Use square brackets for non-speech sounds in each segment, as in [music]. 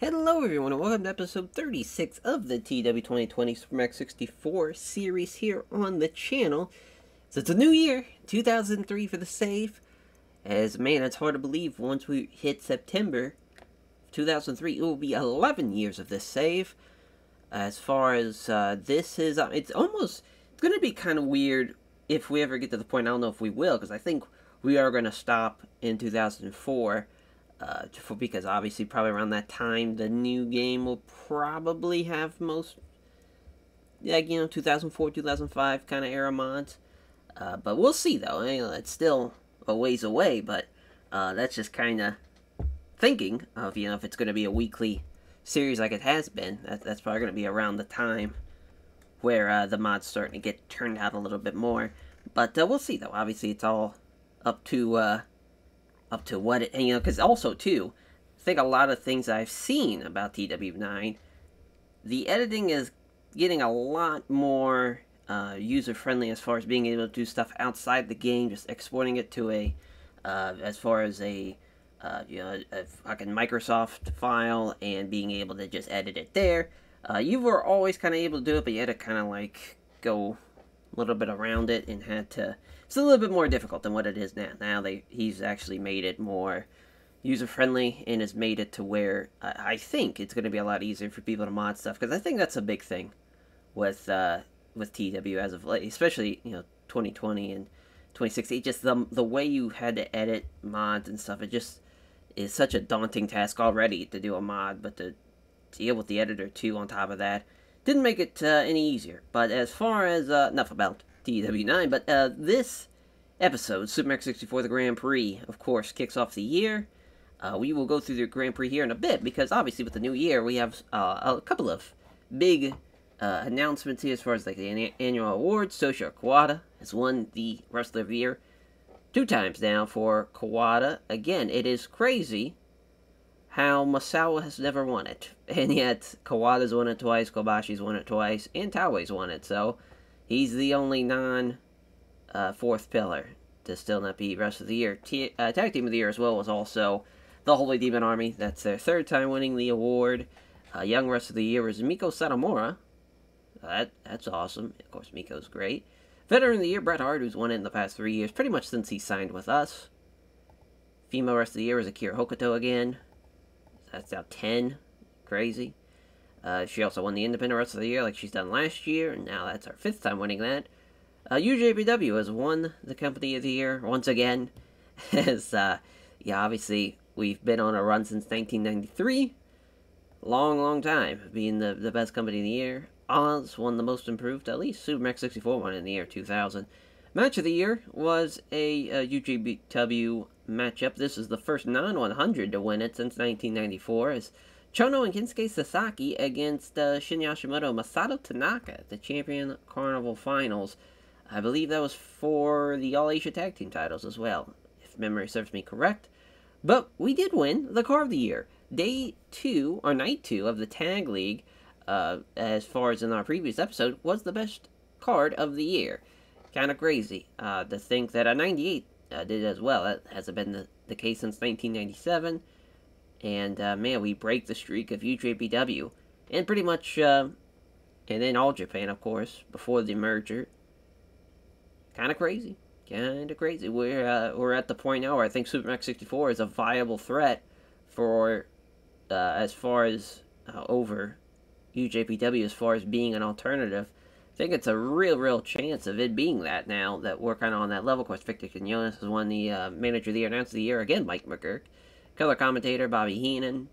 Hello everyone and welcome to episode 36 of the TEW2020 Super Max 64 series here on the channel. So it's a new year, 2003 for the save. As man, it's hard to believe once we hit September 2003, it will be 11 years of this save. As far as uh, this is, uh, it's almost, it's going to be kind of weird if we ever get to the point, I don't know if we will, because I think we are going to stop in 2004 uh, for, because obviously probably around that time the new game will probably have most like you know 2004 2005 kind of era mods. Uh, but we'll see though. You know, it's still a ways away but uh, that's just kind of thinking of you know if it's going to be a weekly series like it has been that, that's probably going to be around the time where uh, the mod's starting to get turned out a little bit more. But uh, we'll see though. Obviously it's all up to uh, up to what it, and, you know, because also, too, I think a lot of things I've seen about TEW9, the editing is getting a lot more uh, user-friendly as far as being able to do stuff outside the game, just exporting it to a, uh, as far as a, uh, you know, a fucking Microsoft file and being able to just edit it there. Uh, you were always kind of able to do it, but you had to kind of like go a little bit around it and had to it's a little bit more difficult than what it is now. Now they he's actually made it more user friendly and has made it to where I, I think it's going to be a lot easier for people to mod stuff because I think that's a big thing with uh, with TEW as of late, especially you know 2020 and 2016. Just the the way you had to edit mods and stuff, it just is such a daunting task already to do a mod, but to deal with the editor too on top of that didn't make it uh, any easier. But as far as uh, enough about TEW9. But uh, this episode, Super Max 64 the Grand Prix, of course, kicks off the year. Uh, we will go through the Grand Prix here in a bit because obviously with the new year we have uh, a couple of big uh, announcements here as far as like the annual awards. Toshio Kawada has won the Wrestler of the Year two times now for Kawada. Again, it is crazy how Misawa has never won it, [laughs] and yet Kawada's won it twice, Kobashi's won it twice, and Taue's won it. So He's the only non uh, fourth pillar to still not be Rest of the Year. T uh, Tag Team of the Year as well was also the Holy Demon Army. That's their third time winning the award. Uh, young Rest of the Year was Meiko Satomura. That That's awesome. Of course, Meiko's great. Veteran of the Year, Bret Hart, who's won it in the past three years, pretty much since he signed with us. Female Rest of the Year is Akira Hokuto again. That's now 10. Crazy. Uh, she also won the Independent Wrestler of the Year like she's done last year, and now that's her fifth time winning that. Uh, UJPW has won the Company of the Year once again. [laughs] As, uh, yeah, obviously, we've been on a run since 1993. Long, long time being the, the best company of the year. Oz won the most improved, at least Super Max 64 won in the year 2000. Match of the year was a, a UJPW matchup. This is the first non 100 to win it since 1994. As Chono and Kensuke Sasaki against uh, Shin Yoshimoto Masato Tanaka the Champion Carnival Finals. I believe that was for the All Asia Tag Team titles as well, if memory serves me correct. But we did win the car of the year. Day two, or night two, of the Tag League, uh, as far as in our previous episode, was the best card of the year. Kind of crazy uh, to think that a 98 uh, did as well. That hasn't been the, the case since 1997. And, uh, man, we break the streak of UJPW. And pretty much, uh, and then All Japan, of course, before the merger. Kind of crazy. Kind of crazy. We're, uh, we're at the point now where I think Super Max 64 is a viable threat for, uh, as far as, uh, over UJPW, as far as being an alternative. I think it's a real, real chance of it being that now that we're kind of on that level. Of course, Victor Quinones has won the uh, Manager of the Year, Announcer of the Year again, Mike McGuirk. Color commentator Bobby Heenan,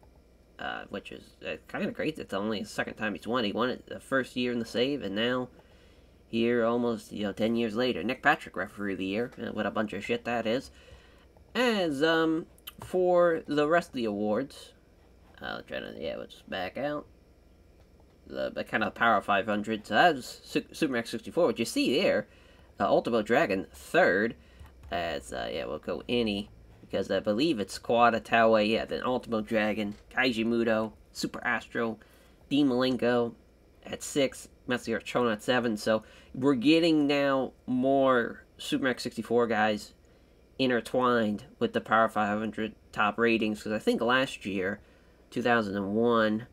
uh, which is uh, kind of great. It's only the second time he's won. He won it the first year in the save, and now here almost you know ten years later. Nick Patrick referee of the year. Uh, what a bunch of shit that is. As um for the rest of the awards, I'll try to yeah, let's back out. The, the kind of Power 500. So that's Super Max 64. What you see there, uh, Ultimo Dragon third. As uh, yeah, we'll go any because I believe it's Kawada Taue, yeah, then Ultimo Dragon, Keiji Muto, Super Astro, Dean Malenko at 6, Messi Chona at 7, so we're getting now more Super Max 64 guys intertwined with the Power 500 top ratings, because I think last year, 2001,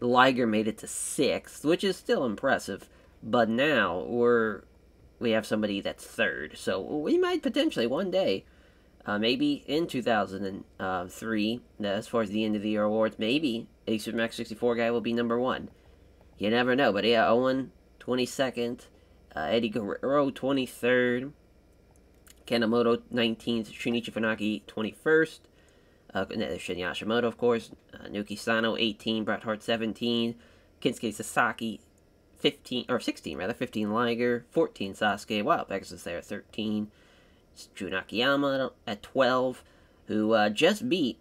Liger made it to sixth, which is still impressive. But now we're we have somebody that's third, so we might potentially one day, uh, maybe in 2003, as far as the end of the year awards, maybe a Supermax 64 guy will be number one. You never know, but yeah, Owen 22nd, uh, Eddie Guerrero 23rd, Kanemoto 19th, Shinichi Funaki 21st, uh, Shinya Hashimoto, of course, uh, Naoki Sano 18, Bret Hart 17, Kensuke Sasaki 15, or 16 rather, 15 Liger, 14 Sasuke, wow, Pegasus there 13, Akiyama at 12, who uh, just beat,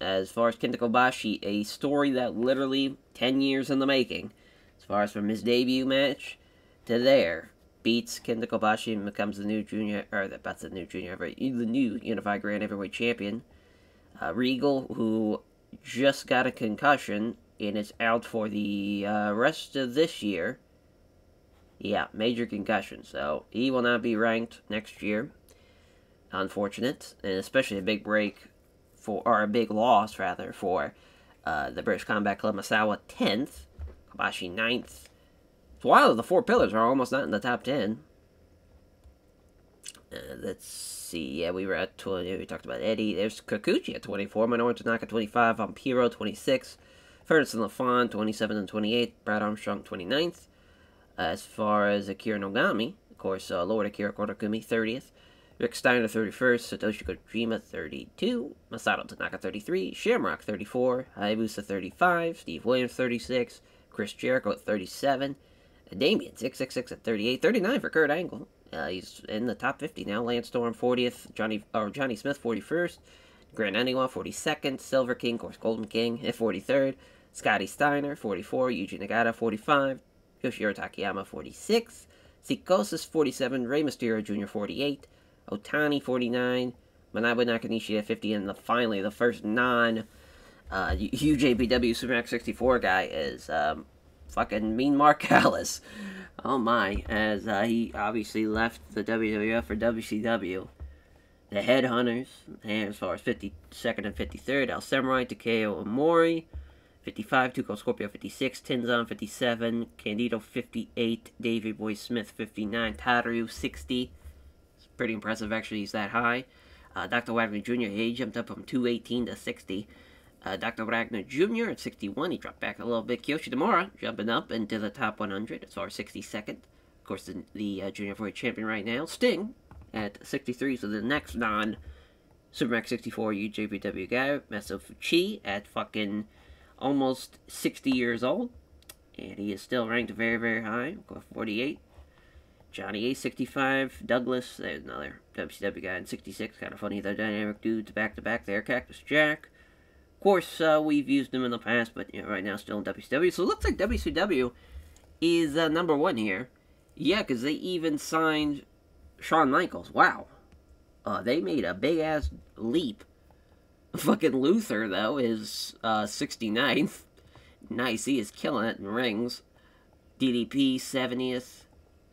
as far as Kenta Kobashi, a story that literally 10 years in the making, as far as from his debut match to there, beats Kenta Kobashi and becomes the new junior, or that's the new junior, the new Unified Grand Heavyweight Champion. Uh, Regal, who just got a concussion and is out for the uh, rest of this year. Yeah, major concussion, so he will not be ranked next year. Unfortunate, and especially a big break for, or a big loss rather, for uh, the British Combat Club Misawa 10th, Kobashi 9th. It's wild the four pillars are almost not in the top 10. Uh, let's see. Yeah, we were at 20. We talked about Eddie. There's Kikuchi at 24. Minoru Tanaka 25. Vampiro 26. Furnas and LaFon 27 and 28. Brad Armstrong 29th. As far as Akira Nogami, of course, uh, Lord Akira Korakumi 30th. Rick Steiner 31st. Satoshi Kojima 32. Masato Tanaka 33. Shamrock 34. Hayabusa 35. Steve Williams 36. Chris Jericho at 37. Damien 666 at 38. 39 for Kurt Angle. Uh, he's in the top 50 now. Lance Storm 40th, Johnny or Johnny Smith 41st, Gran Naniwa 42nd, Silver King, of course Golden King at 43rd, Scotty Steiner 44, Yuji Nagata 45, Yoshihiro Takayama 46, Psicosis 47, Rey Mysterio Jr. 48, Otani 49, Manabu Nakanishi at 50, and the, finally the first non uh, UJPW Supermax 64 guy is um, fucking Mean Mark [laughs] Alice. Oh my, as uh, he obviously left the WWF for WCW. The Headhunters, and as far as 52nd and 53rd, El Samurai, Takao Omori, 55, Tuco Scorpio 56, Tenzan 57, Candido 58, Davey Boy Smith 59, Taru 60. It's pretty impressive actually, he's that high. Uh, Dr. Wagner Jr., he jumped up from 218 to 60. Uh, Dr. Wagner Jr. at 61, he dropped back a little bit. Kiyoshi Tamura jumping up into the top 100 as far as 62nd. Of course, the, the uh, Junior Heavyweight Champion right now. Sting at 63, so the next non Supermax 64 UJPW guy. Masa Fuchi at fucking almost 60 years old. And he is still ranked very, very high. 48. Johnny A, 65. Douglas, there's another WCW guy in 66. Kind of funny, the dynamic dudes back to back there. Cactus Jack Of course, uh, we've used them in the past, but you know, right now still in WCW. So it looks like WCW is uh, number one here. Yeah, because they even signed Shawn Michaels. Wow. Uh, they made a big ass leap. Fucking Luther, though, is uh, 69th. Nice, he is killing it in rings. DDP, 70th.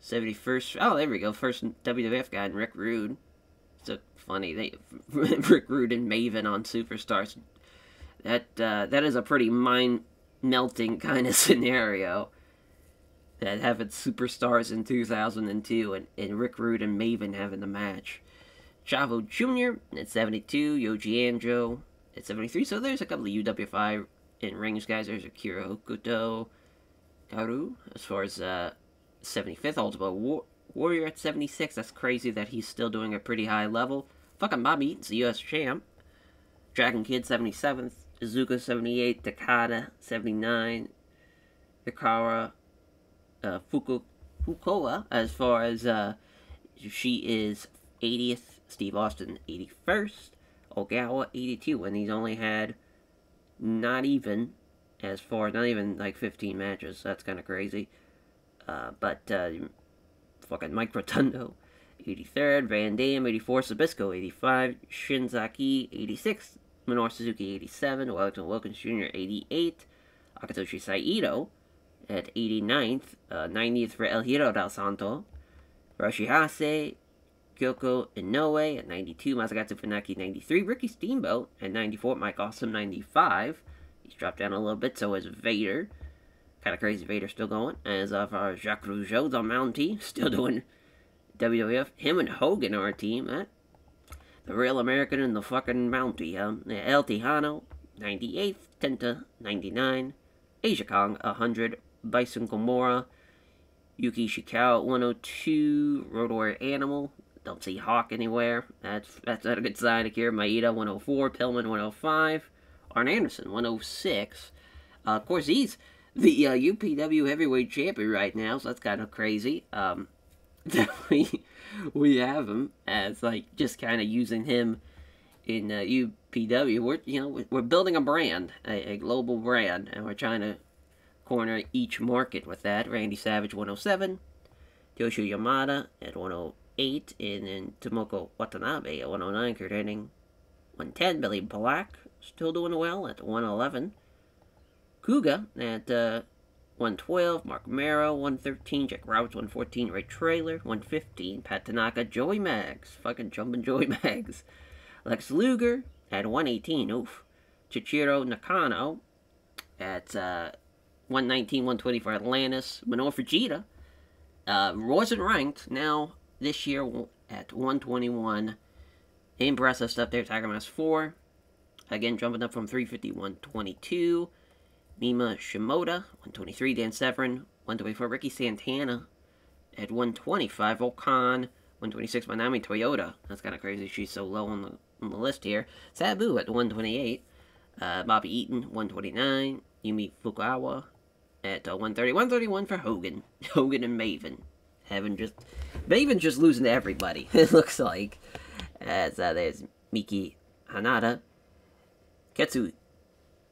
71st. Oh, there we go. First WWF guy, and Rick Rude. It's funny. They [laughs] Rick Rude and Maven on Superstars that uh, that is a pretty mind melting kind of [laughs] scenario. That having superstars in 2002 and, and Rick Rude and Maven having the match. Chavo Jr. at 72, Yoji Anjo at 73. So there's a couple of UWFI in rings guys. There's Akira Hokuto Karu as far as uh, 75th Ultimate War Warrior at 76. That's crazy that he's still doing a pretty high level. Fucking Bobby Eaton's the US champ. Dragon Kid 77th. Izuka 78, Takada 79, Hikaru uh, Fuku, Fukuoka, as far as uh, she is 80th, Steve Austin 81st, Ogawa 82, and he's only had not even, as far, not even like 15 matches, that's kind of crazy. Uh, but, uh, fucking Mike Rotundo 83rd, Van Dam 84, Sabisco 85, Shinzaki 86, Minoru Suzuki 87, Wellington Wilkins Jr. 88, Akitoshi Saito at 89th, uh, 90th for El Hijo Del Santo, Roshi Hase, Kyoko Inoue at 92, Masakatsu Funaki 93, Ricky Steamboat at 94, Mike Awesome 95. He's dropped down a little bit, so is Vader. Kind of crazy Vader still going. As of our Jacques Rougeau, the Mountie, [laughs] still doing WWF. Him and Hogan are a team. Eh? The Real American and the fucking Mountie. Um, El Tejano, 98th. Tenta, 99. Aja Kong, 100. Bison Gomorrah. Yuki Shikao, 102. Road Warrior Animal. Don't see Hawk anywhere. That's that's not a good sign. Akira Maeda, 104. Pillman, 105. Arn Anderson, 106. Uh, of course, he's the uh, UPW heavyweight champion right now, so that's kind of crazy. Um, [laughs] we we have him as like just kind of using him in uh, UPW. We're you know we're building a brand, a, a, global brand, and we're trying to corner each market with that. Randy Savage 107, Toshio Yamada at 108, and then Tomoko Watanabe at 109. Curt Hennig 110. Billy Black still doing well at 111. Kuga at uh, 112, Mark Mero, 113, Jack Roberts, 114, Ray Traylor, 115, Pat Tanaka, Joey Maggs, fucking jumping Joey [laughs] Maggs, Lex Luger at 118, oof, Chichiro Nakano at uh, 119, 120 for Atlantis, Minoru Fujita, uh, wasn't ranked, now this year at 121, impressive stuff there, Tiger Mask 4, again jumping up from 350, 122, Mima Shimoda, 123. Dan Severn, 124. Ricky Santana at 125. Volk Han, 126. Manami Toyota. That's kind of crazy. She's so low on the, on the list here. Sabu at 128. Uh, Bobby Eaton, 129. Yumi Fukawa at uh, 130. 131 for Hogan. [laughs] Hogan and Maven. Having just... Maven's just losing to everybody, [laughs] it looks like. As uh, there's Miki Hanada. Ketsu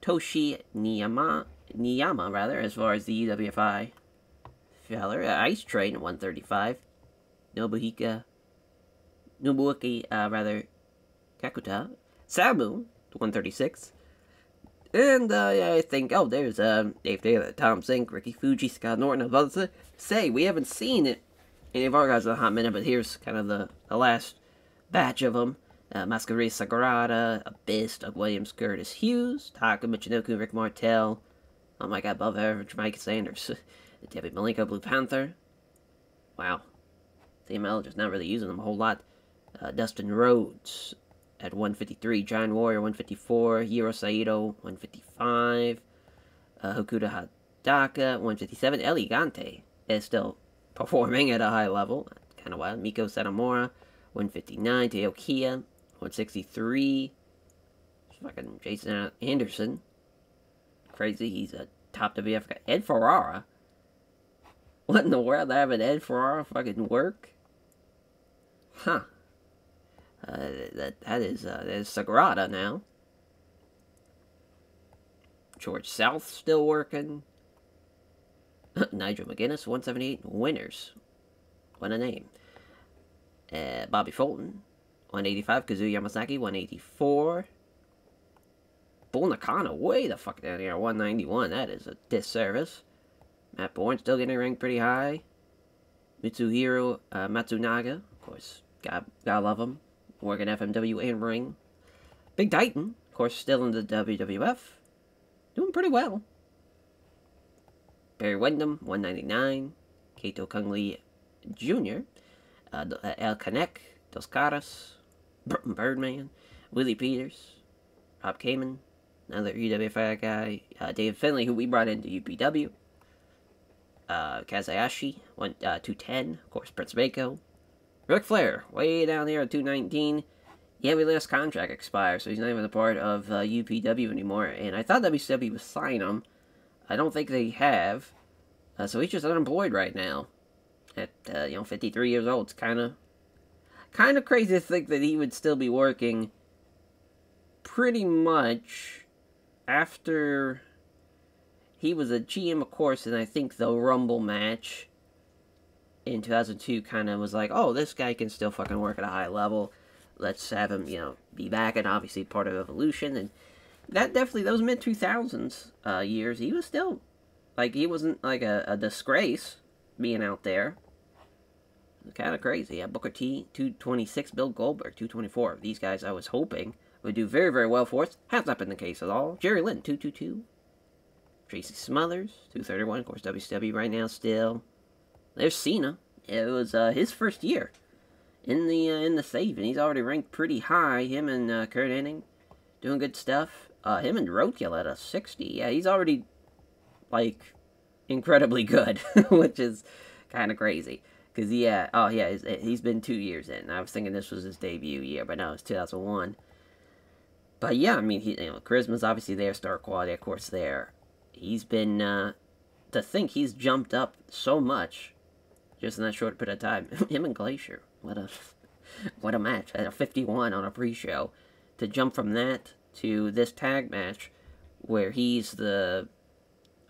Toshi Niyama, Niyama rather, as far as the UWFI feller. Uh, Ice Train at 135. Nobuhika, Nobuaki, uh, rather, Kakuta. Samu, 136. And uh, I think, oh, there's um, Dave Taylor, Tom Zenk, Ricky Fuji, Scott Norton, of others. Say, we haven't seen it any of our guys in a hot minute, but here's kind of the, the last batch of them uh, Masquerade Sakurada, Abyss, Doug Williams, Curtis Hughes, Taka Michinoku, Rick Martel, oh my god, above average Mike Sanders, [laughs] Debbie Malenko, Blue Panther. Wow. CML just not really using them a whole lot. Uh, Dustin Rhodes at 153, Giant Warrior 154, Hiro Saito 155, uh, Hokuto Hadaka 157, Elegante is still performing at a high level. Kind of wild. Meiko Satomura 159, Teo Kia 163. Fucking Jason Anderson. Crazy, he's a top WF guy. Ed Ferrara. What in the world? I have an Ed Ferrara fucking work? Huh. Uh, that that is uh, that is Sagrada now. George South still working. [clears throat] Nigel McGuinness, 178 winners. What a name. Uh, Bobby Fulton, 185. Kazuya Yamasaki, 184. Bull Nakano, way the fuck down here, 191. That is a disservice. Matt Bourne still getting ranked pretty high. Mitsuhiro uh, Matsunaga, of course, God, gotta love him. Working FMW and Ring. Big Titan, of course, still in the WWF. Doing pretty well. Barry Windham, 199. Kato Kung Lee Jr. Uh, El Canek, Dos Caras, Birdman, Willie Peters, Rob Kamen, another UWFI guy, uh, David Finlay, who we brought into UPW, uh, Kazayashi, one, uh, 210, of course, Prince Mako, Ric Flair, way down there at 219. Yeah, we let his contract expire, so he's not even a part of uh, UPW anymore. And I thought WCW would sign him. I don't think they have. Uh, so he's just unemployed right now. At, uh, you know, 53 years old. It's kind of kind of crazy to think that he would still be working pretty much after he was a GM, of course, and I think the Rumble match in 2002 kind of was like, oh, this guy can still fucking work at a high level. Let's have him, you know, be back and obviously part of Evolution. And that definitely, those mid 2000s uh, years, he was still, like, he wasn't like a, a disgrace being out there. kind of crazy. Yeah, Booker T, 226, Bill Goldberg, 224. These guys I was hoping would do very, very well for us. Has not been the case at all. Jerry Lynn, 222. Tracy Smothers, 231. Of course, WCW right now still. There's Cena. It was uh, his first year in the uh, in the save, and he's already ranked pretty high. Him and uh, Curt Hennig doing good stuff. Uh, him and Roadkill at a 60. Yeah, he's already like incredibly good, [laughs] which is kind of crazy. Cause yeah, oh yeah, he's, he's been two years in. I was thinking this was his debut year, but no, it's 2001. But yeah, I mean, he, you know, charisma's obviously there, star quality, of course, there. He's been uh, to think he's jumped up so much just in that short period of time. [laughs] Him and Glacier, what a [laughs] what a match at a 51 on a pre-show. To jump from that to this tag match, where he's the,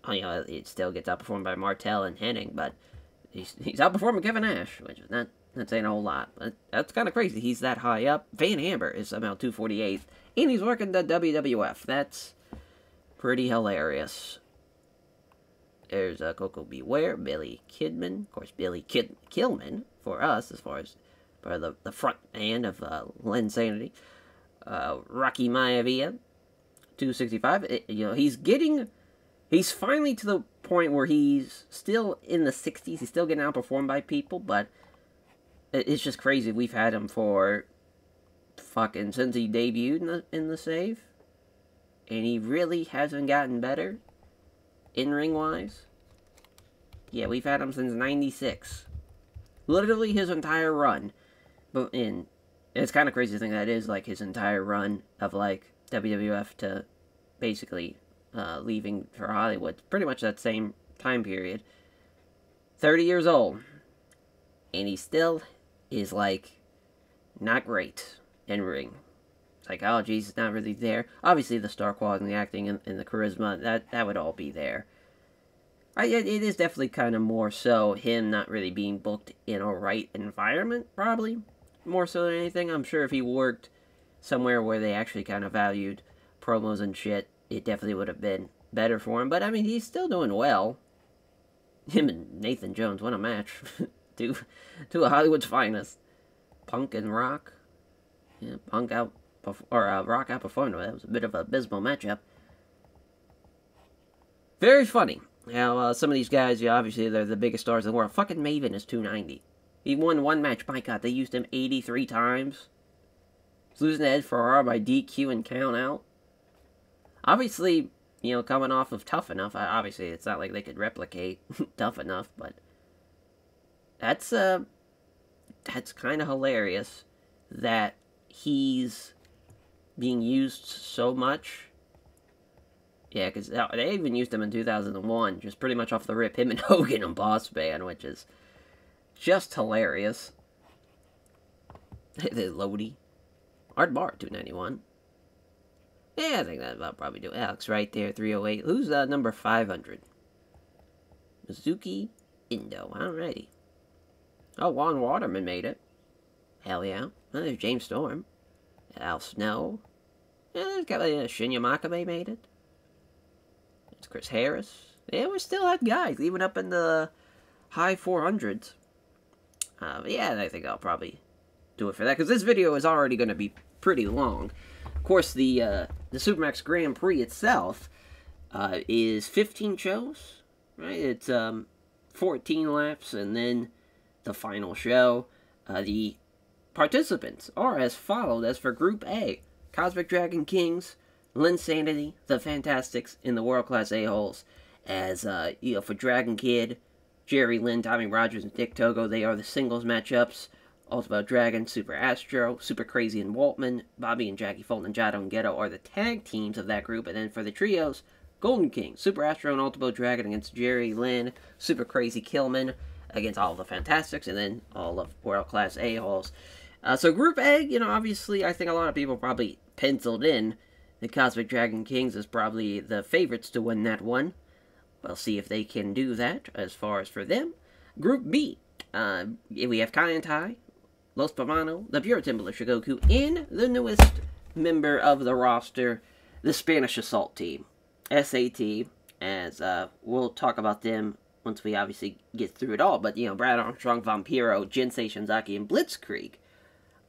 oh, you know, it still gets outperformed by Martel and Hennig, but he's he's outperforming Kevin Nash, which is not not saying a whole lot. But that's kind of crazy. He's that high up. Van Hammer is about 248, and he's working the WWF. That's pretty hilarious. There's uh, Koko B. Ware, Billy Kidman, of course, Billy Kid Killman for us, as far as for the, the front man of uh, Linsanity. Uh, Rocky Maivia, 265. It, you know, he's getting, he's finally to the point where he's still in the 60s. He's still getting outperformed by people, but it's just crazy. We've had him for fucking since he debuted in the, in the save. And he really hasn't gotten better in ring wise. Yeah, we've had him since 96. Literally his entire run. But in it's kind of crazy to think that is like his entire run of like WWF to basically uh, leaving for Hollywood. Pretty much that same time period. 30 years old. And he still is like not great in ring. Psychology is not really there. Obviously, the star quality and the acting and, and the charisma, that, that would all be there. I, it is definitely kind of more so him not really being booked in a right environment, probably. More so than anything. I'm sure if he worked somewhere where they actually kind of valued promos and shit, it definitely would have been better for him. But, I mean, he's still doing well. Him and Nathan Jones, what a match. [laughs] two, two of Hollywood's finest. Punk and Rock. Yeah, Punk out, or uh, Rock outperformed. That was a bit of a abysmal matchup. Very funny. Now, uh, some of these guys, yeah, obviously they're the biggest stars in the world. Fucking Maven is 290. He won one match. My God, they used him 83 times. He's losing to Ed Ferrara by DQ and count out. Obviously, you know, coming off of Tough Enough, obviously it's not like they could replicate [laughs] Tough Enough, but that's, uh, that's kind of hilarious that he's being used so much yeah, because they even used him in 2001, just pretty much off the rip. Him and [laughs] Hogan on Boss Man, which is just hilarious. [laughs] the Lodi. Art Bar, 291. Yeah, I think that'll probably do. Alex right there, 308. Who's uh, number 500? Mizuki Indo. Alrighty. Oh, Juan Waterman made it. Hell yeah. Oh, there's James Storm. Al Snow. Yeah, there's got uh, Shinya Makabe made it. It's Chris Harris. Yeah, we still had guys, even up in the high 400s. Uh, yeah, I think I'll probably do it for that, because this video is already going to be pretty long. Of course, the, uh, the Supermax Grand Prix itself uh, is 15 shows, right? It's um, 14 laps, and then the final show. Uh, the participants are as followed as for Group A. Cosmic Dragon Kings, Linsanity, the Fantastics, and the World Class A-Holes. As, uh, you know, for Dragon Kid, Jerry Lynn, Tommy Rogers, and Dick Togo, they are the singles matchups. Ultimo Dragon, Super Astro, Super Crazy and Waltman, Bobby and Jackie Fulton, and Jado and Ghetto are the tag teams of that group. And then for the trios, Golden King, Super Astro, and Ultimo Dragon against Jerry Lynn, Super Crazy Killman against all of the Fantastics, and then all of World Class A-Holes. Uh, so Group A, you know, obviously, I think a lot of people probably penciled in the Cosmic Dragon Kings as probably the favorites to win that one. We'll see if they can do that as far as for them. Group B, uh, we have Kaientai, Los Pavano, the Puritan of Goku, and the newest member of the roster, the Spanish Assault Team, SAT, as uh, we'll talk about them once we obviously get through it all. But, you know, Brad Armstrong, Vampiro, Jinsei Shinzaki, and Blitzkrieg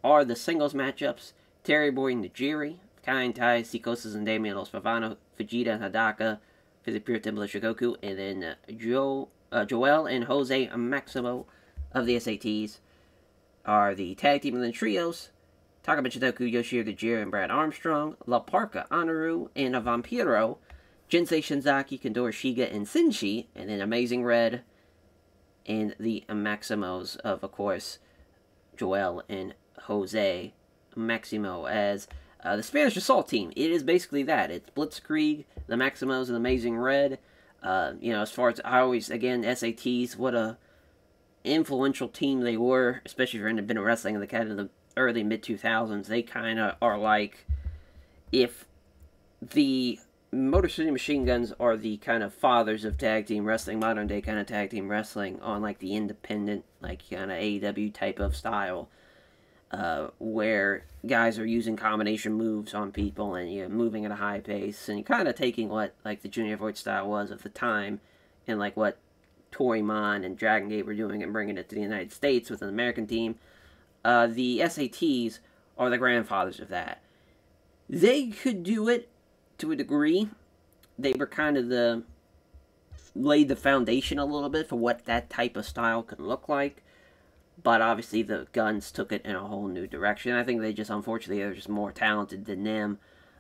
are the singles matchups. Terry Boy Najiri, Kai Tai, Psicosis and Damian Los Pavano, Fujita and Hadaka, Pure Temple of Shigoku, and then uh, Joe, uh, Joel and Jose Maximo of the SATs are the tag team and the trios. Takaba Chidoku, Yoshihiro Tajiri, and Brad Armstrong, La Parka, Anaru, and a Vampiro, Jinsei Shinzaki, Kandor Shiga, and Senshi, and then Amazing Red, and the Maximos of, of course, Joel and Jose Maximo as uh, the Spanish Assault Team. It is basically that. It's Blitzkrieg, the Maximos, and Amazing Red. Uh, you know, as far as I always, again, SATs, what a influential team they were, especially if you're independent wrestling in the kind of the early mid 2000s. They kind of are like if the Motor City Machine Guns are the kind of fathers of tag team wrestling, modern day kind of tag team wrestling on like the independent, like kind of AEW type of style uh, where guys are using combination moves on people and you know, moving at a high pace and kind of taking what like the Junior Void style was of the time and like what Toryumon and Dragon Gate were doing and bringing it to the United States with an American team. Uh, the SATs are the grandfathers of that. They could do it to a degree. They were kind of the laid the foundation a little bit for what that type of style could look like but obviously the guns took it in a whole new direction. I think they just, unfortunately, are just more talented than them.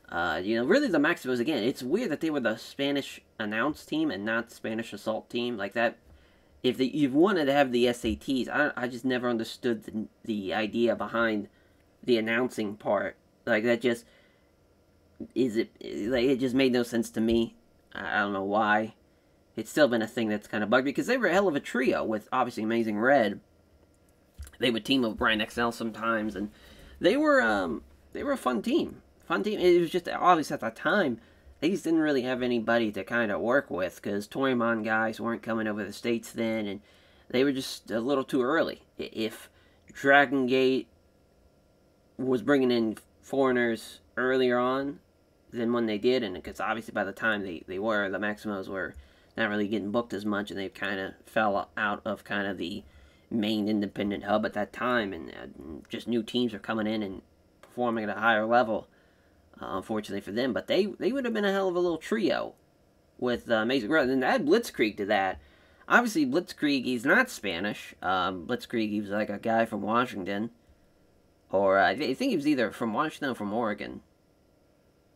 Uh, you know, really the Maximos, again, it's weird that they were the Spanish announce team and not Spanish assault team. Like that, if they, you wanted to have the SATs, I, I just never understood the, the idea behind the announcing part. Like that just, is it, like it just made no sense to me. I don't know why. It's still been a thing that's kind of bugged me because they were a hell of a trio with obviously Amazing Red they would team with Brian XL sometimes, and they were um, they were a fun team. Fun team. It was just obvious at that time they just didn't really have anybody to kind of work with because Toryumon guys weren't coming over the states then, and they were just a little too early. If Dragon Gate was bringing in foreigners earlier on than when they did, and because obviously by the time they, they were, the Maximos were not really getting booked as much, and they kind of fell out of kind of the main independent hub at that time, and uh, just new teams are coming in and performing at a higher level. Uh, unfortunately for them, but they they would have been a hell of a little trio with uh, Amazing Growth, and add Blitzkrieg to that. Obviously, Blitzkrieg he's not Spanish. Um, Blitzkrieg he was like a guy from Washington, or uh, I think he was either from Washington or from Oregon.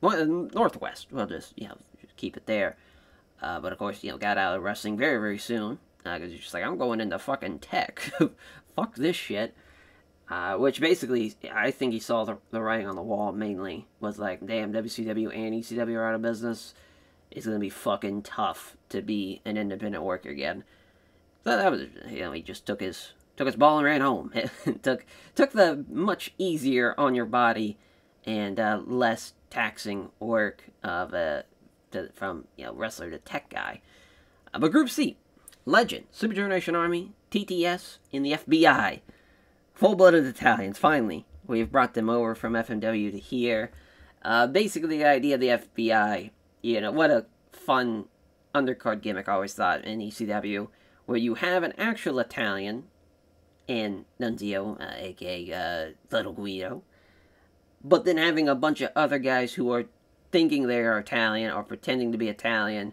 Well, uh, Northwest. We'll just you know just keep it there. Uh, but of course, you know, got out of wrestling very very soon. Because uh, he's just like, I'm going into fucking tech. [laughs] Fuck this shit. Uh, which basically, I think he saw the, the writing on the wall mainly. Was like, damn, WCW and ECW are out of business. It's going to be fucking tough to be an independent worker again. So that was, you know, he just took his took his ball and ran home. [laughs] took took the much easier on your body and uh, less taxing work of a to, from you know wrestler to tech guy. Uh, but Group C, Legend, Super Generation Army, TTS, and the FBI. Full-blooded Italians, finally. We've brought them over from FMW to here. Uh, basically, the idea of the FBI, you know, what a fun undercard gimmick I always thought in ECW, where you have an actual Italian and Nunzio, uh, aka uh, Little Guido, but then having a bunch of other guys who are thinking they are Italian or pretending to be Italian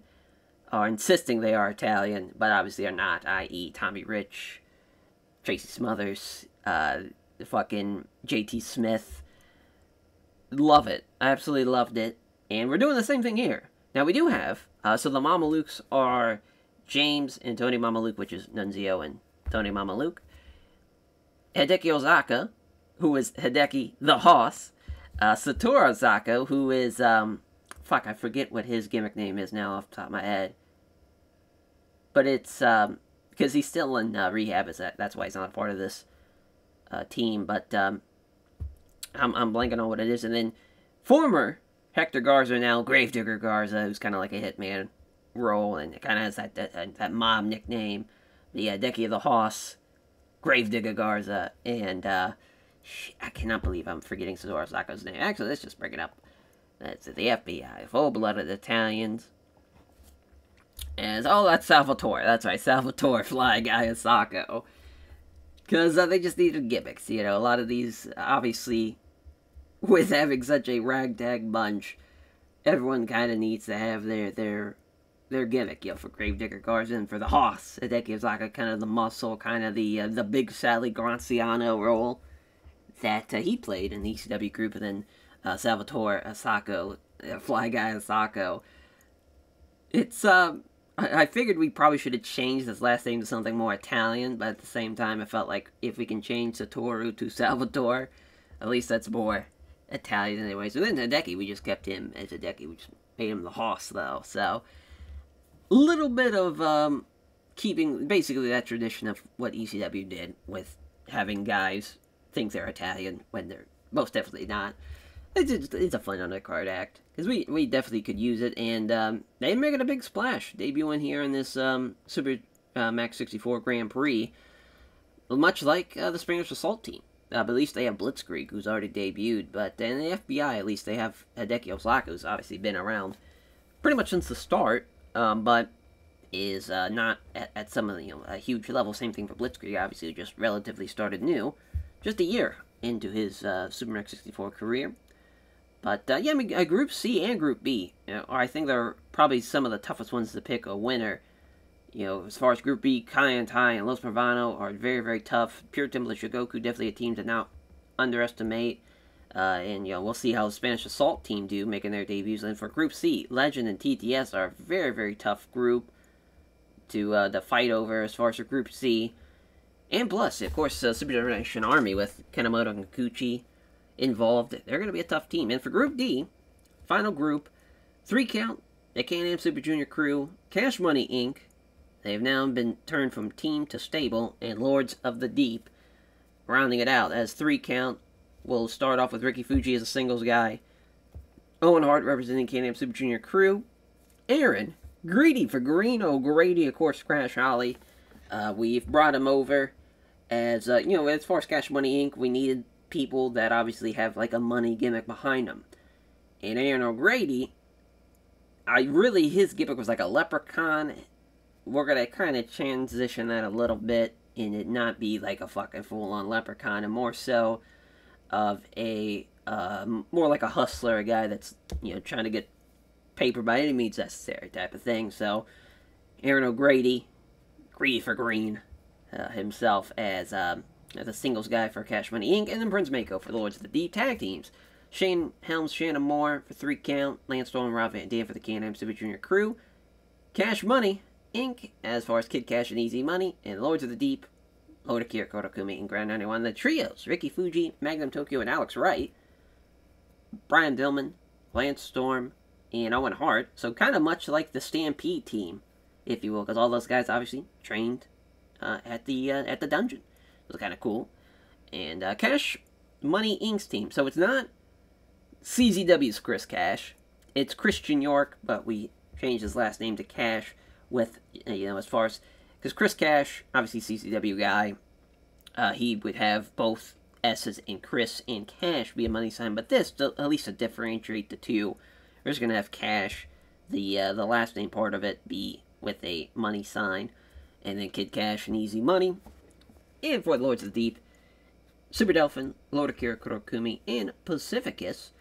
are insisting they are Italian, but obviously are not, i.e., Tommy Rich, Tracy Smothers, uh, fucking JT Smith. Love it. I absolutely loved it. And we're doing the same thing here. Now, we do have, uh, so the Mamalukes are James and Tony Mamaluke, which is Nunzio and Tony Mamaluke. Hideki Hosaka, who is Hideki the Hoss. Uh, Satoru Ozaka, who is, um, fuck, I forget what his gimmick name is now off the top of my head but it's um, because he's still in uh, rehab. Is that that's why he's not a part of this uh, team? But um, I'm I'm blanking on what it is. And then former Hector Garza, now Gravedigger Garza, who's kind of like a hitman role, and kind of has that, that that mob nickname, the uh, Decky of the Hoss, Gravedigger Garza, and uh, I cannot believe I'm forgetting Cesaro Sacco's name. Actually, let's just bring it up. That's the FBI, full-blooded Italians As oh, that's Salvatore. That's right, Salvatore [laughs] Fly Guy Asako. Because uh, they just needed gimmicks. You know, a lot of these, obviously, with having such a ragtag bunch, everyone kind of needs to have their their their gimmick. You know, for Gravedigger Garza for the Hoss, that gives like a kind of the muscle, kind of the uh, the big Sally Graziano role that uh, he played in the ECW group, and then uh, Salvatore Asako, uh, Fly Guy Asako. It's um. I figured we probably should have changed his last name to something more Italian, but at the same time, I felt like if we can change Satoru to Salvatore, at least that's more Italian anyway. So then Hideki, we just kept him as Hideki. We just made him the Hoss, though. So, a little bit of um, keeping basically that tradition of what ECW did with having guys think they're Italian when they're most definitely not. It's, just, it's a fun undercard act because we we definitely could use it, and um, they making a big splash, debuting here in this um, Super uh, Max 64 Grand Prix, much like uh, the Springers Assault team. Uh, but at least they have Blitzkrieg, who's already debuted. But in the FBI, at least they have Hideki Hosaka, who's obviously been around pretty much since the start, um, but is uh, not at, at, some of the, you know a huge level. Same thing for Blitzkrieg, obviously, just relatively started new, just a year into his uh, Super Max 64 career. But uh, yeah, I mean, uh, Group C and Group B, you know, I think they're probably some of the toughest ones to pick a winner. You know, as far as Group B, Kaientai and Los Marvano are very, very tough. Pure Temple and Shogoku definitely a team to not underestimate. Uh, and, you know, we'll see how the Spanish Assault team do making their debuts. And for Group C, Legend and TTS are a very, very tough group to, uh, to fight over as far as Group C. And plus, of course, uh, Super Generation Army with Kanemoto and Kikuchi involved. They're going to be a tough team. And for Group D, final group, three count, the Can-Am Super Junior Crew, Cash Money Inc., they have now been turned from team to stable, and Lords of the Deep, rounding it out as three count. We'll start off with Ricky Fuji as a singles guy, Owen Hart representing Can-Am Super Junior Crew, Aaron, greedy for Green O'Grady, of course, Crash Holly. Uh, we've brought him over as, uh, you know, as far as Cash Money Inc., we needed people that obviously have like a money gimmick behind them. And Aaron O'Grady, I really his gimmick was like a leprechaun. We're gonna kind of transition that a little bit and it not be like a fucking full-on leprechaun, and more so of a uh, more like a hustler, a guy that's you know trying to get paper by any means necessary type of thing. So Aaron O'Grady, greedy for green, uh, himself as um, as a singles guy for Cash Money Inc., and then Prince Mako for the Lords of the Deep tag teams. Shane Helms, Shannon Moore for three count, Lance Storm, and Rob Van Dam for the Can-Am Super Junior crew, Cash Money Inc., as far as Kid Cash and Easy Money, and Lords of the Deep, Oda Kiriko Kumi, and Gran Naniwa. The trios, Ricky Fuji, Magnum Tokyo, and Alex Wright, Brian Pillman, Lance Storm, and Owen Hart. So kind of much like the Stampede team, if you will, because all those guys obviously trained uh, at the uh, at the dungeon was kind of cool. And uh, Cash Money Inc.'s team. So it's not CZW's Chris Cash. It's Christian York, but we changed his last name to Cash with, you know, as far as... Because Chris Cash, obviously CZW guy, uh, he would have both S's in Chris and Cash be a money sign, but this, at least to differentiate the two, we're just going to have Cash, the, uh, the last name part of it, be with a money sign, and then Kid Cash and Easy Money and for the Lords of the Deep, Super Delfin, Lord Akira Kurokumi, and Pacificus.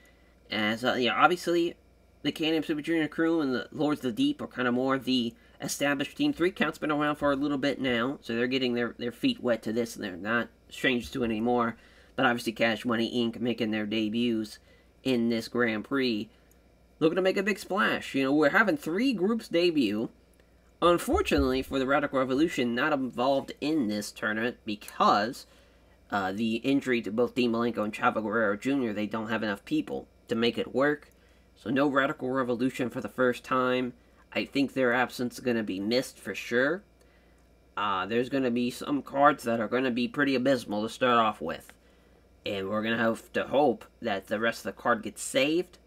As, uh, yeah, obviously, the Can-Am Super Junior crew and the Lords of the Deep are kind of more of the established team. Three Count's been around for a little bit now, so they're getting their, their feet wet to this, and they're not strangers to it anymore. But obviously, Cash Money Inc. making their debuts in this Grand Prix. Looking to make a big splash. You know, we're having three groups debut. Unfortunately for the Radical Revolution, not involved in this tournament because uh, the injury to both Dean Malenko and Chavo Guerrero Jr., they don't have enough people to make it work. So no Radical Revolution for the first time. I think their absence is going to be missed for sure. Uh, there's going to be some cards that are going to be pretty abysmal to start off with. And we're going to have to hope that the rest of the card gets saved.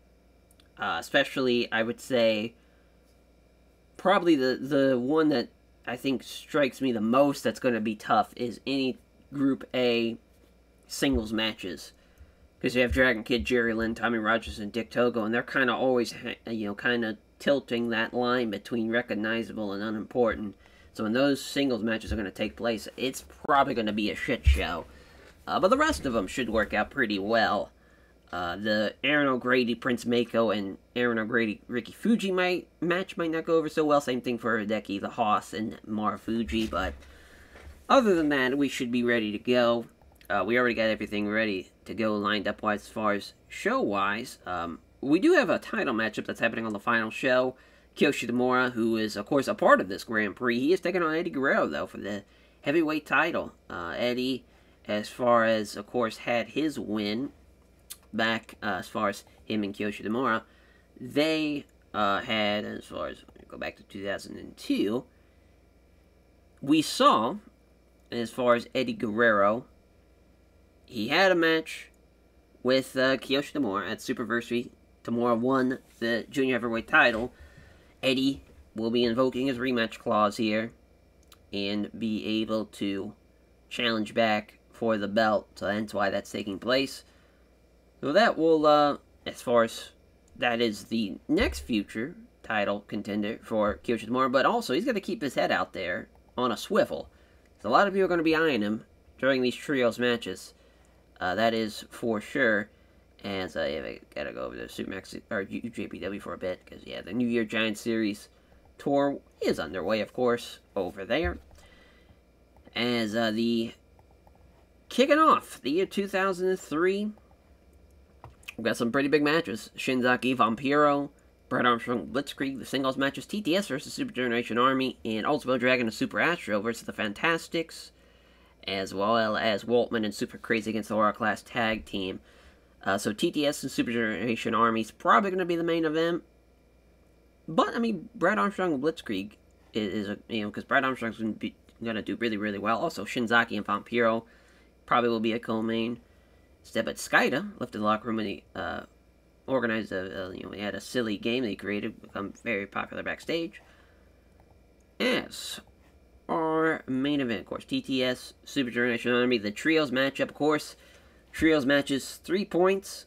Uh, especially, I would say, probably the the one that I think strikes me the most that's going to be tough is any Group A singles matches. Because you have Dragon Kid, Jerry Lynn, Tommy Rogers, and Dick Togo, and they're kind of always, you know, kind of tilting that line between recognizable and unimportant. So when those singles matches are going to take place, it's probably going to be a shit show. Uh, but the rest of them should work out pretty well. Uh, the Aaron O'Grady, Prince Mako, and Aaron O'Grady, Ricky Fuji might, match might not go over so well. Same thing for Hideki, the Hoss, and Mara Fuji. But other than that, we should be ready to go. Uh, we already got everything ready to go lined up wise as far as show-wise. Um, we do have a title matchup that's happening on the final show. Kiyoshi Tamura, who is, of course, a part of this Grand Prix, he is taking on Eddie Guerrero, though, for the heavyweight title. Uh, Eddie, as far as, of course, had his win back uh, as far as him and Kiyoshi Tamura. They uh, had, as far as, go back to 2002, we saw, as far as Eddie Guerrero, he had a match with uh, Kiyoshi Tamura at Superversary. Tamura won the junior heavyweight title. Eddie will be invoking his rematch clause here and be able to challenge back for the belt. So that's why that's taking place. So that will, uh, as far as that is the next future title contender for Kiyoshi Tamura, but also he's going to keep his head out there on a swivel. So a lot of you are going to be eyeing him during these trios matches. Uh, that is for sure. And so yeah, I gotta go over to Supermax or UJPW for a bit because yeah, the New Year Giant Series tour is underway, of course, over there. As uh, the kicking off the year 2003, we've got some pretty big matches: Shinzaki Vampiro, Brad Armstrong Blitzkrieg, the singles matches: TTS versus Super Generation Army, and Ultimo Dragon and Super Astro versus the Fantastics as well as Waltman and Super Crazy against the World Class Tag Team. Uh, so TTS and Super Generation Army is probably going to be the main event. But, I mean, Brad Armstrong and Blitzkrieg is, is you know, because Brad Armstrong's going to do really, really well. Also, Shinzaki and Vampiro probably will be a co-main. Step at Skayde left the locker room and he uh, organized a, you know, he had a silly game that he created, become very popular backstage. Yes, our main event, of course. TTS, Super Generation Army, the Trios matchup, of course. Trios matches, three points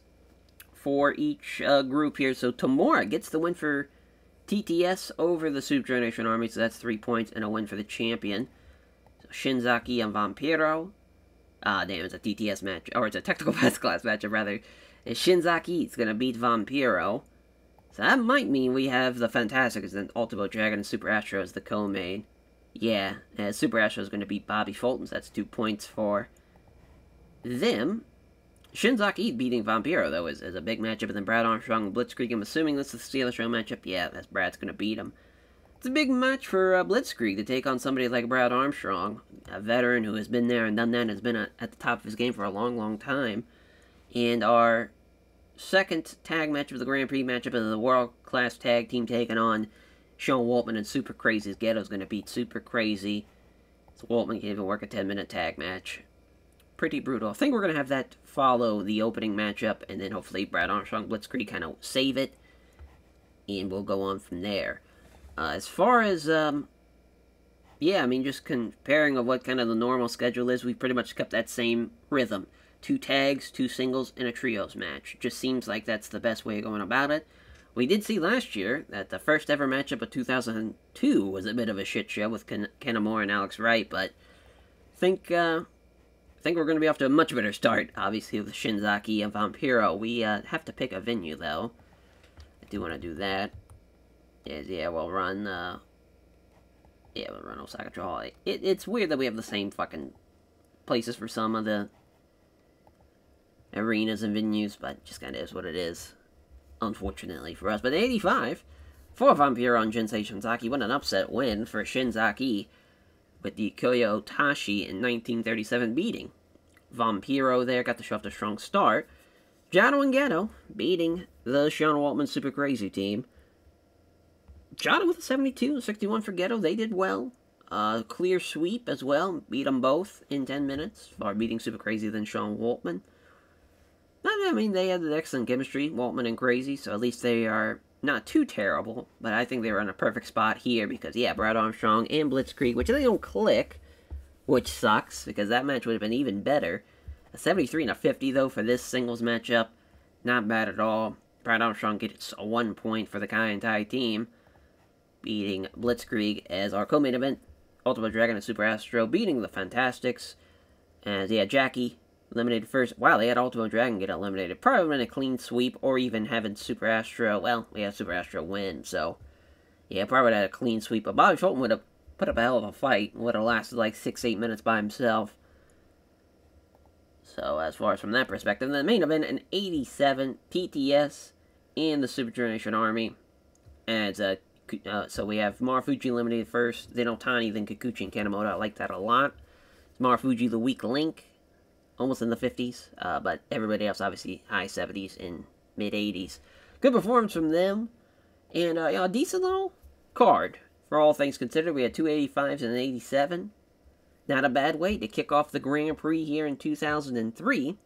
for each uh, group here. So Tamura gets the win for TTS over the Super Generation Army, so that's three points and a win for the champion. So Shinzaki and Vampiro. Ah, damn, it's a TTS match, or it's a technical best [laughs] class matchup, rather. And Shinzaki is to beat Vampiro. So that might mean we have the Fantastics and Ultimo Dragon and Super Astro as the co-main. Yeah, uh, Super Astro is to beat Bobby Fulton, so that's two points for them. Shinzaki beating Vampiro, though, is, is a big matchup, and then Brad Armstrong and Blitzkrieg. I'm assuming this is the Steelers Show matchup. Yeah, that's Brad's to beat him. It's a big match for uh, Blitzkrieg to take on somebody like Brad Armstrong, a veteran who has been there and done that and has been at, at the top of his game for a long, long time. And our second tag match of the Grand Prix matchup is the World Class Tag Team taking on Sean Waltman and Super Crazy's Gedo's going to beat Super Crazy. So Waltman can even work a 10-minute tag match. Pretty brutal. I think we're going to have that follow the opening matchup, and then hopefully Brad Armstrong Blitzkrieg kind of save it, and we'll go on from there. Uh, as far as, um, yeah, I mean, just comparing of what kind of the normal schedule is, we pretty much kept that same rhythm. Two tags, two singles, and a trios match. Just seems like that's the best way of going about it. We did see last year that the first ever matchup of 2002 was a bit of a shit show with Ken Kanemaru and Alex Wright, but I think, uh, I think we're going to be off to a much better start, obviously, with Shinzaki and Vampiro. We uh, have to pick a venue, though. I do want to do that. Yeah, yeah, we'll run, uh, yeah, we'll run Osaka Hall. It, it's weird that we have the same fucking places for some of the arenas and venues, but just kind of is what it is unfortunately for us. But 85 for Vampiro on Shinzaki. What an upset win for Shinzaki with the Koyo Otashi in 1937 beating. Vampiro there got the show off a strong start. Jado and Gedo beating the Sean Waltman Super Crazy team. Jado with a 72, 61 for Gedo. They did well. Uh, clear sweep as well. Beat them both in 10 minutes. Far beating Super Crazy than Sean Waltman. I mean, they had an excellent chemistry, Waltman and Crazy, so at least they are not too terrible. But I think they were in a perfect spot here because, yeah, Brad Armstrong and Blitzkrieg, which they don't click, which sucks because that match would have been even better. A 73 and a 50, though, for this singles matchup. Not bad at all. Brad Armstrong gets a one point for the Kaientai team, beating Blitzkrieg as our co-main event. Ultimo Dragon and Super Astro beating the Fantastics. As yeah, Jackie eliminated first. Wow, they had Ultimo Dragon get eliminated. Probably in a clean sweep, or even having Super Astro. Well, we had Super Astro win, so yeah, probably had a clean sweep. But Bobby Fulton would have put up a hell of a fight. Would have lasted like six, eight minutes by himself. So as far as from that perspective, the main event, an 87 TTS and the Super Generation Army. As uh, uh, so we have Marufuji eliminated first, then Otani, then Kikuchi and Kanemoto. I like that a lot. Marufuji the weak link, almost in the 50s, uh, but everybody else obviously high 70s and mid 80s. Good performance from them, and uh, you know, a decent little card for all things considered. We had two 85s and an 87. Not a bad way to kick off the Grand Prix here in 2003.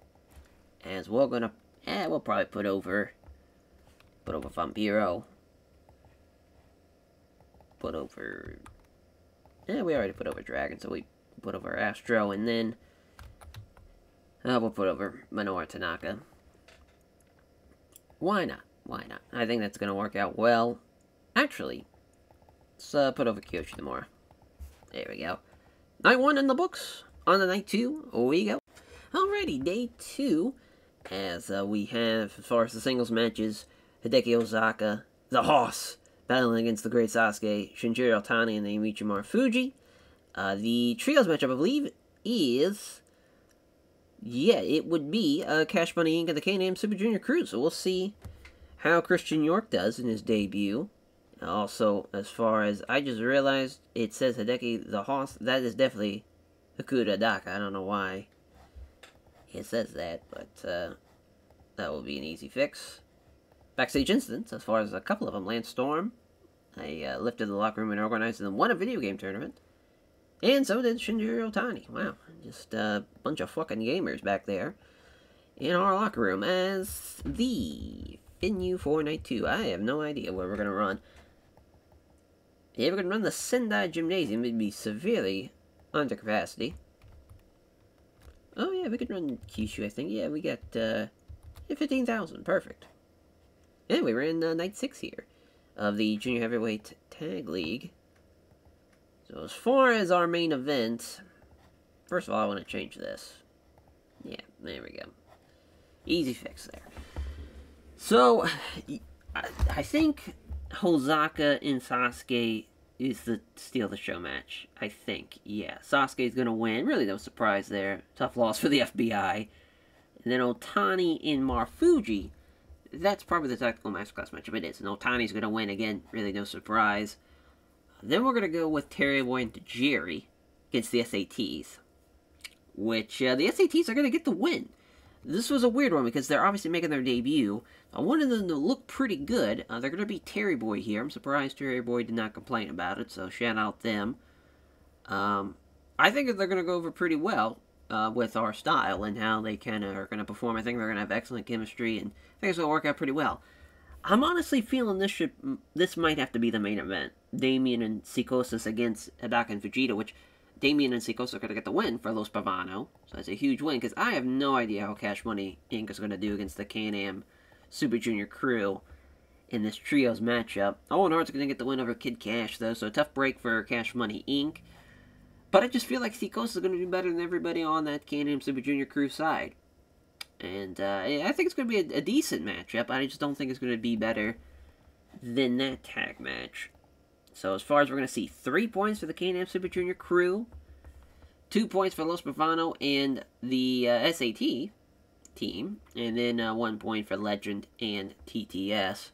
As we're gonna, eh, we'll probably put over, put over Vampiro. Put over, yeah, we already put over Dragon, so we put over Astro, and then, uh, we'll put over Minoru Tanaka. Why not? Why not? I think that's gonna work out well. Actually, let's uh, put over Kyoshi Nomura. There we go. Night one in the books. On the night two, we go. Alrighty, day two, as uh, we have, as far as the singles matches, Hideki Hosaka, the Hoss, battling against the Great Sasuke, Shinjiro Otani, and Naomichi Marufuji. Uh, the trios matchup, I believe, is... Yeah, it would be uh, Cash Money Inc. and the Can-Am Super Junior Crew, so we'll see how Christian York does in his debut. Also, as far as I just realized, it says Hideki the Hoss. That is definitely Hakuda Daka. I don't know why it says that, but uh, that will be an easy fix. Backstage incidents, as far as a couple of them. Lance Storm, I uh, lifted the locker room and organized them won a video game tournament. And so did Shinjiro Otani. Wow, just a bunch of fucking gamers back there in our locker room as the venue for night two. I have no idea where we're going to run. Yeah, we're going to run the Sendai Gymnasium. It'd be severely under capacity. Oh, yeah, we could run Kyushu, I think. Yeah, we got uh, 15,000. Perfect. Yeah, we ran uh, night six here of the Junior Heavyweight Tag League. So as far as our main event, first of all, I want to change this. Yeah, there we go. Easy fix there. So, I, think Hosaka and Sasuke is the steal the show match. I think. Yeah. Sasuke's gonna win. Really no surprise there. Tough loss for the FBI. And then Otani and Marufuji. That's probably the tactical masterclass matchup it is. And Otani's gonna win again. Really no surprise. Then we're gonna go with Terry Boy and Jerry against the SATs. Which uh, the SATs are gonna get the win. This was a weird one because they're obviously making their debut. I wanted them to look pretty good. Uh, they're going to be Terry Boy here. I'm surprised Terry Boy did not complain about it, so shout out them. Um, I think they're going to go over pretty well uh, with our style and how they kind of are going to perform. I think they're going to have excellent chemistry, and going to work out pretty well. I'm honestly feeling this should this might have to be the main event. Damien and Psicosis against Hidaka and Fujita, which Damien and Psicosis are going to get the win for Los Pavano. So that's a huge win, because I have no idea how Cash Money Inc. is going to do against the Can-Am Super Junior crew in this trios matchup. Owen Hart's going to get the win over Kid Cash, though, so a tough break for Cash Money Inc. But I just feel like Psicosis is going to do better than everybody on that Can-Am Super Junior crew side. And uh, I think it's going to be a, a decent matchup. I just don't think it's going to be better than that tag match. So as far as we're going to see, three points for the Can-Am Super Junior crew, two points for Los Bravano and the uh, SAT team, and then uh, one point for Legend and TTS.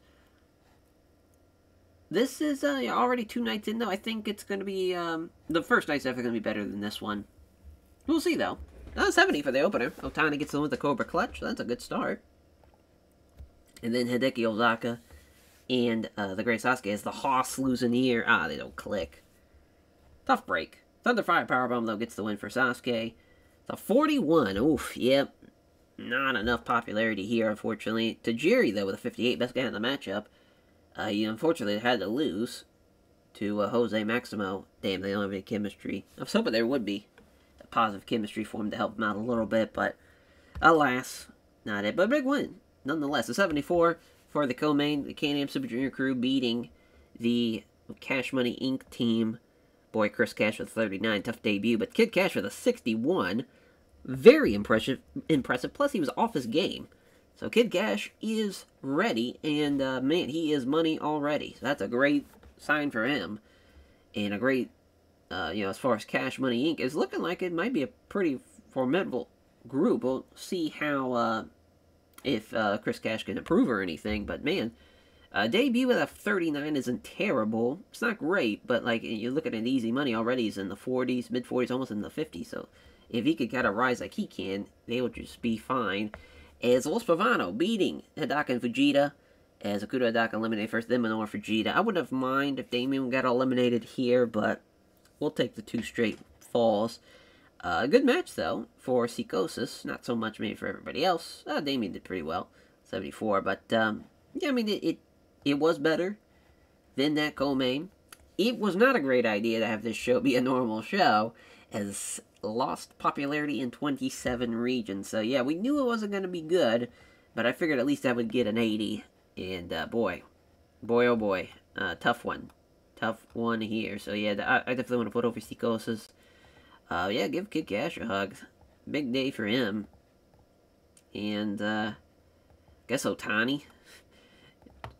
This is uh, already two nights in, though. I think it's going to be, um, the first night's definitely going to be better than this one. We'll see, though. Uh, 70 for the opener. Otani gets in with the Cobra Clutch. That's a good start. And then Hideki Hosaka and uh, the Great Sasuke as the Hoss losing ear. Ah, they don't click. Tough break. Thunder Thunderfire Powerbomb, though, gets the win for Sasuke. The 41. Oof, yep. Not enough popularity here, unfortunately. Tajiri, though, with a 58, best guy in the matchup. Uh, he unfortunately had to lose to uh, Jose Maximo. Damn, they don't have any chemistry. I was hoping there would be a positive chemistry for him to help him out a little bit, but alas, not it. But a big win, nonetheless. A 74 for the co-main, the Can-Am Super Junior crew beating the Cash Money Inc. team. Boy, Chris Cash with 39, tough debut, but Kid Cash with a 61. Very impressive, impressive. Plus, he was off his game. So Kid Cash is ready, and uh, man, he is money already. So that's a great sign for him, and a great, uh, you know, as far as Cash Money Inc. is looking like it might be a pretty formidable group. We'll see how uh, if uh, Chris Cash can improve or anything. But man, uh, debut with a 39 isn't terrible. It's not great, but like you look at an easy money already, he's in the 40s, mid 40s, almost in the 50s. So if he could kind of rise like he can, they would just be fine. As Los Pavano beating Hidaka and Fujita, as Okuda Hidaka eliminated first, then Minoru Fujita. I wouldn't have mind if Damien got eliminated here, but we'll take the two straight falls. Uh, a good match, though, for Psicosis. Not so much maybe for everybody else. Uh, Damien did pretty well, 74. But, um, yeah, I mean, it, it, it was better than that co-main. It was not a great idea to have this show be a normal show, as lost popularity in 27 regions. So, yeah, we knew it wasn't going to be good, but I figured at least I would get an 80. And, uh, boy, boy, oh boy, uh, tough one. Tough one here. So, yeah, I, definitely want to put over Psicosis. Uh, yeah, give Kid Cash a hug. Big day for him. And, uh, guess Otani.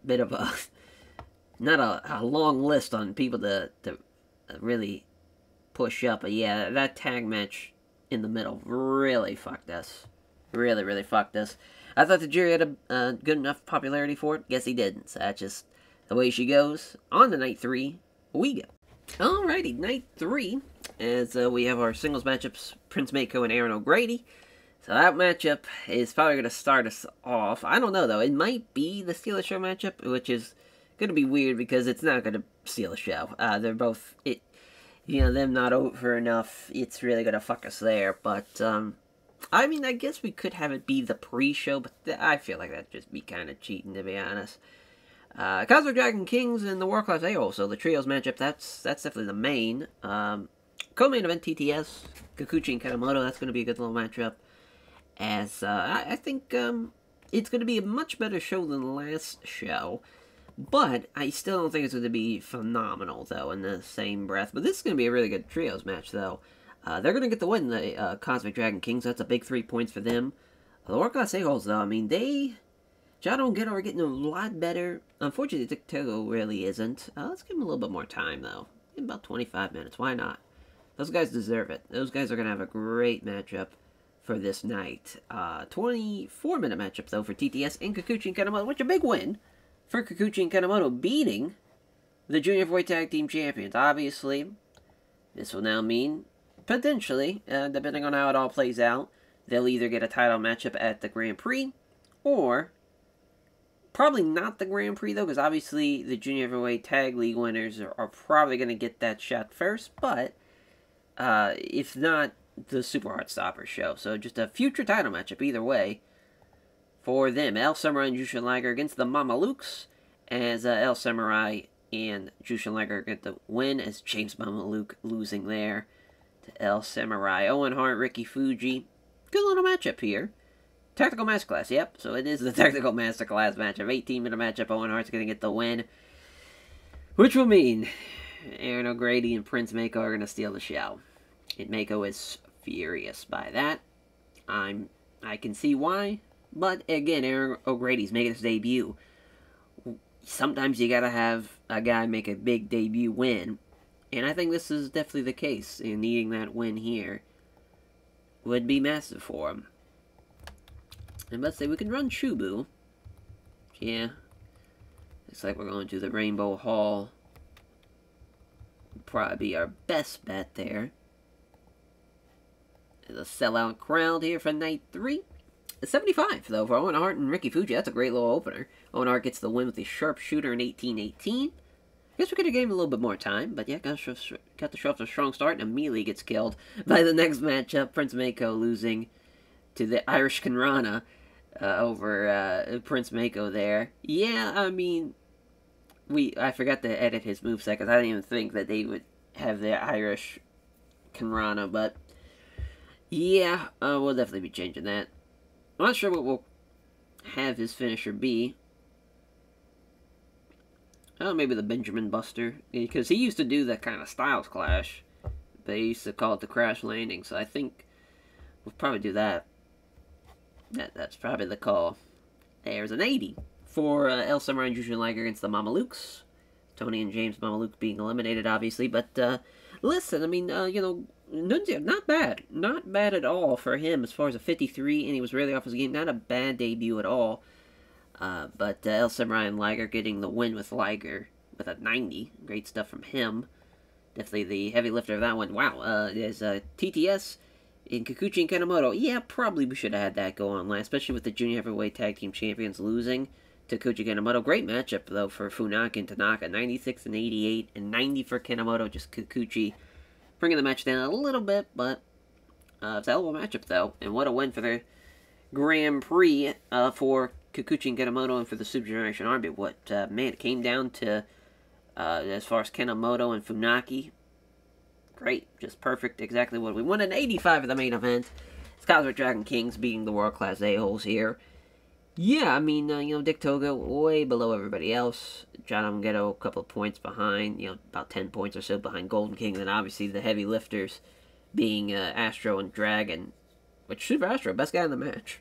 Bit of a, [laughs] not a, a long list on people to, to really push up. But yeah, that tag match in the middle really fucked us. Really, really fucked us. I thought the jury had a uh, good enough popularity for it. Guess he didn't. So that's just the way she goes. On to night three, we go. Alrighty, night three as uh, we have our singles matchups, Prince Mako and Aaron O'Grady. So that matchup is probably going to start us off. I don't know, though. It might be the Steal a Show matchup, which is going to be weird because it's not going to steal a show. Uh, they're both, it, you know, them not over enough. It's really to fuck us there. But, um, I mean, I guess we could have it be the pre-show, but I feel like that'd just be kind of cheating, to be honest. Uh, Cosmic Dragon Kings and the World Class A so the trios matchup, that's that's definitely the main. Um, Co-main event TTS, Kikuchi and Kanemoto, that's going to be a good little matchup. As, uh, I, I, think, um, it's going to be a much better show than the last show. But, I still don't think it's going to be phenomenal, though, in the same breath. But this is going to be a really good trios match, though. Uh, they're going to get the win, the uh, Cosmic Dragon Kings. That's a big three points for them. The Class A-Holes, though, I mean, they... Jado and Gedo are getting a lot better. Unfortunately, Togo really isn't. Uh, let's give him a little bit more time, though. In About 25 minutes. Why not? Those guys deserve it. Those guys are going to have a great matchup for this night. Uh, 24-minute matchup, though, for TTS and Kikuchi and Kanemoto, which a big win for Kikuchi and Kanemoto, beating the Junior Heavyweight Tag Team Champions. Obviously, this will now mean, potentially, uh, depending on how it all plays out, they'll either get a title matchup at the Grand Prix, or probably not the Grand Prix, though, because obviously the Junior Heavyweight Tag League winners are, are probably going to get that shot first, but uh, if not the Super Heartstopper show. So just a future title matchup either way for them. El Samurai and Jushin Liger against the Mamalukes as uh, El Samurai and Jushin Liger get the win as James Mamaluke losing there to El Samurai. Owen Hart, Ricky Fuji. Good little matchup here. Technical Masterclass, yep. So it is the [laughs] Technical Masterclass matchup. 18 minute matchup. Owen Hart's going to get the win. Which will mean Aaron O'Grady and Prince Mako are going to steal the show. And Mako is furious by that. I'm I can see why, but again, Aaron O'Grady's making his debut. Sometimes you gotta have a guy make a big debut win, and I think this is definitely the case. And needing that win here would be massive for him. And let's say we can run Chubu. Yeah. Looks like we're going to the Rainbow Hall. Probably be our best bet there. There's a sellout crowd here for night three. 75, though, for Owen Hart and Ricky Fuji. That's a great little opener. Owen Hart gets the win with the sharpshooter in 1818. I Guess we could have given him a little bit more time, but yeah, got, got the off a strong start and immediately gets killed by the next matchup. Prince Mako losing to the Irish Kanrana uh, over uh, Prince Mako there. Yeah, I mean, we I forgot to edit his moveset because I didn't even think that they would have the Irish Kanrana, but yeah, uh, we'll definitely be changing that. I'm not sure what we'll have his finisher be. Oh, maybe the Benjamin Buster. Because he used to do that kind of Styles Clash. He used to call it the Crash Landing. So I think we'll probably do that. that that's probably the call. There's an 80 for uh, El Samurai and Jushin Liger against the Mamalukes. Tony and James Mamaluke being eliminated, obviously. But uh, listen, I mean, uh, you know, Nunzio, not bad. Not bad at all for him as far as a 53, and he was really off his game. Not a bad debut at all. Uh, but uh, El Samurai and Liger getting the win with Liger with a 90. Great stuff from him. Definitely the heavy lifter of that one. Wow, uh, there's uh, TTS in Kikuchi and Kanemoto. Yeah, probably we should have had that go on last, especially with the junior heavyweight tag team champions losing to Kikuchi Kanemoto. Great matchup, though, for Funaki and Tanaka. 96 and 88, and 90 for Kanemoto, just Kikuchi bringing the match down a little bit, but uh, it's a hell of a matchup, though. And what a win for the Grand Prix uh, for Kikuchi and Kanemoto and for the Super Generation Army. What, uh, man, it came down to, uh, as far as Kanemoto and Funaki, great, just perfect, exactly what we wanted. 85 of the main event. It's Cosmic Dragon Kings beating the world-class a-holes here. Yeah, I mean, uh, you know, Dick Togo way below everybody else. John Amgeto a couple of points behind, you know, about 10 points or so behind Golden King. And then obviously the heavy lifters being uh, Astro and Dragon, which Super Astro, best guy in the match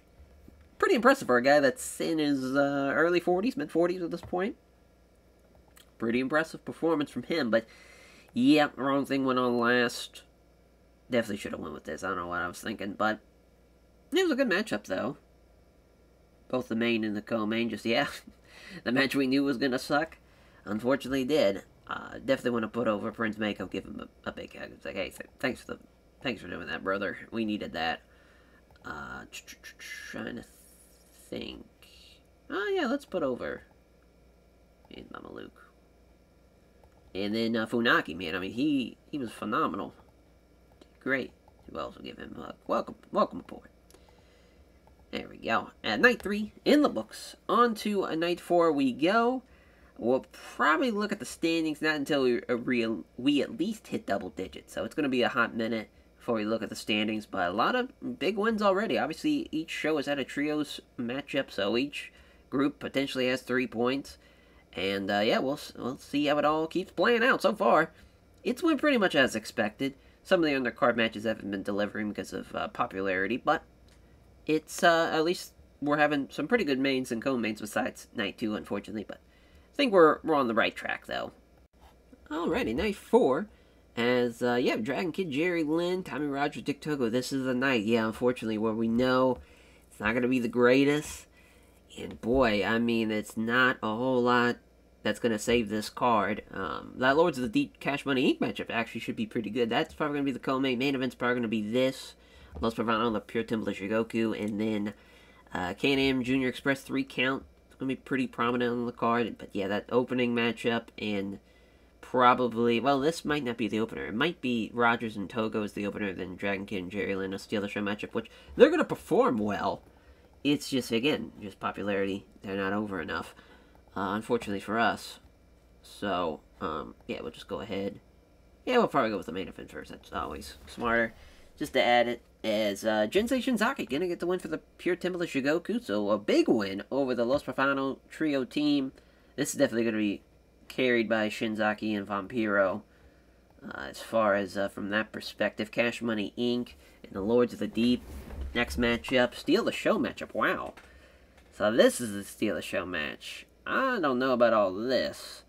pretty impressive for a guy that's in his uh, early 40s, mid 40s at this point. Pretty impressive performance from him, but yeah, wrong thing went on last. Definitely should have went with this. I don't know what I was thinking, but it was a good matchup though. Both the main and the co-main, just yeah, [laughs] the match we knew was gonna suck. Unfortunately, did. Uh, definitely want to put over Prince Mako, give him a, a big hug. It's like, hey, th thanks for the, thanks for doing that, brother. We needed that. Uh, trying to think. Oh, yeah, let's put over in Mamaluke. And then uh, Funaki, man, I mean, he he was phenomenal. Great. We'll also give him a welcome, welcome aboard. There we go. At night three, in the books. On to a night four we go. We'll probably look at the standings not until we, uh, we at least hit double digits. So it's going to be a hot minute before we look at the standings. But a lot of big wins already. Obviously, each show is had a trios matchup, so each group potentially has three points. And uh, yeah, we'll we'll see how it all keeps playing out. So far, it's went pretty much as expected. Some of the undercard matches haven't been delivering because of uh, popularity, but it's uh, at least we're having some pretty good mains and co-mains besides night two, unfortunately. But I think we're we're on the right track though. Alrighty, night four. As, uh, yeah, Dragon Kid, Jerry Lynn, Tommy Rogers, Dick Togo, this is the night, yeah, unfortunately, where we know it's not going to be the greatest. And boy, I mean, it's not a whole lot that's going to save this card. Um, that Lords of the Deep Cash Money Inc. matchup actually should be pretty good. That's probably going to be the co-main. Main event's probably going to be this. Los Provano, the Pure Temple Shigoku, and then uh, Can-Am Junior Express 3 count. It's going to be pretty prominent on the card. But yeah, that opening matchup and probably, well, this might not be the opener. It might be Rogers and Togo as the opener, then Dragon Kid and Jerry Lynn, a Steal the Show matchup, which they're going to perform well. It's just, again, just popularity. They're not over enough, uh, unfortunately for us. So, um, yeah, we'll just go ahead. Yeah, we'll probably go with the main event first. That's always smarter. Just to add it, as uh, Jinsei Shinzaki going to get the win for the Pure Temple of Shigoku. So, a big win over the Los Profano Trio team. This is definitely going to be carried by Shinzaki and Vampiro. Uh, as far as uh, from that perspective, Cash Money Inc. and the Lords of the Deep. Next matchup, Steal the Show matchup. Wow. So this is the Steal the Show match. I don't know about all this.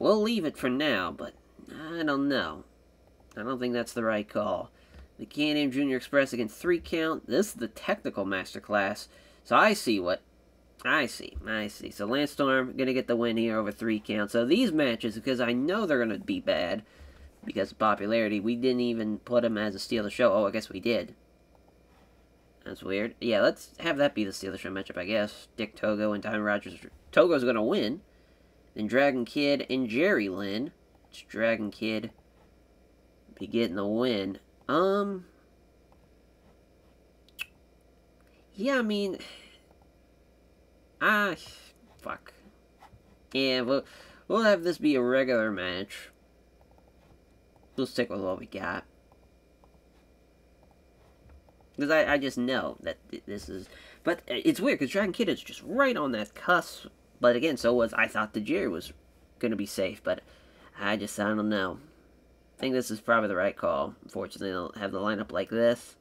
We'll leave it for now, but I don't know. I don't think that's the right call. The Can-Am Junior Express against 3 count. This is the technical masterclass. So I see what I see, I see. So Lance Storm gonna get the win here over three count. So these matches, because I know they're gonna be bad because of popularity, we didn't even put them as a steal the show. Oh, I guess we did. That's weird. Yeah, let's have that be the steal the show matchup, I guess. Dick Togo and Tommy Rogers. Togo's gonna win. Then Dragon Kid and Jerry Lynn. It's Dragon Kid be getting the win. Um. Yeah, I mean. Ah, fuck. Yeah, we'll, we'll have this be a regular match. We'll stick with what we got. Because I, I just know that this is... But it's weird, because Dragon Kid is just right on that cusp But again, so was I thought Tajiri was going to be safe, but I just I don't know. I think this is probably the right call. Unfortunately, they'll have the lineup like this,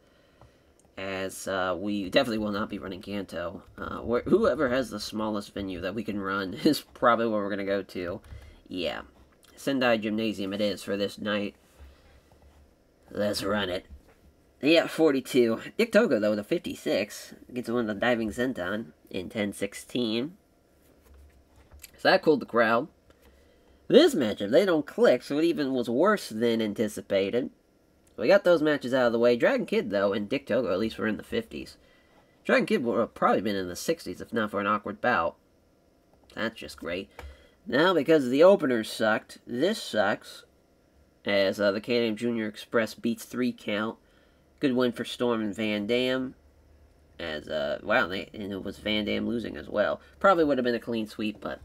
as uh, we definitely will not be running Kanto. Uh, whoever has the smallest venue that we can run [laughs] is probably where we're going to go to. Yeah, Sendai Gymnasium it is for this night. Let's run it. Yeah, 42. Dick Togo, though, with a 56. Gets one of the diving senton in 10-16. So that cooled the crowd. This matchup, they don't click, so it even was worse than anticipated. We got those matches out of the way. Dragon Kid, though, and Dick Togo at least were in the 50s. Dragon Kid would have probably been in the 60s if not for an awkward bout. That's just great. Now, because the openers sucked, this sucks. As uh, the Can-Am Junior Express beats 3 count. Good win for Storm and Van Dam. As, uh, wow, they, and it was Van Dam losing as well. Probably would have been a clean sweep, but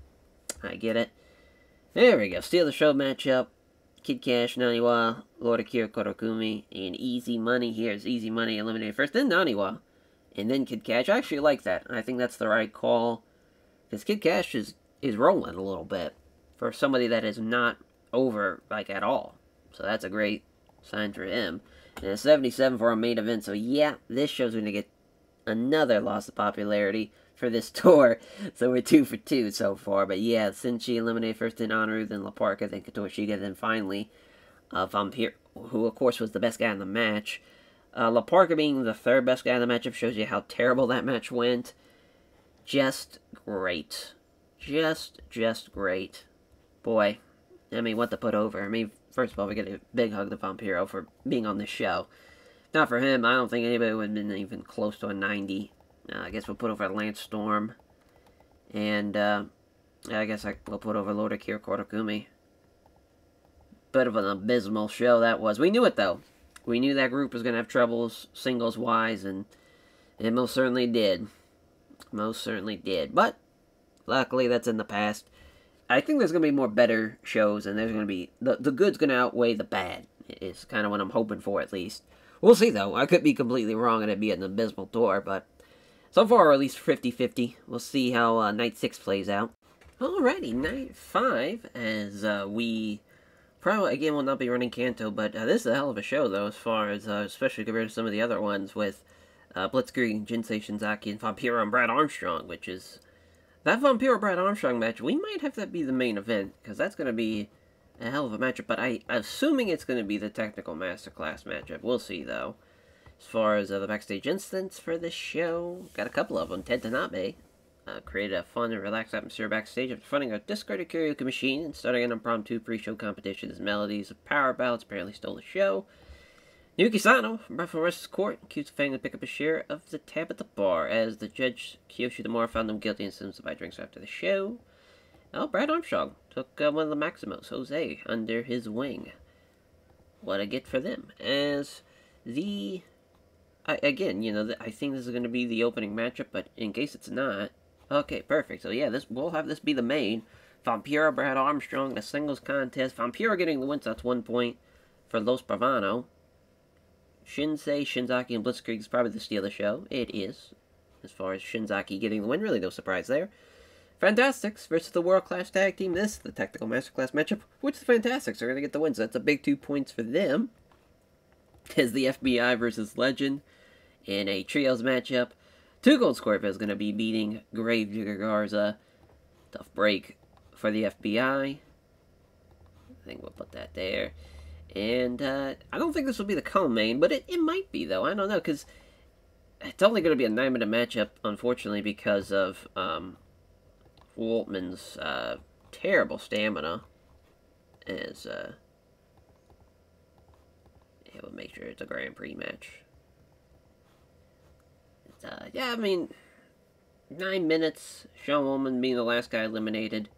I get it. There we go. Steal the show matchup. Kid Cash, Naniwa, Lord Akira Korokumi, and Easy Money here is Easy Money eliminated first, then Naniwa, and then Kid Cash. I actually like that. I think that's the right call. Because Kid Cash is, is rolling a little bit for somebody that is not over, like, at all. So that's a great sign for him. And a 77 for our main event. So yeah, this show's going to get another loss of popularity for this [laughs] tour. So we're two for two so far. But yeah, Senshi eliminated first in Honoru, then La Parka, then Katoshiga, then finally uh, who of course was the best guy in the match. Uh, La Parka being the third best guy in the matchup shows you how terrible that match went. Just great. Just, just great. Boy, I mean, what to put over. I mean, first of all, we get a big hug to Vampiro for being on this show. Not for him, I don't think anybody would have been even close to a 90. Uh, I guess we'll put over Lance Storm. And, uh, I guess I will put over Lord Akira Korokumi. Bit of an abysmal show that was. We knew it, though. We knew that group was going to have troubles singles-wise, and it most certainly did. Most certainly did. But, luckily, that's in the past. I think there's going to be more better shows, and there's going to be... The, the good's going to outweigh the bad, is kind of what I'm hoping for, at least. We'll see, though. I could be completely wrong, and it'd be an abysmal tour, but... So far, at least 50-50. We'll see how uh, Night 6 plays out. Alrighty, Night 5, as uh, we... Probably, again, will not be running Kanto, but uh, this is a hell of a show, though, as far as... Uh, especially compared to some of the other ones with... Uh, Blitzkrieg, Jinsei Shinzaki, and Vampiro and Brad Armstrong, which is that Vampiro Brad Armstrong match, we might have that be the main event, because that's going to be a hell of a matchup, but I, assuming it's going to be the technical masterclass matchup. We'll see, though. As far as uh, the backstage incidents for this show, got a couple of them. Ted Tanabe uh, created a fun and relaxed atmosphere backstage after funding a discarded karaoke machine and starting an impromptu pre-show competition. His melodies of power ballads apparently stole the show. Yuki Sano from Buffalo Wrestlers Court accused Fang to pick up a share of the tab at the bar as the judge Kiyoshi Tamura found him guilty and sentenced to buy drinks after the show. Oh, Brad Armstrong took uh, one of the Maximos, Jose, under his wing. What a get for them. As the... I, again, you know, I think this is going to be the opening matchup, but in case it's not... Okay, perfect. So yeah, this we'll have this be the main. Vampiro, Brad Armstrong, the singles contest. Vampiro getting the win, so that's one point for Los Bravano. Shinsei, Shinzaki, and Blitzkrieg is probably the steal of the show. It is. As far as Shinzaki getting the win, really no surprise there. Fantastics versus the World Class Tag Team. This, the Technical Masterclass matchup, which the Fantastics are going to get the win, so that's a big two points for them. As the FBI versus Legend in a Trios matchup. Two Cold Scorpio is going to be beating Gravedigger Garza. Tough break for the FBI. I think we'll put that there. And uh, I don't think this will be the co-main, but it, it might be, though. I don't know, because it's only going to be a 9-minute matchup, unfortunately, because of um, Waltman's uh, terrible stamina. As, uh, yeah, we'll make sure it's a Grand Prix match. Uh, yeah, I mean, 9 minutes, Sean Waltman being the last guy eliminated.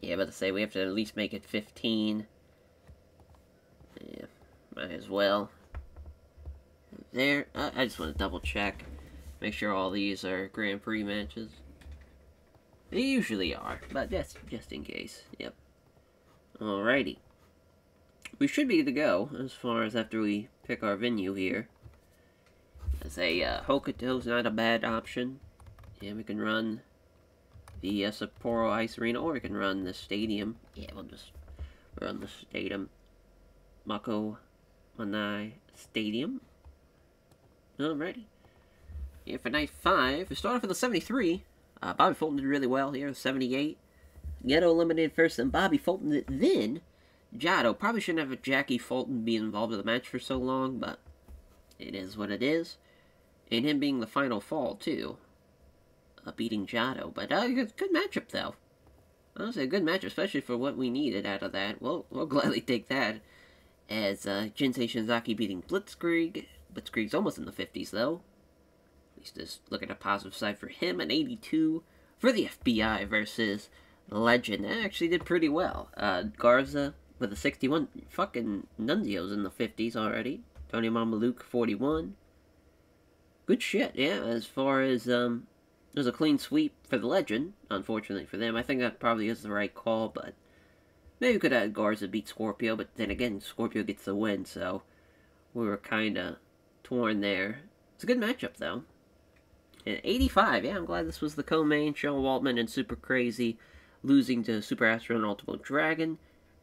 Yeah, but to say we have to at least make it 15. Yeah, might as well. There, uh, I just want to double check. Make sure all these are Grand Prix matches. They usually are, but that's just in case. Yep. Alrighty. We should be good to go as far as after we pick our venue here. Say uh, Hokkaido's not a bad option. Yeah, we can run the uh, Sapporo Ice Arena, or we can run the stadium. Yeah, we'll just run the stadium. Mako Manai Stadium. Alrighty. Here for night five, we start off with the 73. Uh, Bobby Fulton did really well here, 78. Gedo eliminated first, and Bobby Fulton then. Jado probably shouldn't have Jackie Fulton be involved in the match for so long, but it is what it is. And him being the final fall, too. Uh, beating Jado. But uh, good, matchup, though. Honestly, a good match, especially for what we needed out of that. We'll, we'll [laughs] gladly take that. As uh, Jinsei Shinzaki beating Blitzkrieg. Blitzkrieg's almost in the 50s, though. At least just look at a positive side for him. An 82 for the FBI versus Legend. That actually did pretty well. Uh, Garza with a 61. Fucking Nunzio's in the 50s already. Tony Mamaluke, 41. Good shit, yeah, as far as, um, there's a clean sweep for the Legend, unfortunately for them. I think that probably is the right call, but maybe we could have Garza beat Scorpio, but then again, Scorpio gets the win, so we were kind of torn there. It's a good matchup, though. And 85, yeah, I'm glad this was the co-main. Sean Waltman and Super Crazy losing to Super Astro and Ultimo Dragon,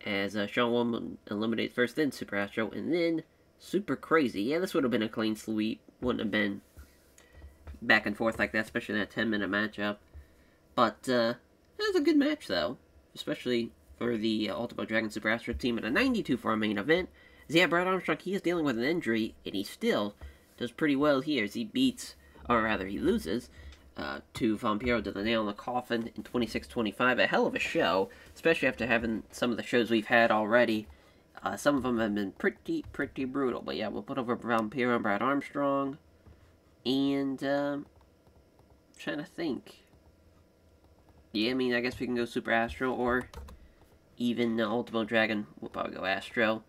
as uh, Sean Waltman eliminated first, then Super Astro, and then Super Crazy. Yeah, this would have been a clean sweep. Wouldn't have been back and forth like that, especially in that 10-minute matchup. But, uh, it was a good match, though. Especially for the Ultimo Dragon Super Astro team at a 92 for a main event. As yeah, Brad Armstrong, he is dealing with an injury, and he still does pretty well here as he beats, or rather, he loses, uh, to Vampiro to the nail in the coffin in 26-25. A hell of a show, especially after having some of the shows we've had already. Uh, some of them have been pretty, pretty brutal. But yeah, we'll put over Vampiro and Brad Armstrong. And, um, trying to think. Yeah, I mean, I guess we can go Super Astro or even uh, Ultimo Dragon. We'll probably go Astro.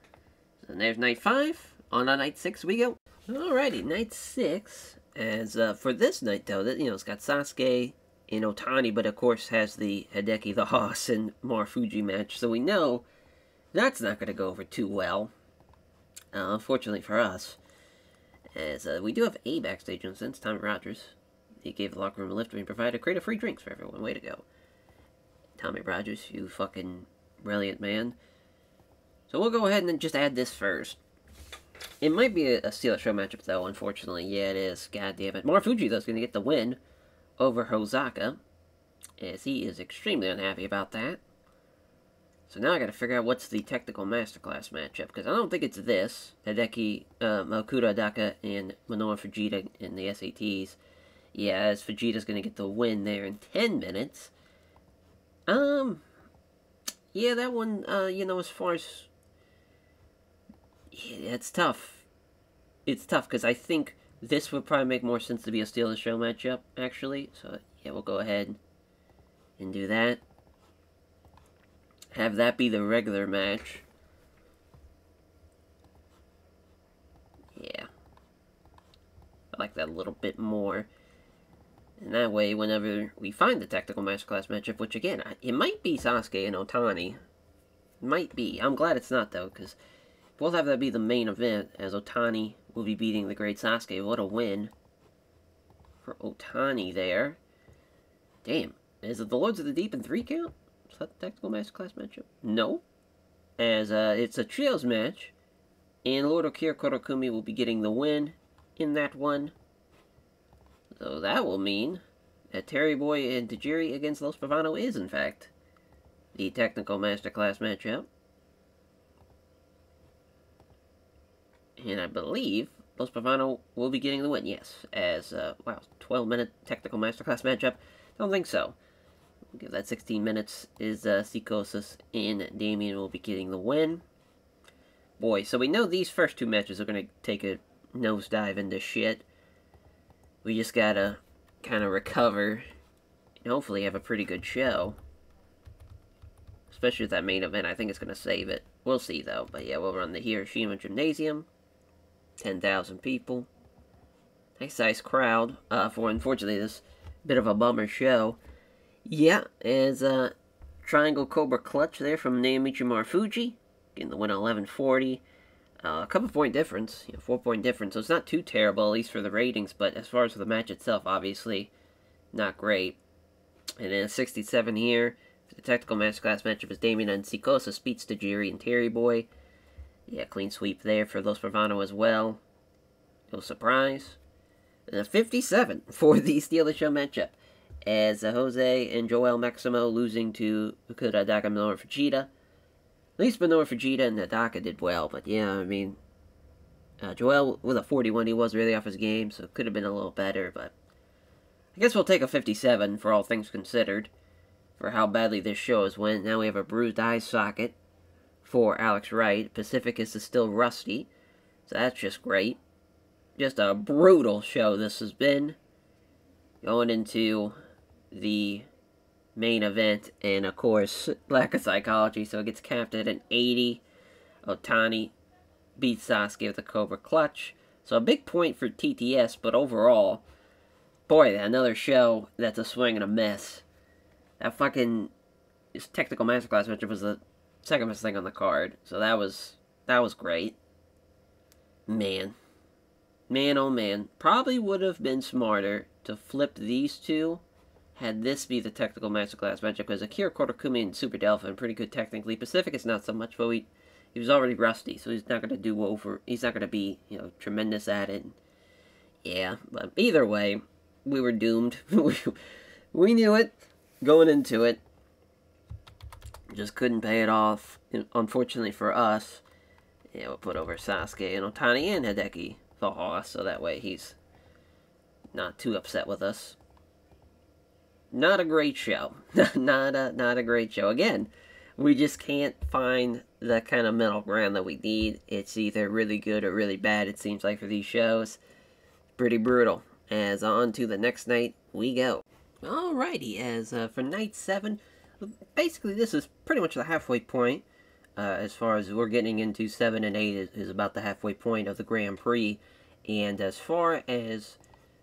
So there's night five. On to night six we go. Alrighty, night six. As uh, for this night, though, that you know, it's got Sasuke and Otani, but of course has the Hideki the Hoss and Marufuji match, so we know that's not going to go over too well. Uh, unfortunately for us, as uh, we do have a backstage instance, Tommy Rogers. He gave the locker room a lift and provided a crate of free drinks for everyone. Way to go. Tommy Rogers, you fucking brilliant man. So we'll go ahead and just add this first. It might be a, a Show matchup, though, unfortunately. Yeah, it is. God damn it. Marufuji, though, is going to get the win over Hosaka, as he is extremely unhappy about that. So now I gotta figure out what's the technical masterclass matchup, because I don't think it's this. Hideki, um, Okuda Daka, and Minoru Fujita in the SATs. Yeah, as Fujita's gonna get the win there in 10 minutes. Um, yeah, that one, uh, you know, as far as yeah, it's tough. It's tough because I think this would probably make more sense to be a Steal the Show matchup, actually. So, yeah, we'll go ahead and do that. Have that be the regular match. Yeah. I like that a little bit more. And that way, whenever we find the Technical Masterclass matchup, which again, it might be Sasuke and Otani. Might be. I'm glad it's not, though, because We'll have that be the main event, as Otani will be beating the great Sasuke. What a win for Otani there. Damn. Is it the Lords of the Deep in three count? The Technical Masterclass matchup? No. As uh, it's a trios match. And Lord Akira Kurokumi will be getting the win in that one. So that will mean that Terry Boy and Tajiri against Los Pavano is, in fact, the Technical Masterclass matchup. and I believe Los Pavano will be getting the win, yes, as, uh, wow, 12-minute technical masterclass matchup. Don't think so. Give that 16 minutes is uh, Psicosis and Damien will be getting the win. Boy, so we know these first two matches are going to take a nosedive into shit. We just gotta kind of recover and hopefully have a pretty good show. Especially with that main event, I think it's going to save it. We'll see, though. But yeah, we'll run the Hiroshima Gymnasium. 10,000 people. Nice size crowd uh, for, unfortunately, this bit of a bummer show. Yeah, as a Triangle Cobra Clutch there from Naomichi Marufuji. Getting the win 1140. Uh, a couple point difference, you know, four point difference, so it's not too terrible, at least for the ratings, but as far as the match itself, obviously, not great. And then a 67 here. For the Technical Masterclass matchup is Damien and Psicosis beats Tajiri and Terry Boy. Yeah, clean sweep there for Los Bravano as well. No surprise. And a 57 [laughs] for the Steelers Show matchup. As Jose and Joel Maximo losing to Okuda Adaka Minoru Fujita. At least Minoru Fujita and Adaka did well, but yeah, I mean, uh, Joel with a 41, he was really off his game, so it could have been a little better, but I guess we'll take a 57 for all things considered for how badly this show has went. Now we have a bruised eye socket for Alex Wright. Pacificus is still rusty, so that's just great. Just a brutal show this has been. Going into the main event, and of course, [laughs] lack of psychology, so it gets capped at an 80. Otani beats Sasuke with a Cobra Clutch. So a big point for TTS, but overall, boy, another show that's a swing and a miss. That fucking this technical masterclass matchup was the second best thing on the card, so that was that was great. Man, man, oh man, probably would have been smarter to flip these two. Had this be the technical masterclass matchup, because Akira Kotakumi and Super Delfin pretty good technically. Pacific is not so much, but we he was already rusty, so he's not going to do over. He's not going to be, you know, tremendous at it. Yeah, but either way, we were doomed. [laughs] we knew it going into it. Just couldn't pay it off. Unfortunately for us, yeah, we'll put over Sasuke and Otani and Hideki for so that way he's not too upset with us. Not a great show. [laughs] not a not a great show. Again, we just can't find the kind of middle ground that we need. It's either really good or really bad, it seems like, for these shows. Pretty brutal. As on to the next night we go. Alrighty, as uh, for night 7, basically this is pretty much the halfway point. Uh, as far as we're getting into 7 and 8 is, is about the halfway point of the Grand Prix. And as far as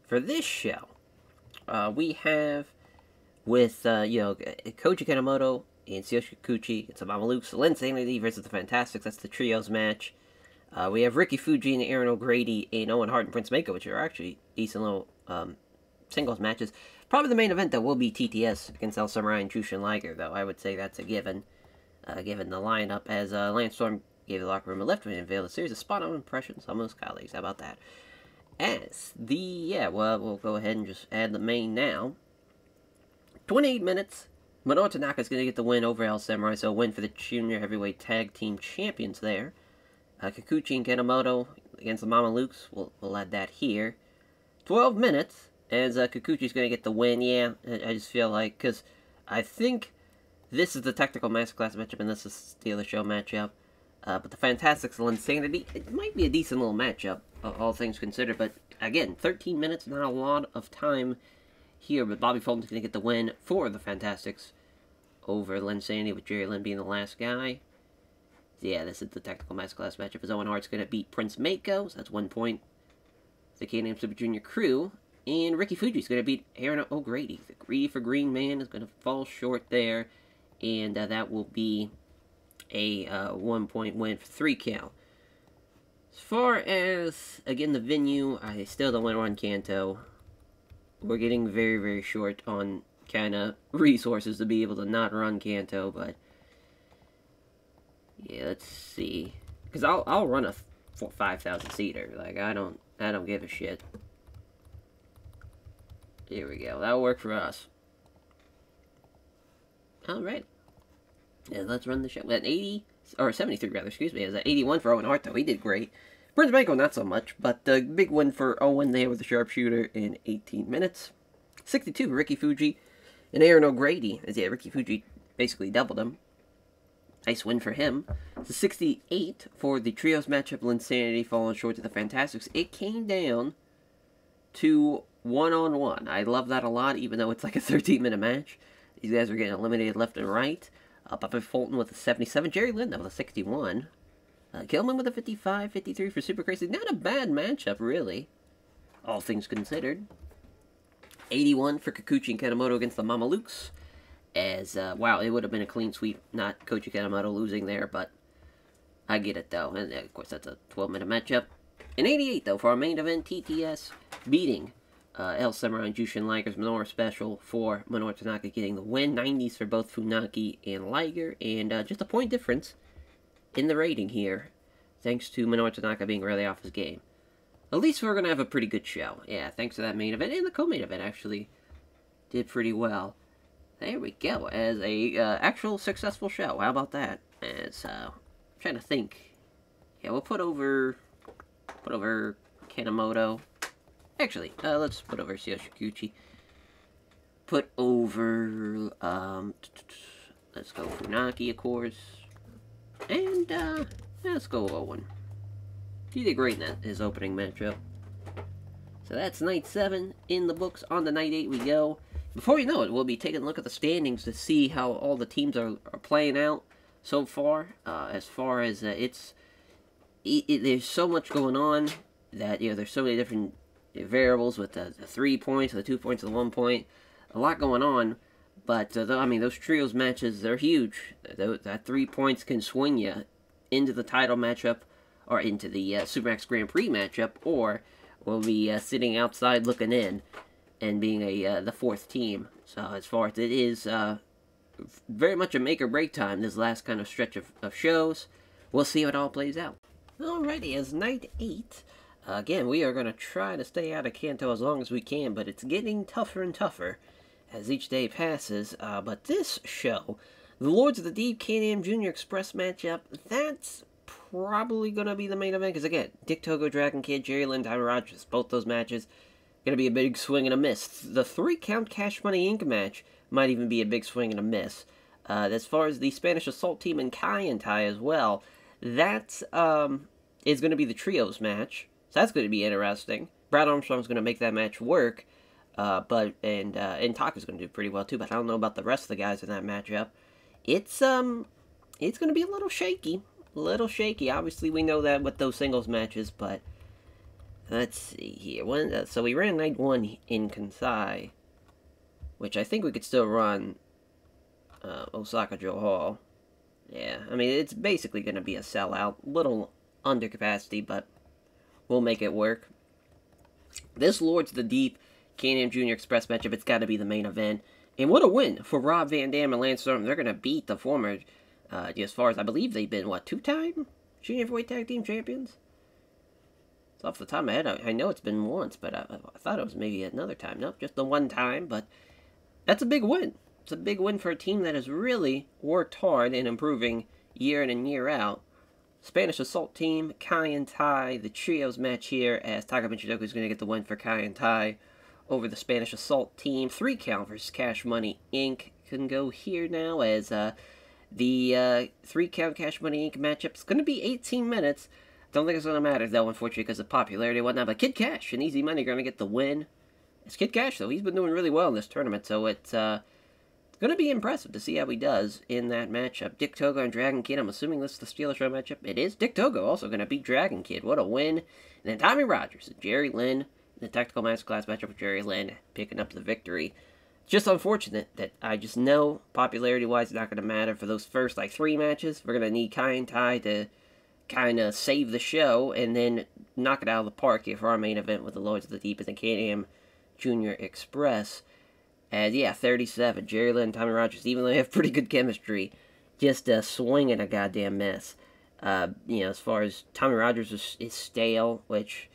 for this show, uh, we have with, uh, you know, Koji Kanemoto and Tsuyoshi Kikuchi. It's a Mamalukes, Linsanity versus the Fantastics. That's the trios match. Uh, we have Ricky Fuji and Aaron O'Grady and Owen Hart and Prince Mako, which are actually decent little um, singles matches. Probably the main event, that will be TTS against El Samurai and Jushin Liger, though. I would say that's a given, uh, given the lineup, as uh, Lance Storm gave the locker room a lift and unveiled a series of spot-on impressions on most colleagues. How about that? As the, yeah, well, we'll go ahead and just add the main now. 28 minutes, Minoru Tanaka is going to get the win over El Samurai, so a win for the Junior Heavyweight Tag Team Champions there. Uh, Kikuchi and Kanemoto against the Mamalukes, we'll, we'll add that here. 12 minutes, as uh, Kikuchi's going to get the win, yeah, I, I just feel like, because I think this is the Technical Masterclass matchup, and this is the other show matchup. Uh, but the Fantastics and Insanity, it might be a decent little matchup, all things considered, but again, 13 minutes, not a lot of time here, but Bobby Fulton's going to get the win for the Fantastics over Linsanity with Jerry Lynn being the last guy. Yeah, this is the technical masterclass matchup as Owen Hart's going to beat Prince Mako, so that's one point. The Can-Am Super Junior crew. And Ricky Fuji's going to beat Aaron O'Grady. The greedy for green man is going to fall short there. And uh, that will be a uh, one-point win for three count. As far as, again, the venue, I still don't want to run Kanto. We're getting very, very short on kind of resources to be able to not run Kanto, but yeah, let's see. Because I'll I'll run a five thousand seater. Like I don't I don't give a shit. Here we go. That'll work for us. All right. Yeah, let's run the show. At 80, or 73 rather, excuse me. Is at 81 for Owen Hart, though. He did great. Prince Mako, not so much, but the big win for Owen there with the sharpshooter in 18 minutes. 62 Ricky Fuji. And Aaron O'Grady, as yeah, Ricky Fuji basically doubled him. Nice win for him. The 68 for the trios matchup, Linsanity falling short to the Fantastics. It came down to one-on-one. I love that a lot, even though it's like a 13-minute match. These guys are getting eliminated left and right. Uh, Bobby Fulton with a 77. Jerry Linda with a 61. Uh, with a 55, 53 for Super Crazy. Not a bad matchup, really. All things considered. 81 for Kikuchi and Kanemoto against the Mamalukes. As, uh, wow, it would have been a clean sweep, not Koji Kanemoto losing there, but I get it, though. And, of course, that's a 12-minute matchup. In 88, though, for our main event, TTS beating uh, El Samurai and Jushin Liger's Minoru special for Minoru Tanaka getting the win. 90s for both Funaki and Liger, and uh, just a point difference in the rating here, thanks to Minoru Tanaka being really off his game. At least we're going to have a pretty good show. Yeah, thanks to that main event, and the co-main event actually did pretty well. There we go, as a uh, actual successful show. How about that? As, uh, I'm trying to think. Yeah, we'll put over, put over Kanemoto. Actually, uh, let's put over Yoshiguchi. Put over, um, let's go Funaki, of course. And, uh, let's go Owen. He did great in that, his opening matchup. So that's night 7 in the books. On the night 8 we go. Before you know it, we'll be taking a look at the standings to see how all the teams are, are playing out so far. Uh, as far as uh, it's... It, it, there's so much going on that, you know, there's so many different variables with the, the three points, the two points, the one point. A lot going on. But, uh, I mean, those trios matches, they're huge. That, three points can swing you into the title matchup or into the uh, Supermax Grand Prix matchup, or we'll be uh, sitting outside looking in and being a uh, the fourth team. So as far as it is uh, very much a make or break time, this last kind of stretch of, of shows, we'll see how it all plays out. Alrighty, as night 8, again, we are going to try to stay out of Kanto as long as we can, but it's getting tougher and tougher as each day passes. Uh, but this show, the Lords of the Deep Can-Am Junior Express matchup, that's probably going to be the main event. Because again, Dick Togo, Dragon Kid, Jerry Lynn, Tommy Rogers, both those matches, going to be a big swing and a miss. The three count Cash Money Inc. match might even be a big swing and a miss. Uh, as far as the Spanish Assault Team and Kaientai as well, that um, is going to be the trios match. So that's going to be interesting. Brad Armstrong's going to make that match work. Uh, but and uh, and Taka's going to do pretty well too. But I don't know about the rest of the guys in that matchup. It's um, it's going to be a little shaky, a little shaky. Obviously, we know that with those singles matches, but let's see here. When uh, so we ran night one in Kansai, which I think we could still run uh, Osaka-jo Hall. Yeah, I mean it's basically going to be a sellout, little under capacity, but we'll make it work. This Lords the Deep Can-Am Junior Express matchup, it's got to be the main event. And what a win for Rob Van Dam and Lance Storm. They're going to beat the former, uh, as far as I believe they've been, what, two-time Junior Heavyweight Tag Team Champions? It's off the top of my head. I, I know it's been once, but I, I, thought it was maybe another time. Nope, just the one time, but that's a big win. It's a big win for a team that has really worked hard in improving year in and year out. Spanish Assault Team, Kaientai, the trios match here as Taka Michinoku is going to get the win for Kaientai over the Spanish Assault Team. Three count versus Cash Money Inc. can go here now as uh, the uh, three count Cash Money Inc. matchup is going to be 18 minutes. Don't think it's going to matter though, unfortunately, because of popularity and whatnot. But Kid Cash and Easy Money are going to get the win. It's Kid Cash though; he's been doing really well in this tournament, so it's uh, Going to be impressive to see how he does in that matchup. Dick Togo and Dragon Kid. I'm assuming this is the Steel Show matchup. It is. Dick Togo also going to beat Dragon Kid. What a win. And then Tommy Rogers and Jerry Lynn. The Tactical Masterclass matchup with Jerry Lynn picking up the victory. Just unfortunate that I just know popularity-wise it's not going to matter for those first like three matches. We're going to need Kaientai to kind of save the show and then knock it out of the park here for our main event with the Lords of the Deep and the Can-Am Junior Express. And yeah, 37. Jerry Lynn and Tommy Rogers, even though they have pretty good chemistry, just uh, swinging a goddamn mess. Uh, you know, as far as Tommy Rogers is, is stale, which,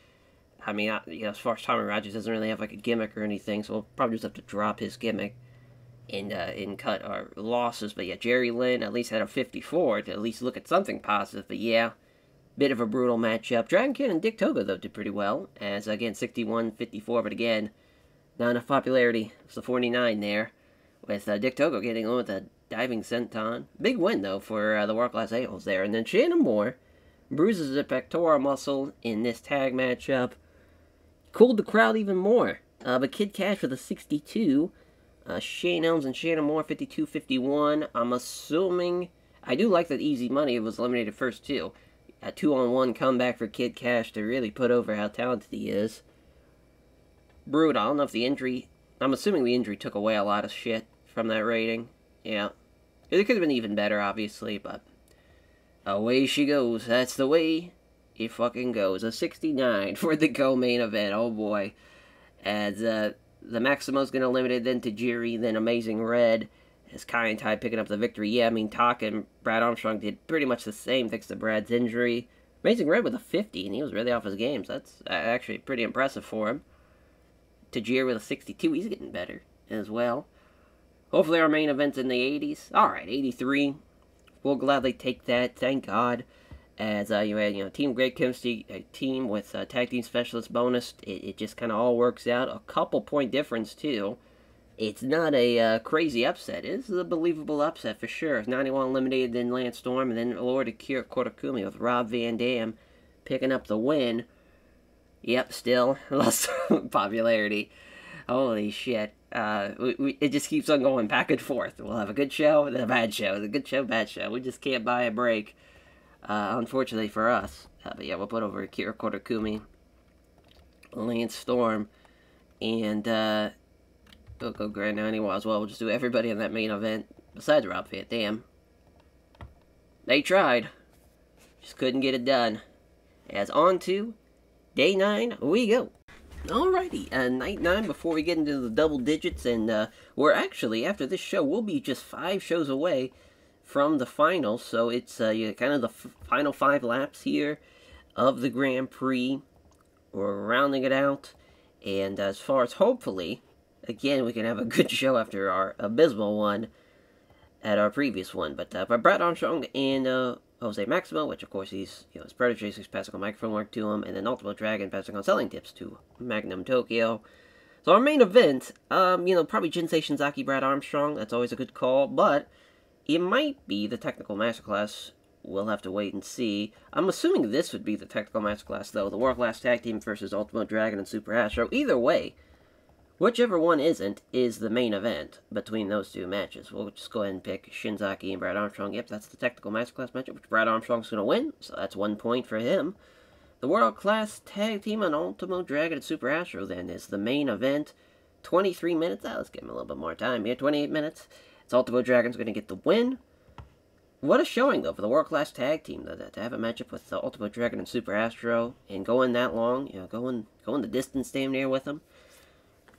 I mean, I, you know, as far as Tommy Rogers doesn't really have like a gimmick or anything, so we'll probably just have to drop his gimmick and, uh, and cut our losses. But yeah, Jerry Lynn at least had a 54 to at least look at something positive. But yeah, bit of a brutal matchup. Dragon Kid and Dick Togo, though, did pretty well, as again, 61 54, but again, not enough popularity. It's the 49 there, with uh, Dick Togo getting on with a diving senton. Big win, though, for uh, the World Class A-holes there. And then Shannon Moore bruises a pectoral muscle in this tag matchup. Cooled the crowd even more. Uh, but Kid Cash with a 62. Uh, Shane Elms and Shannon Moore 52-51. I'm assuming... I do like that Easy Money it was eliminated first, too. A two-on-one comeback for Kid Cash to really put over how talented he is. Brood, I don't know if the injury... I'm assuming the injury took away a lot of shit from that rating. Yeah. It could have been even better, obviously, but... Away she goes. That's the way fucking goes. A 69 for the co-main event. Oh, boy. As uh, the Maximo's going to limit it then to Jiri, then Amazing Red. As Kaientai picking up the victory. Yeah, I mean, Tak and Brad Armstrong did pretty much the same thanks to Brad's injury. Amazing Red with a 50, and he was really off his game, so that's actually pretty impressive for him. Tajiri with a 62, he's getting better as well. Hopefully our main event's in the 80s. Alright, 83. We'll gladly take that, thank God. As uh, you had, you know, Team Great Chemistry, a team with a Tag Team Specialist bonus. It, it just kind of all works out. A couple point difference, too. It's not a uh, crazy upset. It is a believable upset for sure. 91 eliminated, then Lance Storm, and then Lord Akira Kotakumi with Rob Van Dam picking up the win. Yep, still [laughs] lost popularity. Holy shit. Uh, we, we, it just keeps on going back and forth. We'll have a good show, then a bad show, a good show, bad show. We just can't buy a break, uh, unfortunately for us. Uh, but yeah, we'll put over Akira Kotakumi, Lance Storm, and uh, we'll go Gran Naniwa as well. We'll just do everybody in that main event besides Rob Van Dam. They tried, just couldn't get it done. As on to day nine, we go. Alrighty, uh, night nine before we get into the double digits, and uh, we're actually, after this show, we'll be just five shows away from the final, so it's uh, kind of the final five laps here of the Grand Prix. We're rounding it out, and as far as hopefully, again, we can have a [laughs] good show after our abysmal one at our previous one, but uh, Brad Armstrong and uh, Jose Maximo, which of course he's, you know, his protege, he's passing on microphone work to him, and then Ultimo Dragon passing on selling tips to Magnum Tokyo. So our main event, um, you know, probably Jinsei Shinzaki, Brad Armstrong, that's always a good call, but it might be the Technical Masterclass. We'll have to wait and see. I'm assuming this would be the Technical Masterclass, though. The World Class Tag Team versus Ultimo Dragon and Super Astro. Either way, Whichever one isn't is the main event between those two matches. We'll just go ahead and pick Shinzaki and Brad Armstrong. Yep, that's the technical masterclass matchup, which Brad Armstrong's going to win, so that's one point for him. The World Class Tag Team on Ultimo Dragon and Super Astro then is the main event. 23 minutes. Ah, let's give him a little bit more time here. 28 minutes. It's Ultimo Dragon's going to get the win. What a showing, though, for the World Class Tag Team, though, to have a matchup with the Ultimo Dragon and Super Astro and going that long, you know, going, going the distance damn near with them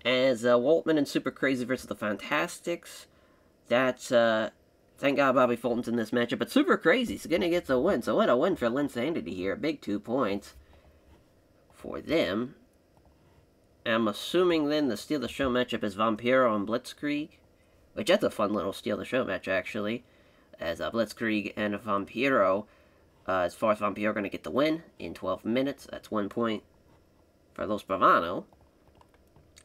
as uh, Waltman and Super Crazy versus the Fantastics. That's, uh, thank God Bobby Fulton's in this matchup, but Super Crazy's gonna get the win, so what a win for Linsanity here. Big two points for them. I'm assuming then the Steal the Show matchup is Vampiro and Blitzkrieg, which that's a fun little Steal the Show match, actually, as uh, Blitzkrieg and Vampiro. Uh, as far as Vampiro going to get the win in 12 minutes, that's one point for Los Bravano.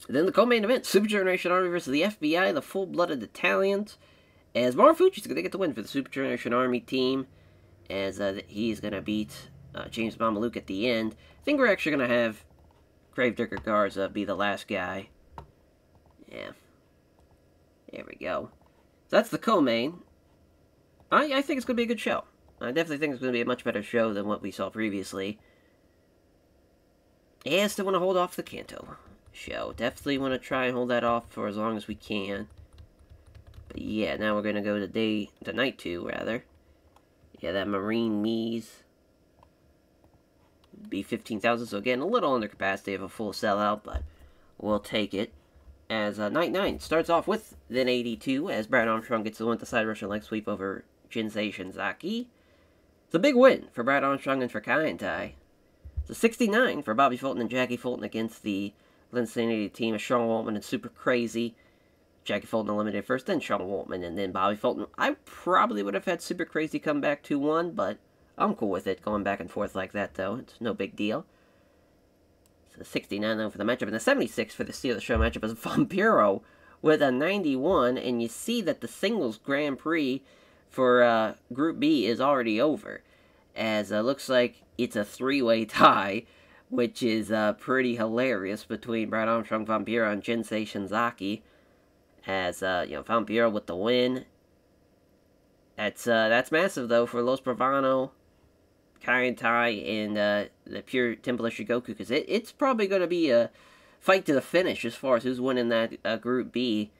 Then the co-main event, Super Generation Army versus the FBI, the full-blooded Italians. As Marufuji's going to get the win for the Super Generation Army team, as uh, he's going to beat uh, James Mamaluke at the end. I think we're actually going to have Gravedigger Garza be the last guy. Yeah. There we go. So that's the co-main. I, I think it's going to be a good show. I definitely think it's going to be a much better show than what we saw previously. Yeah, still want to hold off the Kanto show. Definitely want to try and hold that off for as long as we can. But yeah, now we're going to go to day, to night two, rather. Yeah, that Marine Messe be 15,000, so again, a little under capacity of a full sellout, but we'll take it. As uh, Night 9 starts off with then 82, as Brad Armstrong gets the one to side Russian leg sweep over Jinsei Shinzaki. It's a big win for Brad Armstrong and for Kaientai. It's a 69 for Bobby Fulton and Jackie Fulton against the Linsanity team of Sean Waltman and Super Crazy. Jackie Fulton eliminated first, then Sean Waltman, and then Bobby Fulton. I probably would have had Super Crazy come back 2-1, but I'm cool with it going back and forth like that, though. It's no big deal. So 69 though for the matchup, and the 76 for the Steal the Show matchup is Vampiro with a 91, and you see that the singles Grand Prix for uh, Group B is already over, as it uh, looks like it's a three-way [laughs] tie which is uh, pretty hilarious between Brad Armstrong, Vampiro, and Jinsei Shinzaki. As, uh, you know, Vampiro with the win. That's, uh, that's massive, though, for Los Bravano, Kaientai, and uh, the pure Temple of Shigoku, because it, it's probably going to be a fight to the finish as far as who's winning that uh, Group B.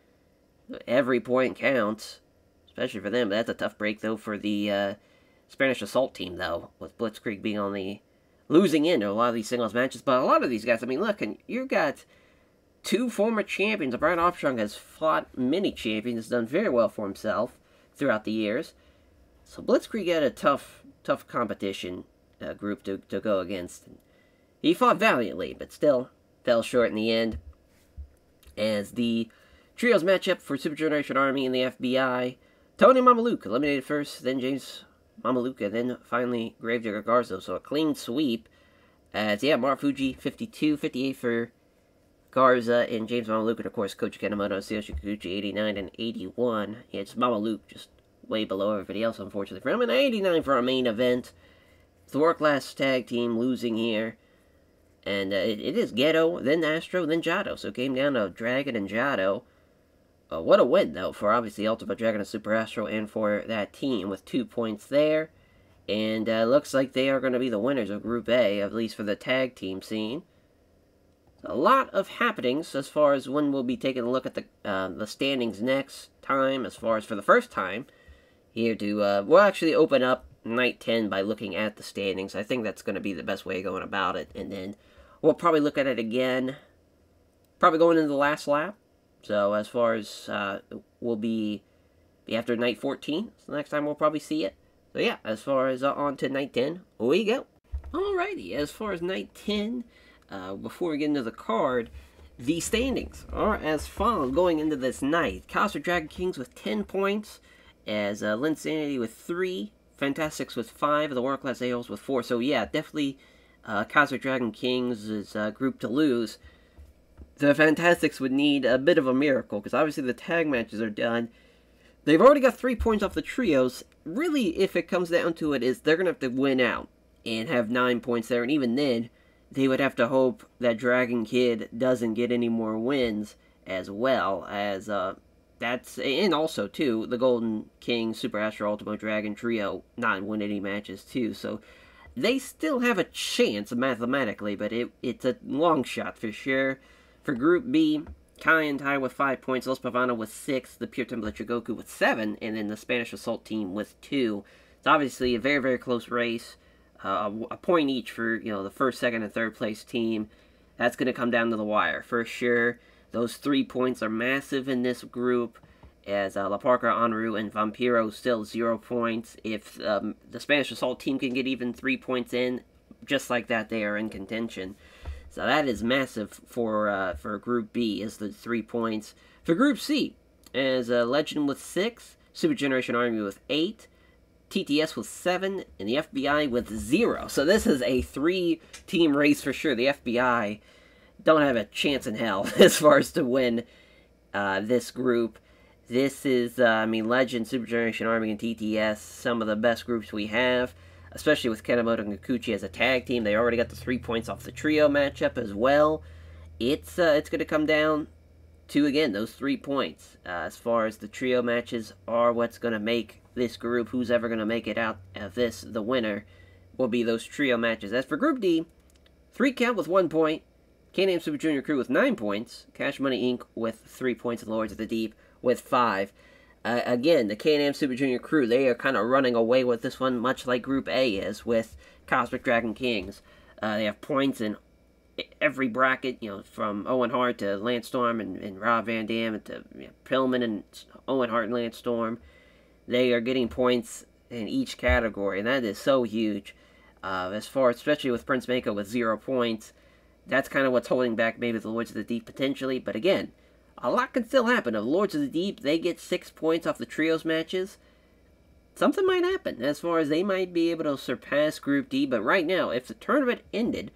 Every point counts, especially for them. That's a tough break, though, for the uh, Spanish Assault team, though, with Blitzkrieg being on the losing end into a lot of these singles matches. But a lot of these guys, I mean, look, and you've got two former champions. Brian Armstrong has fought many champions, done very well for himself throughout the years. So Blitzkrieg had a tough, tough competition uh, group to, to go against. He fought valiantly, but still fell short in the end. As the trios matchup for Super Generation Army and the FBI, Tony Mamaluke eliminated first, then James Mamaluke, and then finally Gravedigger Garza. So a clean sweep. As, yeah, Marufuji 52, 58 for Garza and James Mamaluke, and of course, Koji Kanemoto, Tsuyoshi Kikuchi 89 and 81. Yeah, it's Mamaluke just way below everybody else, unfortunately, for him. And 89 for our main event. The World Class Tag Team losing here. And uh, it, it is Gedo, then Astro, then Jado. So it came down to Dragon and Jado. Uh, what a win, though, for obviously Ultimo Dragon and Super Astro and for that team with two points there. And uh, looks like they are going to be the winners of Group A, at least for the tag team scene. A lot of happenings as far as when we'll be taking a look at the uh, the standings next time, as far as for the first time. Here to, uh, we'll actually open up night 10 by looking at the standings. I think that's going to be the best way of going about it. And then we'll probably look at it again, probably going into the last lap. So as far as uh, we'll be, be after night 14, so next time we'll probably see it. So yeah, as far as uh, on to night 10, we go. Alrighty, as far as night 10, uh, before we get into the card, the standings are as follows going into this night. Cosmic Dragon Kings with 10 points, as uh, Linsanity with 3, Fantastics with 5, the World Class Ales with 4. So yeah, definitely uh, Cosmic Dragon Kings is a group to lose. The Fantastics would need a bit of a miracle, because obviously the tag matches are done. They've already got 3 points off the trios. Really, if it comes down to it, is they're going to have to win out and have 9 points there. And even then, they would have to hope that Dragon Kid doesn't get any more wins as well as uh, that's and also too the Golden King Super Astro Ultimo Dragon trio not win any matches too. So they still have a chance mathematically, but it it's a long shot for sure. For Group B, Kaientai with five points, Los Bravano with six, the Pure Temple Goku with seven, and then the Spanish Assault team with two. It's obviously a very very close race. Uh, a point each for you know the first, second, and third place team. That's going to come down to the wire for sure. Those three points are massive in this group, as uh, La Parka, Enru, and Vampiro still zero points. If um, the Spanish Assault team can get even three points in, just like that, they are in contention. So that is massive for uh, for Group B, is the three points. For Group C, as uh, Legend with six, Super Generation Army with eight, TTS with seven, and the FBI with zero. So this is a three-team race for sure. The FBI don't have a chance in hell [laughs] as far as to win uh, this group. This is, uh, I mean, Legend, Super Generation Army, and TTS, some of the best groups we have, especially with Kanemoto and Kikuchi as a tag team. They already got the three points off the trio matchup as well. It's, uh, it's going to come down to, again, those three points. Uh, as far as the trio matches are what's going to make this group, who's ever going to make it out of this, the winner, will be those trio matches. As for Group D, three count with one point, Can-Am Super Junior Crew with nine points, Cash Money Inc. with three points, and Lords of the Deep with five. Uh, again, the Can-Am Super Junior Crew, they are kind of running away with this one, much like Group A is with Cosmic Dragon Kings. Uh, they have points in every bracket, you know, from Owen Hart to Lance Storm and, and Rob Van Dam to you know, Pillman and Owen Hart and Lance Storm. They are getting points in each category, and that is so huge. Uh, as far, especially with Prince Mako with zero points, that's kind of what's holding back maybe the Lords of the Deep potentially. But again, a lot can still happen. If Lords of the Deep, they get six points off the trios matches, something might happen as far as they might be able to surpass Group D. But right now, if the tournament ended,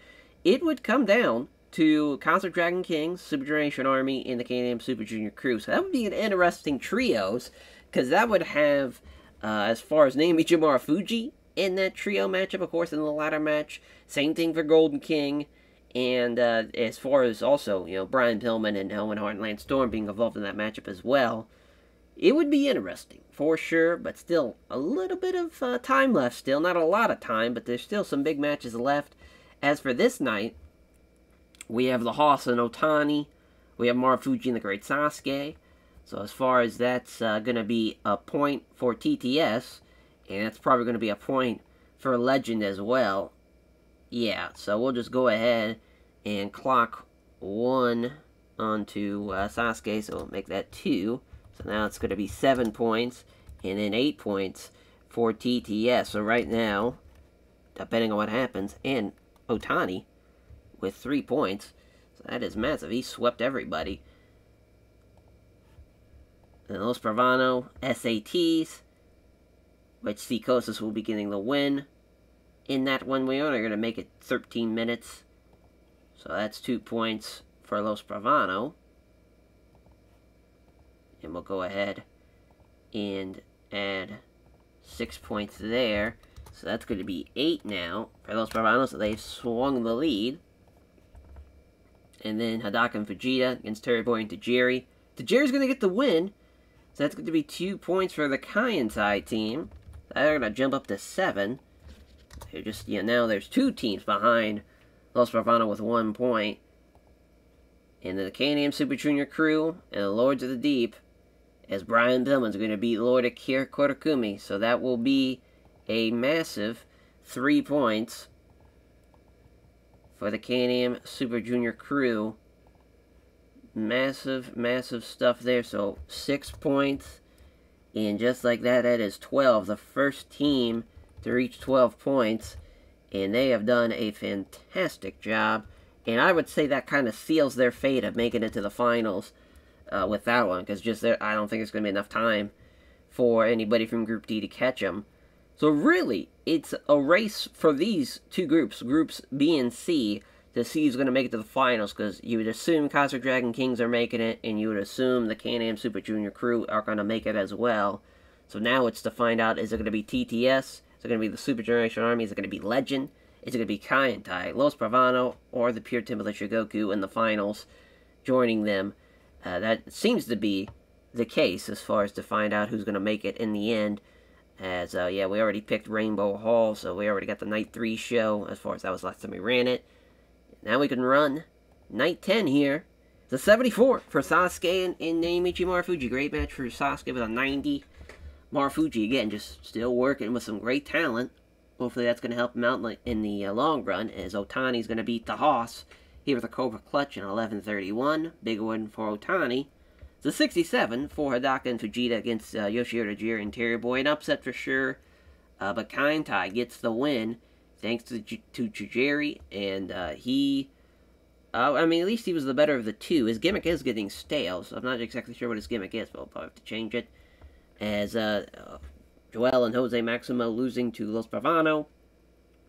it would come down to Cosmic Dragon Kings, Super Generation Army, and the Can-Am Super Junior Crew. So that would be an interesting trios because that would have, uh, as far as Naomichi Marufuji in that trio matchup, of course, in the latter match. Same thing for Golden King. And uh, as far as also, you know, Brian Pillman and Owen Hart and Lance Storm being involved in that matchup as well, it would be interesting for sure, but still a little bit of uh, time left still. Not a lot of time, but there's still some big matches left. As for this night, we have the Hoss and Otani. We have Marufuji and the Great Sasuke. So as far as that's uh, going to be a point for TTS, and that's probably going to be a point for Legend as well. Yeah, so we'll just go ahead and clock one onto uh, Sasuke, so we'll make that 2. So now it's going to be 7 points, and then 8 points for TTS. So right now, depending on what happens, and Otani with 3 points. So that is massive. He swept everybody. And Los Bravano, SATs, which Psicosis will be getting the win. In that one, we only going to make it 13 minutes. So that's 2 points for Los Bravano. And we'll go ahead and add 6 points there. So that's going to be 8 now for Los Bravanos. So they've swung the lead. And then Hadaka and Fujita against Terry Boy and Tajiri. Tajiri's going to get the win. So that's going to be 2 points for the Kaientai team. They're going to jump up to 7. They're just, you know, now there's two teams behind Los Bravano with 1 point. And the Can-Am Super Junior crew and the Lords of the Deep as Brian Pillman's going to beat Lord Akira Korakumi. So that will be a massive three points for the Can-Am Super Junior crew. Massive, massive stuff there. So six points. And just like that, that is 12. The first team to reach 12 points. And they have done a fantastic job. And I would say that kind of seals their fate of making it to the finals uh, with that one. Because just there, I don't think it's going to be enough time for anybody from Group D to catch them. So really, it's a race for these two groups, groups B and C, to see who's going to make it to the finals, because you would assume Kaiser Dragon Kings are making it, and you would assume the Can-Am Super Junior crew are going to make it as well. So now it's to find out, is it going to be TTS? Is it going to be the Super Generation Army? Is it going to be Legend? Is it going to be Kaientai, Los Bravano, or the Pure Temple Goku in the finals, joining them? Uh, that seems to be the case as far as to find out who's going to make it in the end. As, uh, yeah, we already picked Rainbow Hall, so we already got the Night 3 show, as far as that was last time we ran it. Now we can run Night 10 here. The 74 for Sasuke and, and Marufuji. Great match for Sasuke with a 90. Marufuji, again, just still working with some great talent. Hopefully that's going to help him out in the, uh, long run, as Otani's going to beat the Hoss here with a Cobra Clutch in 11.31. Big win for Otani. The 67 for Hadaka and Fujita against uh, Yoshihiro Tajiri and Terry Boy. An upset for sure. Uh, but Kaientai gets the win thanks to, to Tajiri. And uh, he... Uh, I mean, at least he was the better of the two. His gimmick is getting stale, so I'm not exactly sure what his gimmick is, but I'll probably have to change it. As uh, uh, Joel and Jose Maximo losing to Los Bravano.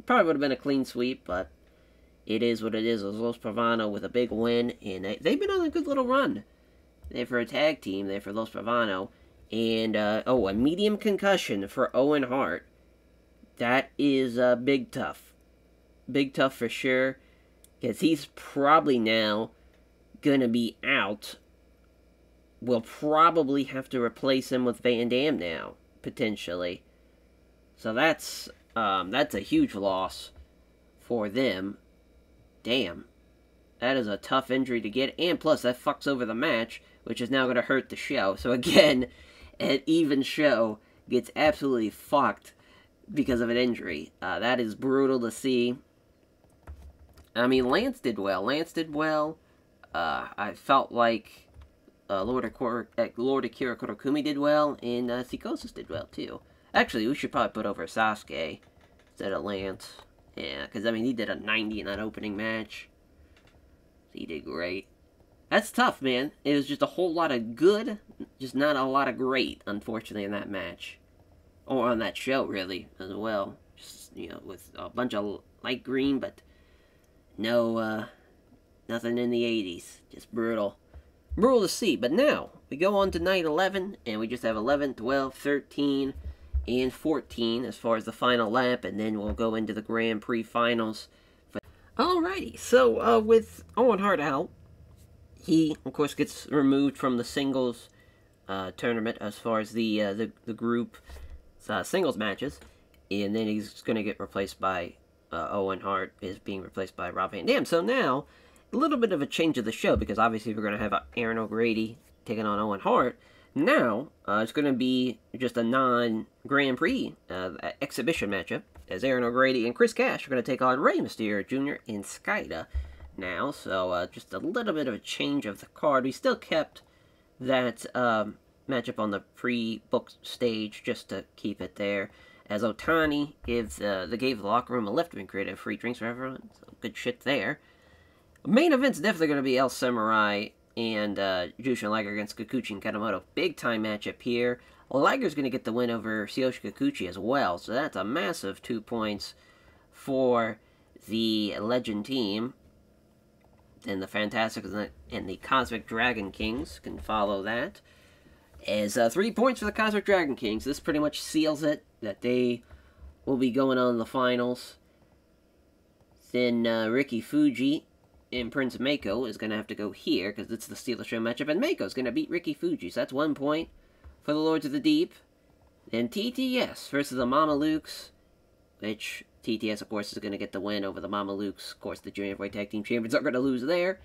Probably would have been a clean sweep, but it is what it is. It was Los Bravano with a big win, and they, they've been on a good little run. They're for a tag team. They're for Los Bravano. And, uh, oh, a medium concussion for Owen Hart. That is uh, big tough. Big tough for sure. Because he's probably now going to be out. We'll probably have to replace him with Van Dam now, potentially. So that's, um, that's a huge loss for them. Damn. That is a tough injury to get, and plus that fucks over the match, which is now going to hurt the show. So again, [laughs] an even show gets absolutely fucked because of an injury. Uh, that is brutal to see. I mean, Lance did well. Lance did well. Uh, I felt like uh, Lord, uh, Lord Akira Korakumi did well, and uh, Psicosis did well, too. Actually, we should probably put over Sasuke instead of Lance. Yeah, because, I mean, he did a 90 in that opening match. He did great. That's tough, man. It was just a whole lot of good, just not a lot of great, unfortunately, in that match. Or on that show, really, as well. Just, you know, with a bunch of light green, but no, uh, nothing in the 80s. Just brutal. Brutal to see. But now, we go on to night 11, and we just have 11, 12, 13, and 14 as far as the final lap, and then we'll go into the Grand Prix finals Alrighty, so uh, with Owen Hart out, he of course gets removed from the singles uh, tournament as far as the uh, the, the group uh, singles matches, and then he's going to get replaced by uh, Owen Hart is being replaced by Rob Van Dam. So now a little bit of a change of the show because obviously we're going to have Aaron O'Grady taking on Owen Hart. Now uh, it's going to be just a non Grand Prix exhibition matchup as Aaron O'Grady and Chris Cash are going to take on Rey Mysterio Jr. and Skayde. now, so uh, just a little bit of a change of the card. We still kept that um, matchup on the pre-book stage just to keep it there. As Otani gives uh, the gave the locker room a lift and created free drinks for everyone. So good shit there. Main event's definitely going to be El Samurai and uh, Jushin Liger against Kikuchi and Kanemoto. Big time matchup here. Liger's going to get the win over Tsuyoshi Kikuchi as well, so that's a massive two points for the Legend team. And the Fantastic and the Cosmic Dragon Kings can follow that. As uh, three points for the Cosmic Dragon Kings. This pretty much seals it that they will be going on the finals. Then uh, Ricky Fuji and Prince Mako is going to have to go here because it's the Steel Show matchup, and Mako's going to beat Ricky Fuji, so that's one point for the Lords of the Deep. Then TTS versus the Mamalukes, which TTS, of course, is going to get the win over the Mamalukes. Of course, the Junior Heavyweight Tag Team Champions are going to lose there.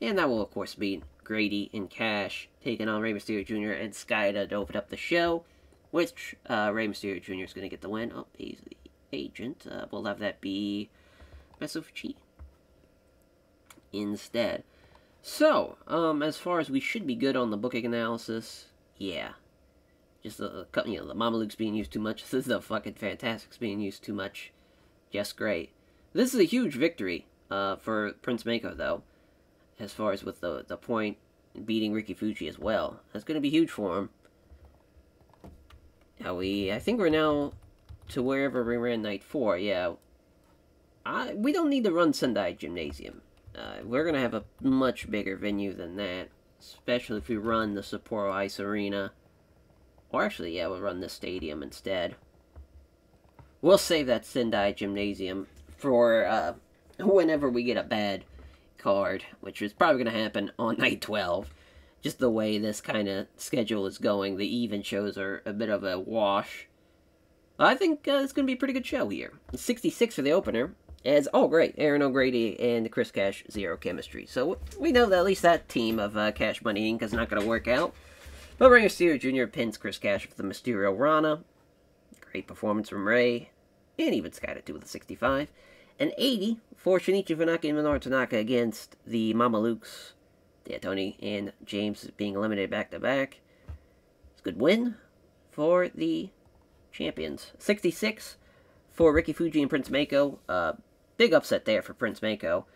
And that will, of course, be Grady and Cash taking on Rey Mysterio Jr. and Skayde to open up the show, which uh, Rey Mysterio Jr. is going to get the win. Oh, he's the agent. Uh, we'll have that be Masa Fuchi instead. So, um, as far as we should be good on the booking analysis, yeah, just the you know the Mamalukes being used too much. [laughs] This is the fucking Fantastics being used too much. Just great. This is a huge victory uh, for Prince Mako though, as far as with the the point beating Ricky Fuji as well. That's going to be huge for him. Now we, I think we're now to wherever we ran night four. Yeah, I we don't need to run Sendai Gymnasium. Uh, we're going to have a much bigger venue than that, especially if we run the Sapporo Ice Arena. Or actually, yeah, we'll run the stadium instead. We'll save that Sendai Gymnasium for uh, whenever we get a bad card, which is probably going to happen on [laughs] night 12. Just the way this kind of schedule is going, the even shows are a bit of a wash. I think uh, it's going to be a pretty good show here. 66 for the opener. As, oh great, Aaron O'Grady and Chris Cash, zero chemistry. So we know that at least that team of uh, Cash Money Inc. is not going to work out. But Rey Mysterio Jr. pins Chris Cash with the Mysterio Rana. Great performance from Rey. And even Skayde too with a 65. And 80 for Shinichi Funaki and Minoru Tanaka against the Mamalukes. Yeah, Tony and James being eliminated back-to-back. It's a good win for the champions. 66 for Ricky Fuji and Prince Mako. Uh, big upset there for Prince Mako.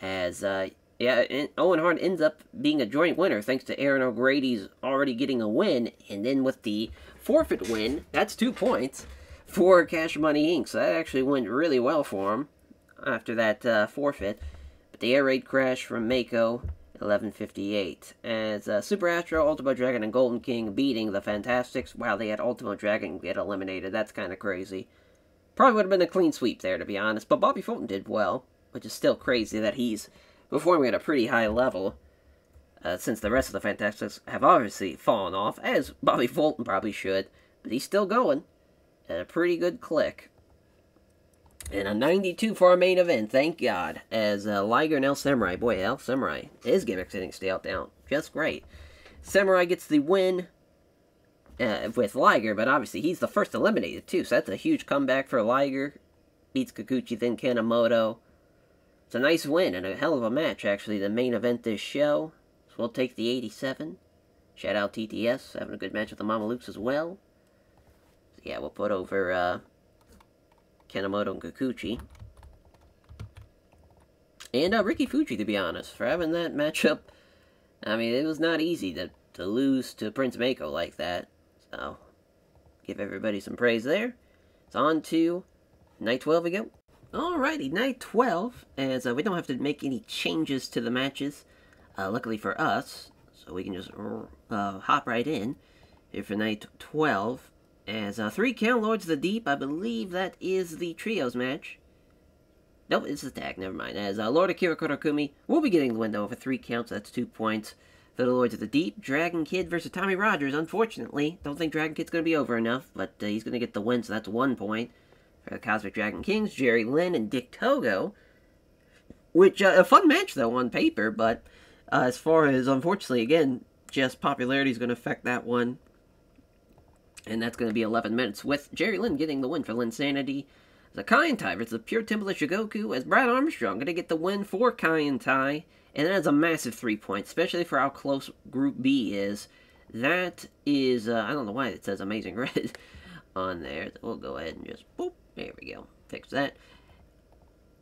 As uh, yeah, Owen Hart ends up being a joint winner thanks to Aaron O'Grady's already getting a win, and then with the forfeit win, that's two points for Cash Money Inc. So that actually went really well for him after that uh, forfeit. But the air raid crash from Mako, 1158. As uh, Super Astro, Ultimo Dragon, and Golden King beating the Fantastics. Wow, they had Ultimo Dragon get eliminated. That's kind of crazy. Probably would have been a clean sweep there, to be honest. But Bobby Fulton did well, which is still crazy that he's performing at a pretty high level, uh, since the rest of the Fantastics have obviously fallen off, as Bobby Fulton probably should, but he's still going at a pretty good click. And a 92 for our main event, thank God, as uh, Liger and El Samurai, boy, El Samurai, his gimmick's hitting stay out down, just great. Samurai gets the win uh, with Liger, but obviously he's the first eliminated too, so that's a huge comeback for Liger. Beats Kikuchi, then Kanemoto. It's a nice win and a hell of a match, actually, the main event this show. So we'll take the 87. Shout out TTS, having a good match with the Mamalukes as well. So yeah, we'll put over uh, Kanemoto and Kikuchi. And uh, Ricky Fuji, to be honest, for having that [laughs] matchup. I mean, it was not easy to, to lose to Prince Mako like that. So, give everybody some praise there. It's on to night 12 we again. Alrighty, night 12, as uh, we don't have to make any changes to the matches, uh, luckily for us, so we can just uh, hop right in here for night 12, as uh, three count Lords of the Deep, I believe that is the trios match. Nope, it's the tag, never mind. As uh, Lord Akira Kurakumi will be getting the window over three counts, that's two points the Lords of the Deep. Dragon Kid versus Tommy Rogers, unfortunately. Don't think Dragon Kid's going to be over enough, but uh, he's going to get the win, so that's one point for the Cosmic Dragon Kings, Jerry Lynn and Dick Togo. Which, uh, a fun match, though, on paper, but uh, as far as, unfortunately, again, just popularity is going to affect that one. And that's going to be 11 minutes, with Jerry Lynn getting the win for Linsanity. The Kaientai versus the Pure Temple of Shigoku as Brad Armstrong going to get the win for Kaientai. And that is a massive three points, especially for how close Group B is. That is, uh, I don't know why it says Amazing [laughs] Red on there. We'll go ahead and just, boop, there we go. Fix that.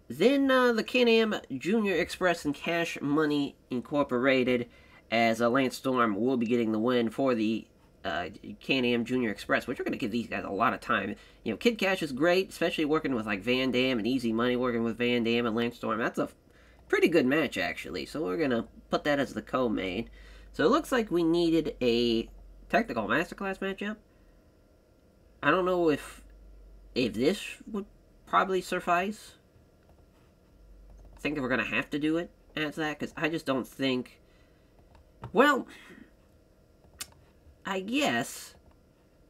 Then uh, the Can-Am Junior Express and Cash Money Incorporated as uh, Lance Storm will be getting the win for the uh, Can-Am Junior Express, which are going to give these guys a lot of time. You know, Kid Cash is great, especially working with like Van Dam and Easy Money, working with Van Dam and Lance Storm. That's a pretty good match, actually. So we're going to put that as the co-main. So it looks like we needed a technical masterclass matchup. I don't know if if this would probably suffice. I think we're going to have to do it as that, because I just don't think... Well, I guess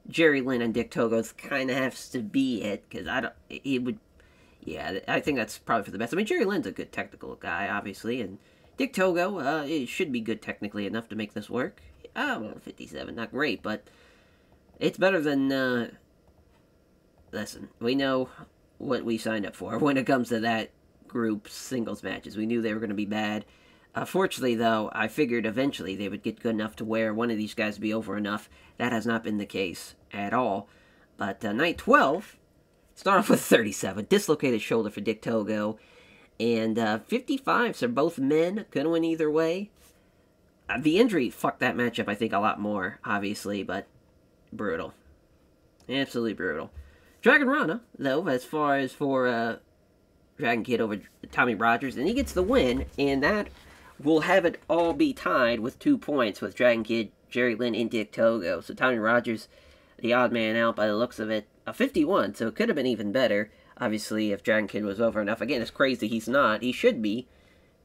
Jerry Lynn and Dick Togo's kind of has to be it, because I don't... It would... Yeah, I think that's probably for the best. I mean, Jerry Lynn's a good technical guy, obviously, and Dick Togo, uh, it should be good technically enough to make this work. Oh, 57, not great, but it's better than, uh, listen, we know what we signed up for [laughs] when it comes to that group singles matches. We knew they were going to be bad. Uh, fortunately, though, I figured eventually they would get good enough to where one of these guys would be over enough. That has not been the case at all. But uh, night 12, start off with 37. Dislocated shoulder for Dick Togo. And uh, 55s are both men. Couldn't win either way. Uh, the injury fucked that matchup, I think, a lot more, obviously, but brutal. Absolutely brutal. Dragon Rana, though, as far as for uh, Dragon Kid over Tommy Rogers, and he gets the win, and that will have it all be tied with two points with Dragon Kid, Jerry Lynn, and Dick Togo. So Tommy Rogers, the odd man out by the looks of it, a 51, so it could have been even better. Obviously, if Dragon Kid was over enough. Again, it's crazy he's not. He should be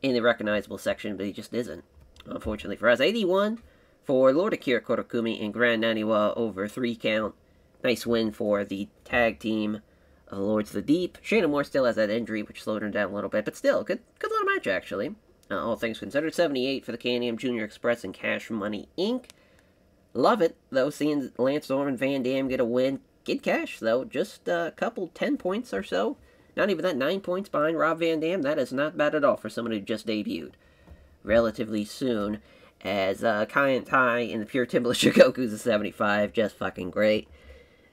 in the recognizable section, but he just isn't, unfortunately for us. 81 for Lord Akira Korakumi and Gran Naniwa over three count. Nice win for the tag team of Lords of the Deep. Shayna Moore still has that injury, which slowed her down a little bit, but still, good, good little match, actually. Uh, all things considered, 78 for the Can-Am Junior Express and Cash Money Inc. Love it, though, seeing Lance Storm and Van Dam get a win. Kid Cash, though, just a couple 10 points or so. Not even that, 9 points behind Rob Van Dam. That is not bad at all for someone who just debuted relatively soon. As uh, Kaientai in the Pure Temple of [laughs] Shigoku's a 75, just fucking great.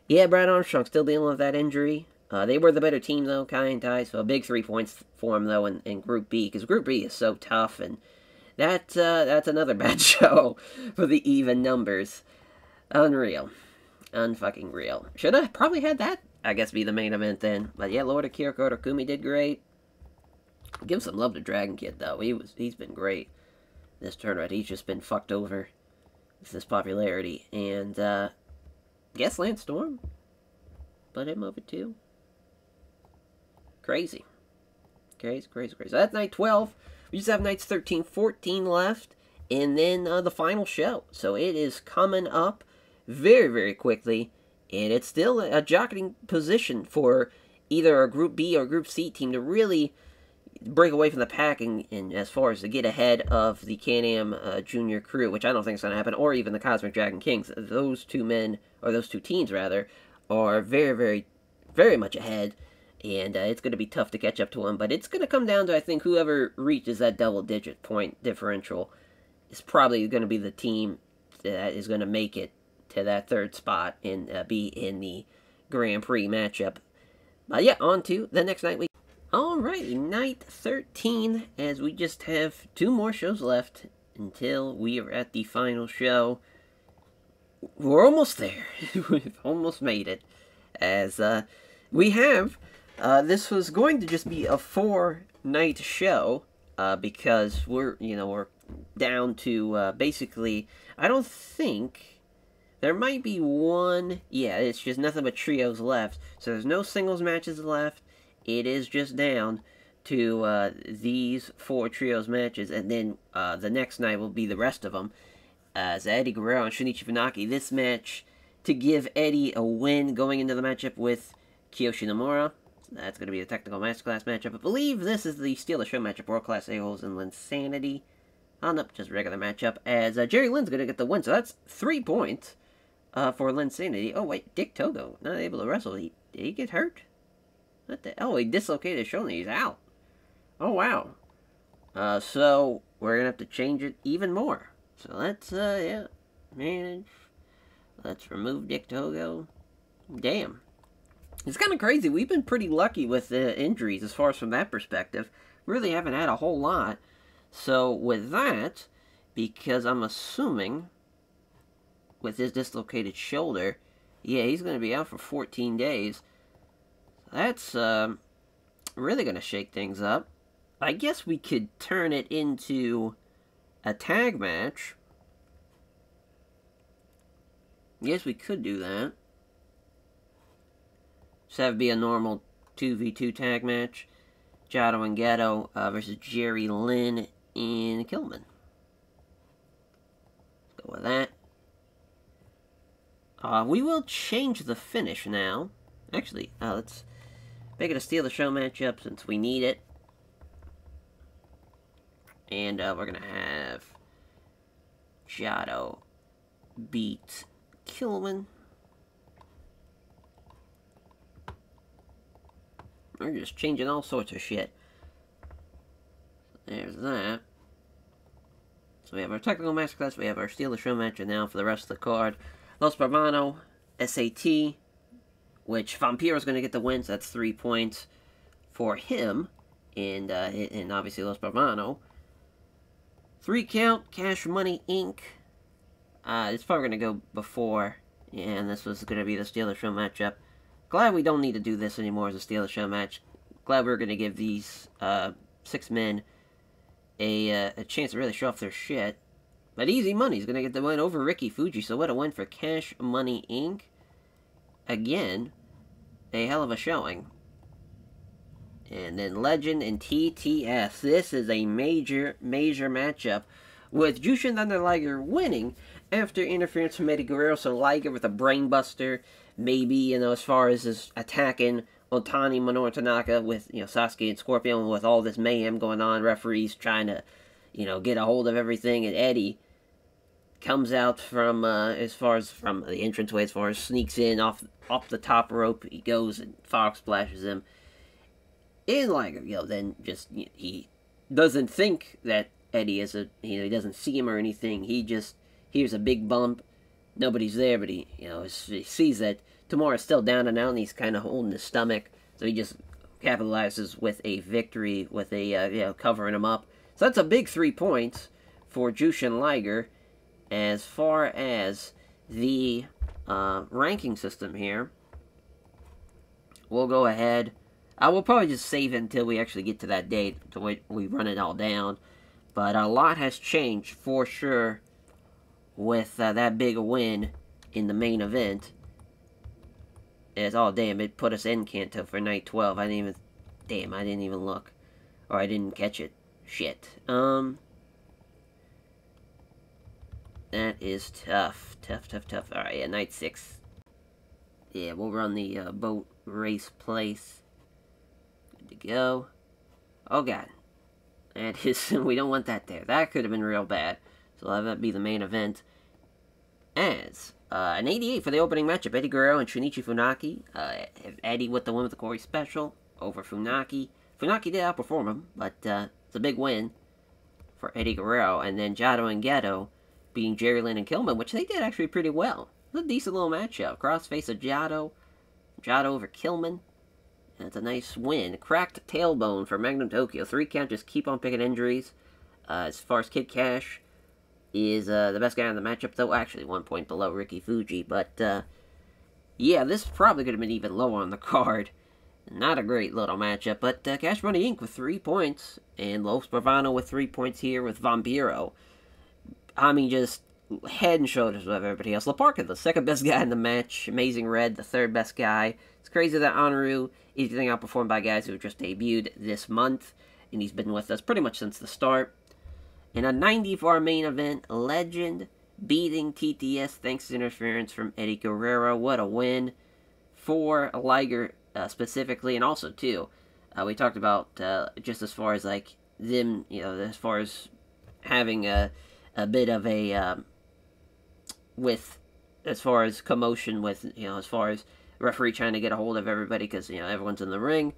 Yeah, Brad Armstrong still dealing with that injury. Uh, they were the better team, though, Kaientai, so a big three points for him, though, in, in Group B, because Group B is so tough, and that, uh, that's another [laughs] bad show for the even numbers. Unreal. Unfucking real. Should have probably had that, I guess, be the main event then. But yeah, Lord Akira Korakumi did great. Give some love to Dragon Kid, though. He was, he's been great this tournament. He's just been fucked over with this popularity. And, uh, guess Lance Storm put him over too. Crazy. Crazy, crazy, crazy. So that's night 12. We just have nights 13, 14 left. And then uh, the final show. So it is coming up very, very quickly. And it's still a jockeying position for either a Group B or Group C team to really break away from the pack and, and as far as to get ahead of the Can-Am uh, Junior crew, which I don't think is going to happen, or even the Cosmic Dragon Kings. Those two men, or those two teams rather, are very, very, very much ahead, and uh, it's going to be tough to catch up to them. But it's going to come down to I think whoever reaches that double-digit point differential is probably going to be the team that is going to make it to that third spot and uh, be in the Grand Prix matchup. But yeah, on to the next night we. Alrighty, night 13, as we just have two more shows left until we are at the final show. We're almost there. [laughs] We've almost made it. As uh, we have, uh, this was going to just be a four-night show, uh, because we're, you know, we're down to uh, basically, I don't think, there might be one, yeah, it's just nothing but trios left, so there's no singles matches left, it is just down to uh, these four trios matches, and then uh, the next night will be the rest of them. As Eddie Guerrero and Shinichi Funaki, this match to give Eddie a win going into the matchup with Kiyoshi Tamura. That's going to be a technical masterclass matchup. I believe this is the Steal the Show matchup, World Class A-Holes and Linsanity. Oh, no, just regular matchup, as uh, Jerry Lynn's going to get the win, so that's three points uh, for Linsanity. Oh, wait, Dick Togo, not able to wrestle. He, did he get hurt? What the? Oh, he dislocated his shoulder. He's out. Oh, wow. Uh, so, we're gonna have to change it even more. So let's, uh, yeah, manage. Let's remove Dick Togo. Damn. It's kind of crazy. We've been pretty lucky with the injuries as far as from that perspective. Really haven't had a whole lot. So with that, because I'm assuming with his dislocated shoulder, yeah, he's going to be out for 14 days. That's um, really going to shake things up. I guess we could turn it into a tag match. Yes, we could do that. Just have it be a normal 2v2 tag match. Jado and Gedo uh, versus Jerry Lynn and Kilman. Let's go with that. Uh, we will change the finish now. Actually, uh, let's make it a Steal the Show matchup since we need it. And uh, we're going to have Jado beat Kilman. We're just changing all sorts of shit. There's that. So we have our technical masterclass, we have our Steal the Show match, and now for the rest of the card, Los Bravano, SAT, which Vampiro is going to get the win, so that's three points for him, and, uh, and obviously Los Bravano. Three count, Cash Money Inc. Uh, it's probably going to go before, and this was going to be the Steal the Show matchup. Glad we don't need to do this anymore as a Steal the Show match. Glad we're going to give these uh, six men a, uh, a chance to really show off their shit. But Easy Money's going to get the win over Ricky Fuji, so what a win for Cash Money Inc. Again, a hell of a showing. And then Legend and TTS. This is a major, major matchup with Jushin Thunder Liger winning after interference from Eddie Guerrero. So Liger with a brainbuster, maybe, you know, as far as his attacking Otani, Minoru Tanaka with, you know, Sasuke and Scorpion with all this mayhem going on, referees trying to, you know, get a hold of everything, and Eddie comes out from, uh, as far as, from the entranceway, as far as sneaks in off, off the top rope, he goes and frog splashes him. And, like, you know, then just, he doesn't think that Eddie is a, you know, he doesn't see him or anything, he just hears a big bump, nobody's there, but he, you know, he sees that Tamura's still down and out, and he's kind of holding his stomach, so he just capitalizes with a victory, with a, uh, you know, covering him up. So that's a big three points for Jushin Liger. As far as the uh, ranking system here, we'll go ahead. I will probably just save it until we actually get to that date, to we, we run it all down. But a lot has changed for sure with uh, that big win in the main event. As, oh damn, it put us in Kanto for night 12. I didn't even, damn, I didn't even look. Or I didn't catch it. Shit. Um, that is tough. Tough, tough, tough. Alright, yeah, night 6. Yeah, we'll run the uh, boat race place. Good to go. Oh god. That is, [laughs] we don't want that there. That could have been real bad. So that would be the main event. As uh, an 88 for the opening matchup, Eddie Guerrero and Shinichi Funaki. Uh, Eddie with the win with the Corey special over Funaki. Funaki did outperform him, but uh, it's a big win for Eddie Guerrero. And then Jado and Gedo beating Jerry Lynn and Kilman, which they did actually pretty well. It was a decent little matchup. Crossface of Jado. Jado over Kilman. That's a nice win. Cracked tailbone for Magnum Tokyo. Three count, just keep on picking injuries. Uh, as far as Kid Cash, is uh, the best guy in the matchup, though actually one point below Ricky Fuji. But, uh, yeah, this probably could have been even lower on the card. Not a great little matchup, but uh, Cash Money Inc. with three points, and Los Bravano with three points here with Vampiro. I mean, just head and shoulders with everybody else. La Parka, the second best guy in the match. Amazing Red, the third best guy. It's crazy that Honoru is getting outperformed by guys who just debuted this month, and he's been with us pretty much since the start. In a 90 for our main event, Legend beating TTS thanks to interference from Eddie Guerrero. What a win for Liger uh, specifically, and also, too, uh, we talked about uh, just as far as, like, them, you know, as far as having a, a bit of a, um, with, as far as commotion with, you know, as far as referee trying to get a hold of everybody because, you know, everyone's in the ring.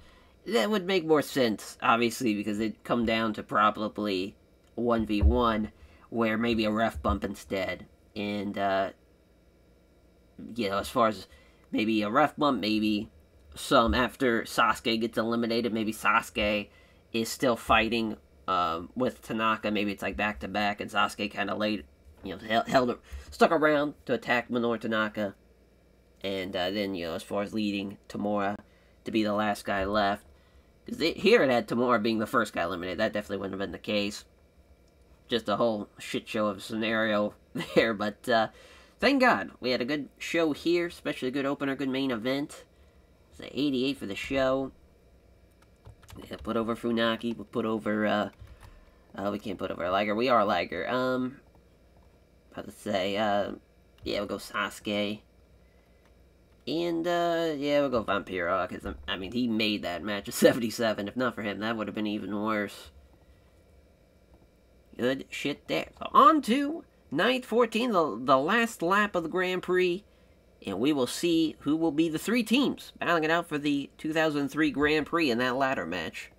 That would make more sense, obviously, because it'd come down to probably 1v1 where maybe a ref bump instead. And, uh, you know, as far as maybe a ref bump, maybe some after Sasuke gets eliminated, maybe Sasuke is still fighting um, with Tanaka. Maybe it's like back to back, and Sasuke kind of laid, you know, held, held, stuck around to attack Minoru Tanaka, and uh, then you know, as far as leading Tamura to be the last guy left, because here it had Tamura being the first guy eliminated. That definitely wouldn't have been the case. Just a whole shit show of scenario [laughs] there, but uh, thank God we had a good show here, especially a good opener, good main event. It's an 88 for the show. Yeah, put over Funaki. We'll put over, uh, uh, we can't put over Liger. We are Liger. Um, how to say, uh, yeah, we'll go Sasuke. And, uh, yeah, we'll go Vampiro, because, I mean, he made that match a [laughs] 77. If not for him, that would have been even worse. Good shit there. So, on to night 14, the, the last lap of the Grand Prix and we will see who will be the three teams battling it out for the 2003 Grand Prix in that ladder match.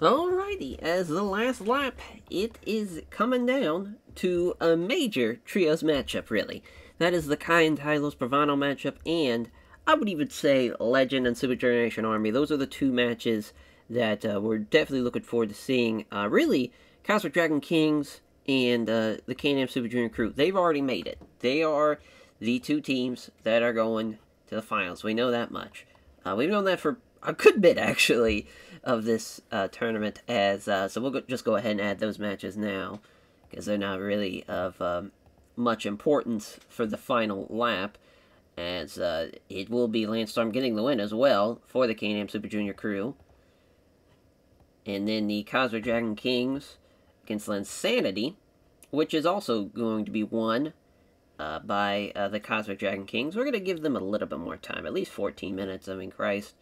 Alrighty, as the last lap, it is coming down to a major trios matchup, really. That is the Kaientai Los Bravano matchup, and I would even say Legend and Super Generation Army. Those are the two matches that uh, we're definitely looking forward to seeing. Uh, really, Cosmic Dragon Kings and uh, the Can-Am Super Junior crew, they've already made it. They are the two teams that are going to the finals. We know that much. Uh, we've known that for a good bit, actually, of this uh, tournament. As uh, so, we'll go, just go ahead and add those matches now because they're not really of um, much importance for the final lap. As uh, it will be Lance Storm getting the win as well for the Can-Am Super Junior crew. And then the Cosmic Dragon Kings against Linsanity, which is also going to be won uh, by uh, the Cosmic Dragon Kings. We're going to give them a little bit more time, at least 14 minutes. I mean, Christ,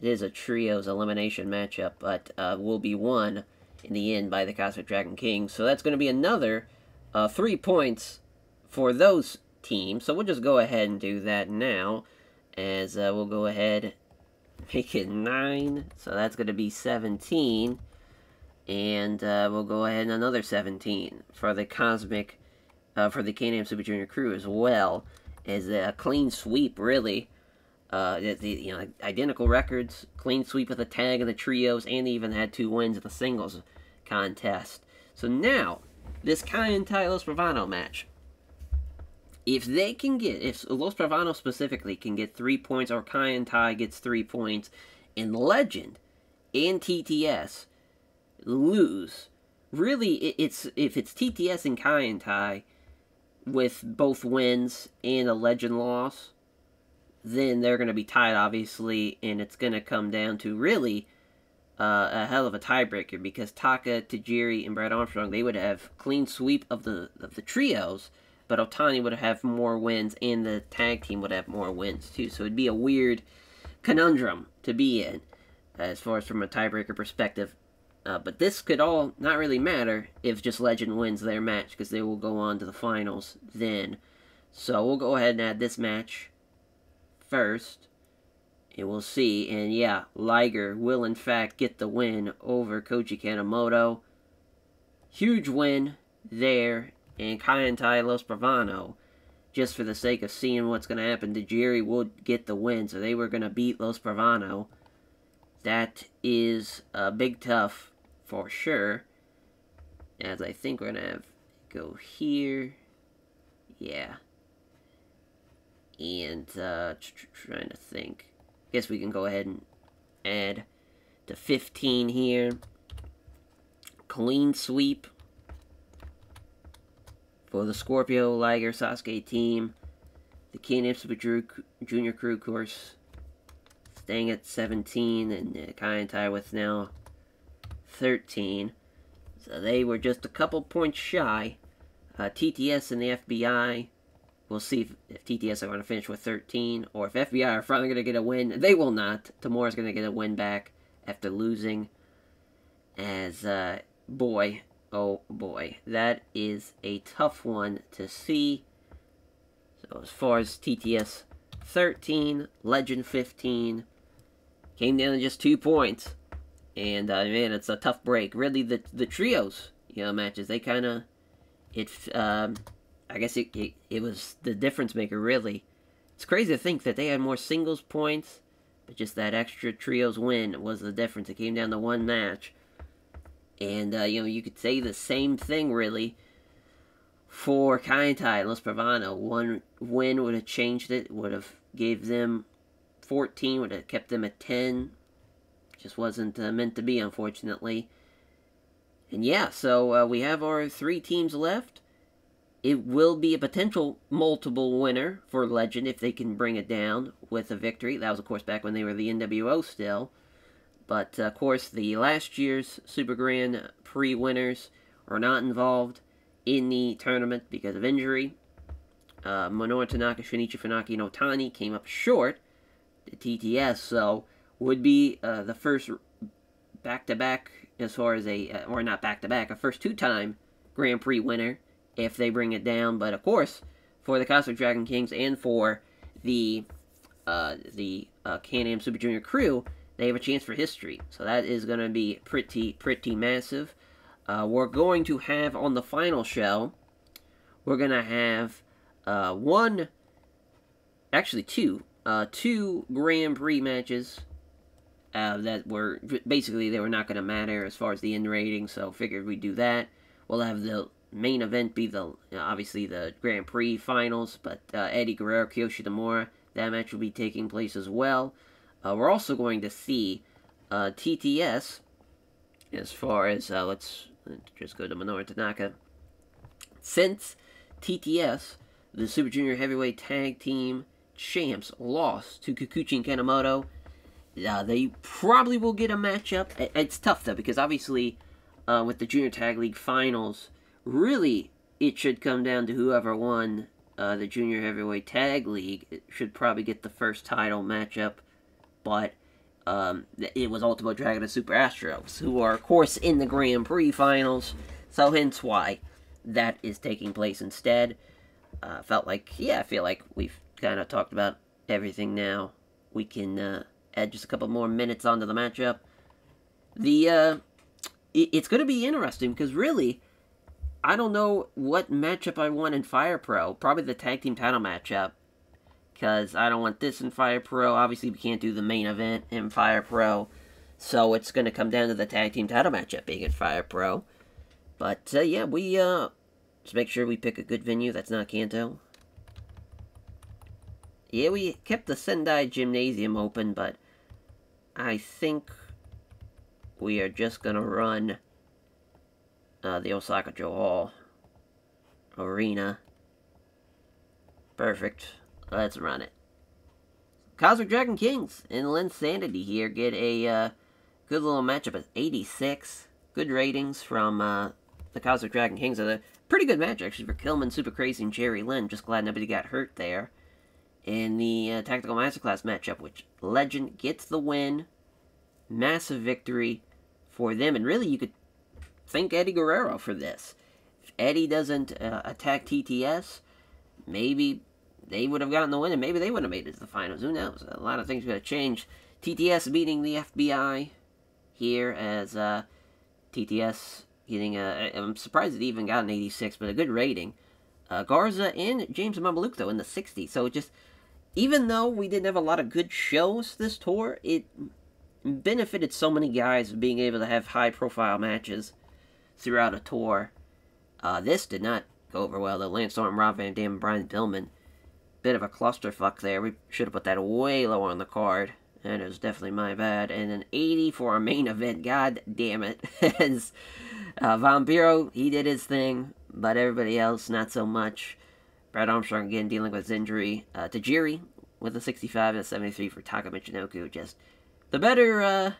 it is a trios elimination matchup, but uh, will be won in the end by the Cosmic Dragon Kings. So that's going to be another uh, three points for those teams. So we'll just go ahead and do that now, as uh, we'll go ahead make it 9. So that's going to be 17. And uh, we'll go ahead and another 17 for the Cosmic uh, for the Can-Am Super Junior crew as well as a clean sweep, really. Uh, the, the, you know identical records, clean sweep of the tag and the trios, and they even had two wins in the singles contest. So now, this Kaientai Los Bravano match. If they can get, if Los Bravano specifically can get three points, or Kaientai gets three points, and Legend and TTS lose, really, it's if it's TTS and Kaientai, with both wins and a legend loss, then they're going to be tied, obviously, and it's going to come down to really uh, a hell of a tiebreaker because Taka, Tajiri, and Brad Armstrong they would have clean sweep of the of the trios, but Otani would have more wins, and the tag team would have more wins too. So it'd be a weird conundrum to be in, as far as from a tiebreaker perspective. Uh, but this could all not really matter if just Legend wins their match, because they will go on to the finals then. So we'll go ahead and add this match first. And we'll see. And yeah, Liger will in fact get the win over Koji Kanemoto. Huge win there. And Kaientai Los Bravano, just for the sake of seeing what's going to happen, Tajiri will get the win. So they were going to beat Los Bravano. That is a big tough for sure. As I think we're gonna have go here. Yeah. And uh trying to think. I guess we can go ahead and add to 15 here. Clean sweep for the Scorpio Liger Sasuke team. The Ken Super Junior Crew course staying at 17 and uh, Kai and with now 13. So they were just a couple points shy. Uh, TTS and the FBI, we'll see if, if TTS are going to finish with 13, or if FBI are finally going to get a win. They will not. Tamura's going to get a win back after losing. As, uh, boy, oh boy, that is a tough one to see. So as far as TTS 13, Legend 15. Came down to just two points. And, uh, man, it's a tough break. Really, the the trios, you know, matches, they kind of, it, um, I guess it, it, it was the difference maker, really. It's crazy to think that they had more singles points, but just that extra trios win was the difference. It came down to one match. And, uh, you know, you could say the same thing, really, for Kaientai and Los Bravano. One win would have changed it, would have gave them 14, would have kept them at 10. Just wasn't uh, meant to be, unfortunately. And yeah, so uh, we have our three teams left. It will be a potential multiple winner for Legend if they can bring it down with a victory. That was, of course, back when they were the NWO still. But, uh, of course, the last year's Super Grand Prix winners are not involved in the tournament because of injury. Uh, Minoru Tanaka, Shinichi Funaki, and Otani came up short to TTS, so would be uh, the first back-to-back as far as a, uh, or not back-to-back, a first two-time Grand Prix winner if they bring it down. But, of course, for the Cosmic Dragon Kings and for the, uh, the uh, Can-Am Super Junior crew, they have a chance for history. So that is going to be pretty, pretty massive. Uh, we're going to have on the final show, we're going to have uh, one, actually two, uh, two Grand Prix matches uh, that were basically they were not going to matter as far as the end rating, so figured we'd do that. We'll have the main event be the obviously the Grand Prix finals, but uh, Eddie Guerrero, Kiyoshi Tamura, that match will be taking place as well. Uh, we're also going to see uh, TTS as far as, uh, let's, let's just go to Minoru Tanaka. Since TTS, the Super Junior Heavyweight Tag Team champs, lost to Kikuchi and Kanemoto, uh, they probably will get a matchup. It's tough, though, because obviously uh, with the Junior Tag League Finals, really, it should come down to whoever won uh, the Junior Heavyweight Tag League. It should probably get the first title matchup but um, it was Ultimo Dragon and Super Astros, who are, of course, in the Grand Prix finals, so hence why that is taking place instead. Uh, felt like, yeah, I feel like we've kind of talked about everything now. We can uh, add just a couple more minutes onto the matchup. The, uh, it, it's going to be interesting, because really, I don't know what matchup I want in Fire Pro. Probably the tag team title matchup because I don't want this in Fire Pro. Obviously, we can't do the main event in Fire Pro, so it's going to come down to the tag team title matchup being in Fire Pro. But, uh, yeah, we, uh, just make sure we pick a good venue that's not Kanto. Yeah, we kept the Sendai Gymnasium open, but I think we are just going to run uh, the Osaka-jo Hall Arena. Perfect. Let's run it. Cosmic Dragon Kings and Linsanity here get a uh, good little matchup at 86. Good ratings from uh, the Cosmic Dragon Kings. A pretty good match, actually, for Kilman, Super Crazy, and Jerry Lynn. Just glad nobody got hurt there. In the uh, Tactical Masterclass matchup, which Legend gets the win. Massive victory for them. And really, you could thank Eddie Guerrero for this. If Eddie doesn't uh, attack TTS, maybe they would have gotten the win, and maybe they would have made it to the finals. Who knows? A lot of things could have changed. TTS beating the FBI here as uh, TTS getting a. I'm surprised it even got an 86, but a good rating. Uh, Garza and James Mamaluke, though, in the 60s. So it just, even though we didn't have a lot of good shows this tour, it benefited so many guys being able to have high profile matches throughout a tour. Uh, this did not go over well, though. Lance Storm, Rob Van Dam, and Brian Pillman bit of a clusterfuck there. We should have put that way lower on the card. That is definitely my bad. And an 80 for our main event. God damn it. [laughs] As uh, Vampiro, he did his thing, but everybody else, not so much. Brad Armstrong again dealing with his injury. Uh, Tajiri with a 65 and a 73 for Taka Michinoku. Just the better, uh,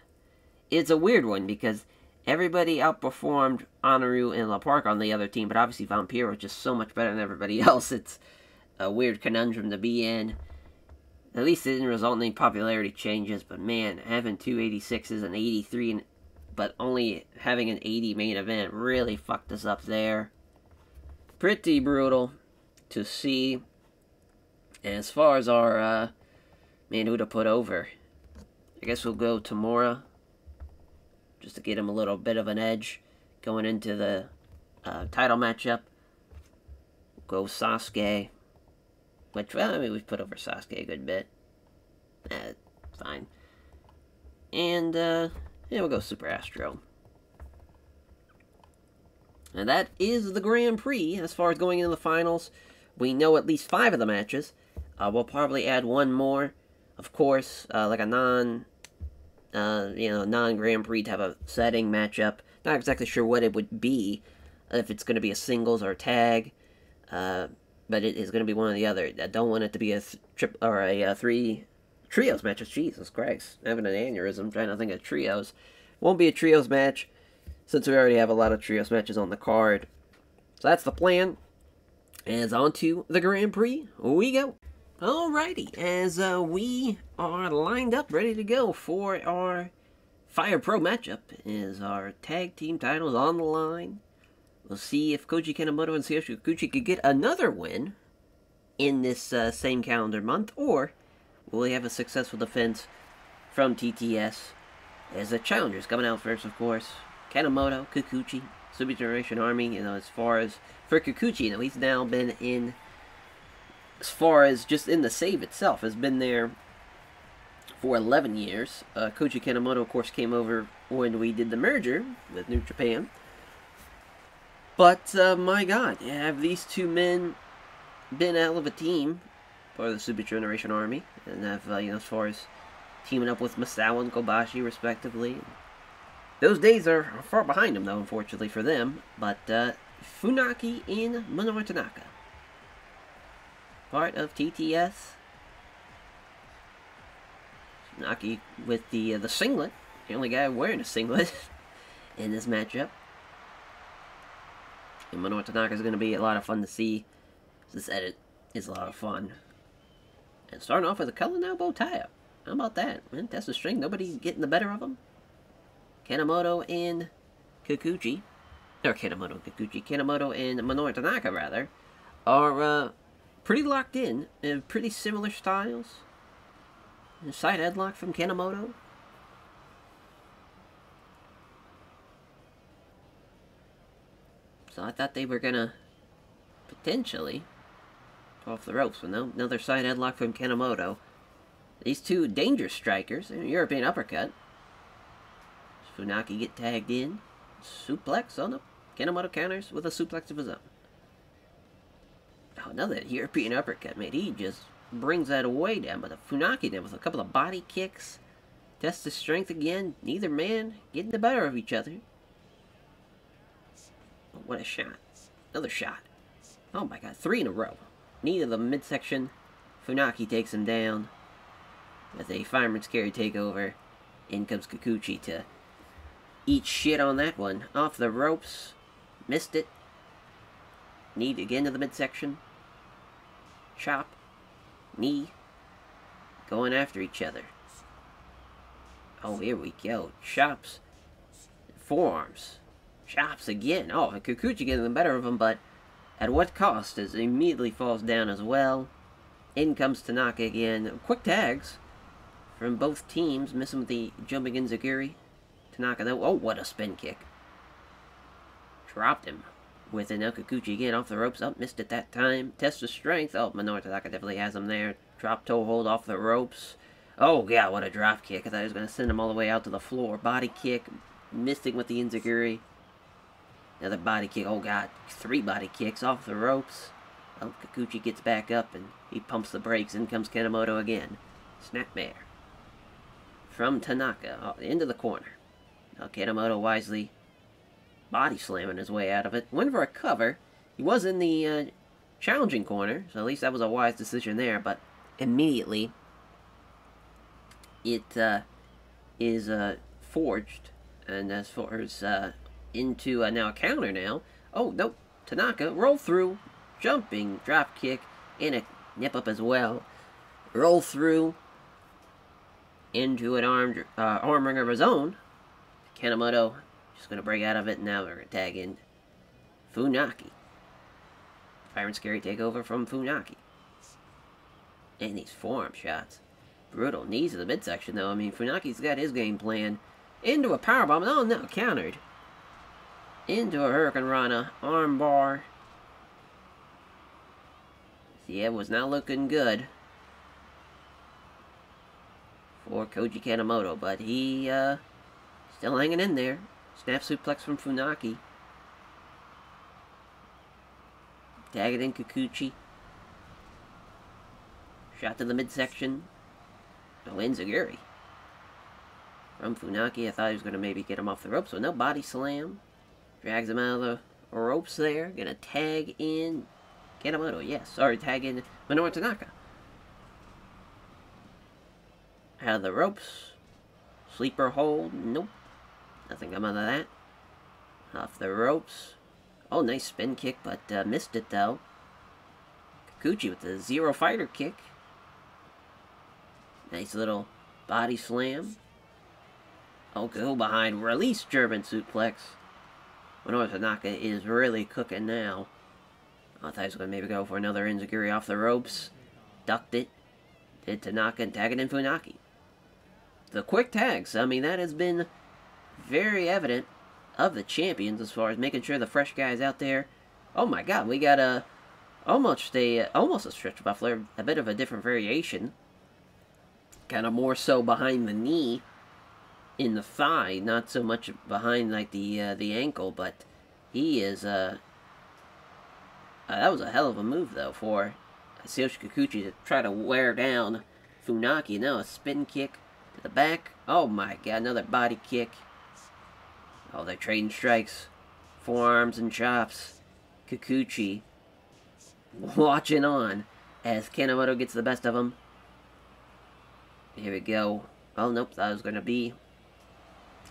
it's a weird one because everybody outperformed Honoru and La Park on the other team, but obviously Vampiro is just so much better than everybody [laughs] else. It's a weird conundrum to be in. At least it didn't result in any popularity changes, but man, having two 86s and 83, but only having an 80 main event really fucked us up there. Pretty brutal to see. as far as our uh, man who to put over, I guess we'll go Tamura just to get him a little bit of an edge going into the uh, title matchup. Go Sasuke, which well, I mean we've put over Sasuke a good bit. Eh, fine. And uh, yeah, we'll go Super Astro. And that is the Grand Prix as far as going into the finals. We know at least five of the matches. Uh, we'll probably add one more, of course, uh, like a non, uh, you know, non-Grand Prix type of setting matchup. Not exactly sure what it would be, if it's going to be a singles or a tag, uh, but it is going to be one or the other. I don't want it to be a trip or a, a three trios matches. Jesus Christ, I'm having an aneurysm trying to think of trios. Won't be a trios match since we already have a lot of trios matches on the card. So that's the plan. As on to the Grand Prix we go. Alrighty, as uh, we are lined up, ready to go for our Fire Pro matchup, is our tag team titles on the line. We'll see if Koji Kanemoto and Tsuyoshi Kikuchi could get another win in this uh, same calendar month, or will we have a successful defense from TTS as the challengers coming out first, of course. Kanemoto, Kikuchi, Super Generation Army, you know, as far as for Kikuchi, you know, he's now been in as far as just in the save itself, has been there for 11 years. Uh, Koji Kanemoto, of course, came over when we did the merger with New Japan. But, uh, my god, have these two men been out of a team for the Super Generation Army? And have, uh, you know, as far as teaming up with Misawa and Kobashi, respectively. Those days are far behind them, though, unfortunately for them. But uh, Funaki and Minoru. Part of TTS. Funaki with the uh, the singlet. The only guy wearing a singlet [laughs] in this matchup. And Minoru Tanaka is going to be a lot of fun to see. This edit is a lot of fun. And starting off with a color elbow tie-up. How about that? Man, test the string. Nobody getting the better of him. Kanemoto and Kikuchi, or Kanemoto and Kikuchi, Kanemoto and Minoru Tanaka, rather, are uh, pretty locked in, and pretty similar styles. Side headlock from Kanemoto. So I thought they were gonna potentially off the ropes with no, another side headlock from Kanemoto. These two dangerous strikers, European uppercut. Funaki get tagged in. Suplex on the Kanemoto counters with a suplex of his own. Oh, another European uppercut, man. He just brings that away down. But the Funaki then with a couple of body kicks. Tests his strength again. Neither man getting the better of each other. Oh, what a shot. Another shot. Oh my god, three in a row. Knee to the midsection. Funaki takes him down with a fireman's carry takeover. In comes Kikuchi to eat shit on that one. Off the ropes. Missed it. Knee again to the midsection. Chop. Knee. Going after each other. Oh, here we go. Chops. Forearms. Chops again. Oh, Kikuchi getting the better of him, but at what cost? As immediately falls down as well. In comes Tanaka again. Quick tags from both teams. Missing with the jumping Enziguri. Tanaka though, oh, what a spin kick. Dropped him. With an Kikuchi again off the ropes. Up, oh, missed it that time. Test of strength. Oh, Minoru Tanaka definitely has him there. Drop toe hold off the ropes. Oh, yeah, what a drop kick. I thought he was going to send him all the way out to the floor. Body kick. Missing with the Enziguri. Another body kick. Oh, God. Three body kicks off the ropes. Oh, Kikuchi gets back up and he pumps the brakes. In comes Kanemoto again. Snapmare. From Tanaka. Oh, into the corner. Now Kanemoto wisely body slamming his way out of it. Went for a cover. He was in the uh, challenging corner, so at least that was a wise decision there, but immediately it uh, is uh, forged, and as far as uh, into uh, now a counter now. Oh, nope. Tanaka, roll through, jumping, drop kick, and a nip up as well. Roll through into an arm, uh, arm ring of his own. Kanemoto just going to break out of it, now we're going to tag in Funaki. Fireman's carry takeover from Funaki. And these forearm shots. Brutal. Knees to the midsection, though. I mean, Funaki's got his game plan. Into a powerbomb. Oh, no. Countered. Into a Hurricanrana. Armbar. Yeah, it was not looking good for Koji Kanemoto, but he, uh, still hanging in there. Snap suplex from Funaki. Tag it in Kikuchi. Shot to the midsection. No Enziguri. From Funaki, I thought he was going to maybe get him off the ropes, so no body slam. Drags him out of the ropes there. Gonna tag in Kanemoto, yes. Sorry, tag in Minoru Tanaka. Out of the ropes. Sleeper hold. Nope. Nothing come out of that. Off the ropes. Oh, nice spin kick, but uh, missed it though. Kikuchi with the zero fighter kick. Nice little body slam. Oh, go behind. Release German suplex. Minoru Tanaka is really cooking now. I thought he was going to maybe go for another Enziguri off the ropes. Ducked it. Did Tanaka and tagged in Funaki. The quick tags, I mean, that has been very evident of the champions as far as making sure the fresh guys out there. Oh my god, we got a almost a almost a stretch muffler, a bit of a different variation. Kind of more so behind the knee in the thigh, not so much behind like the uh, the ankle, but he is uh, uh, that was a hell of a move though for Tsuyoshi Kikuchi to try to wear down Funaki. Now a spin kick to the back. Oh my god, another body kick. Oh, they're trading strikes. Forearms and chops. Kikuchi watching on as Kanemoto gets the best of him. Here we go. Oh, nope, that was going to be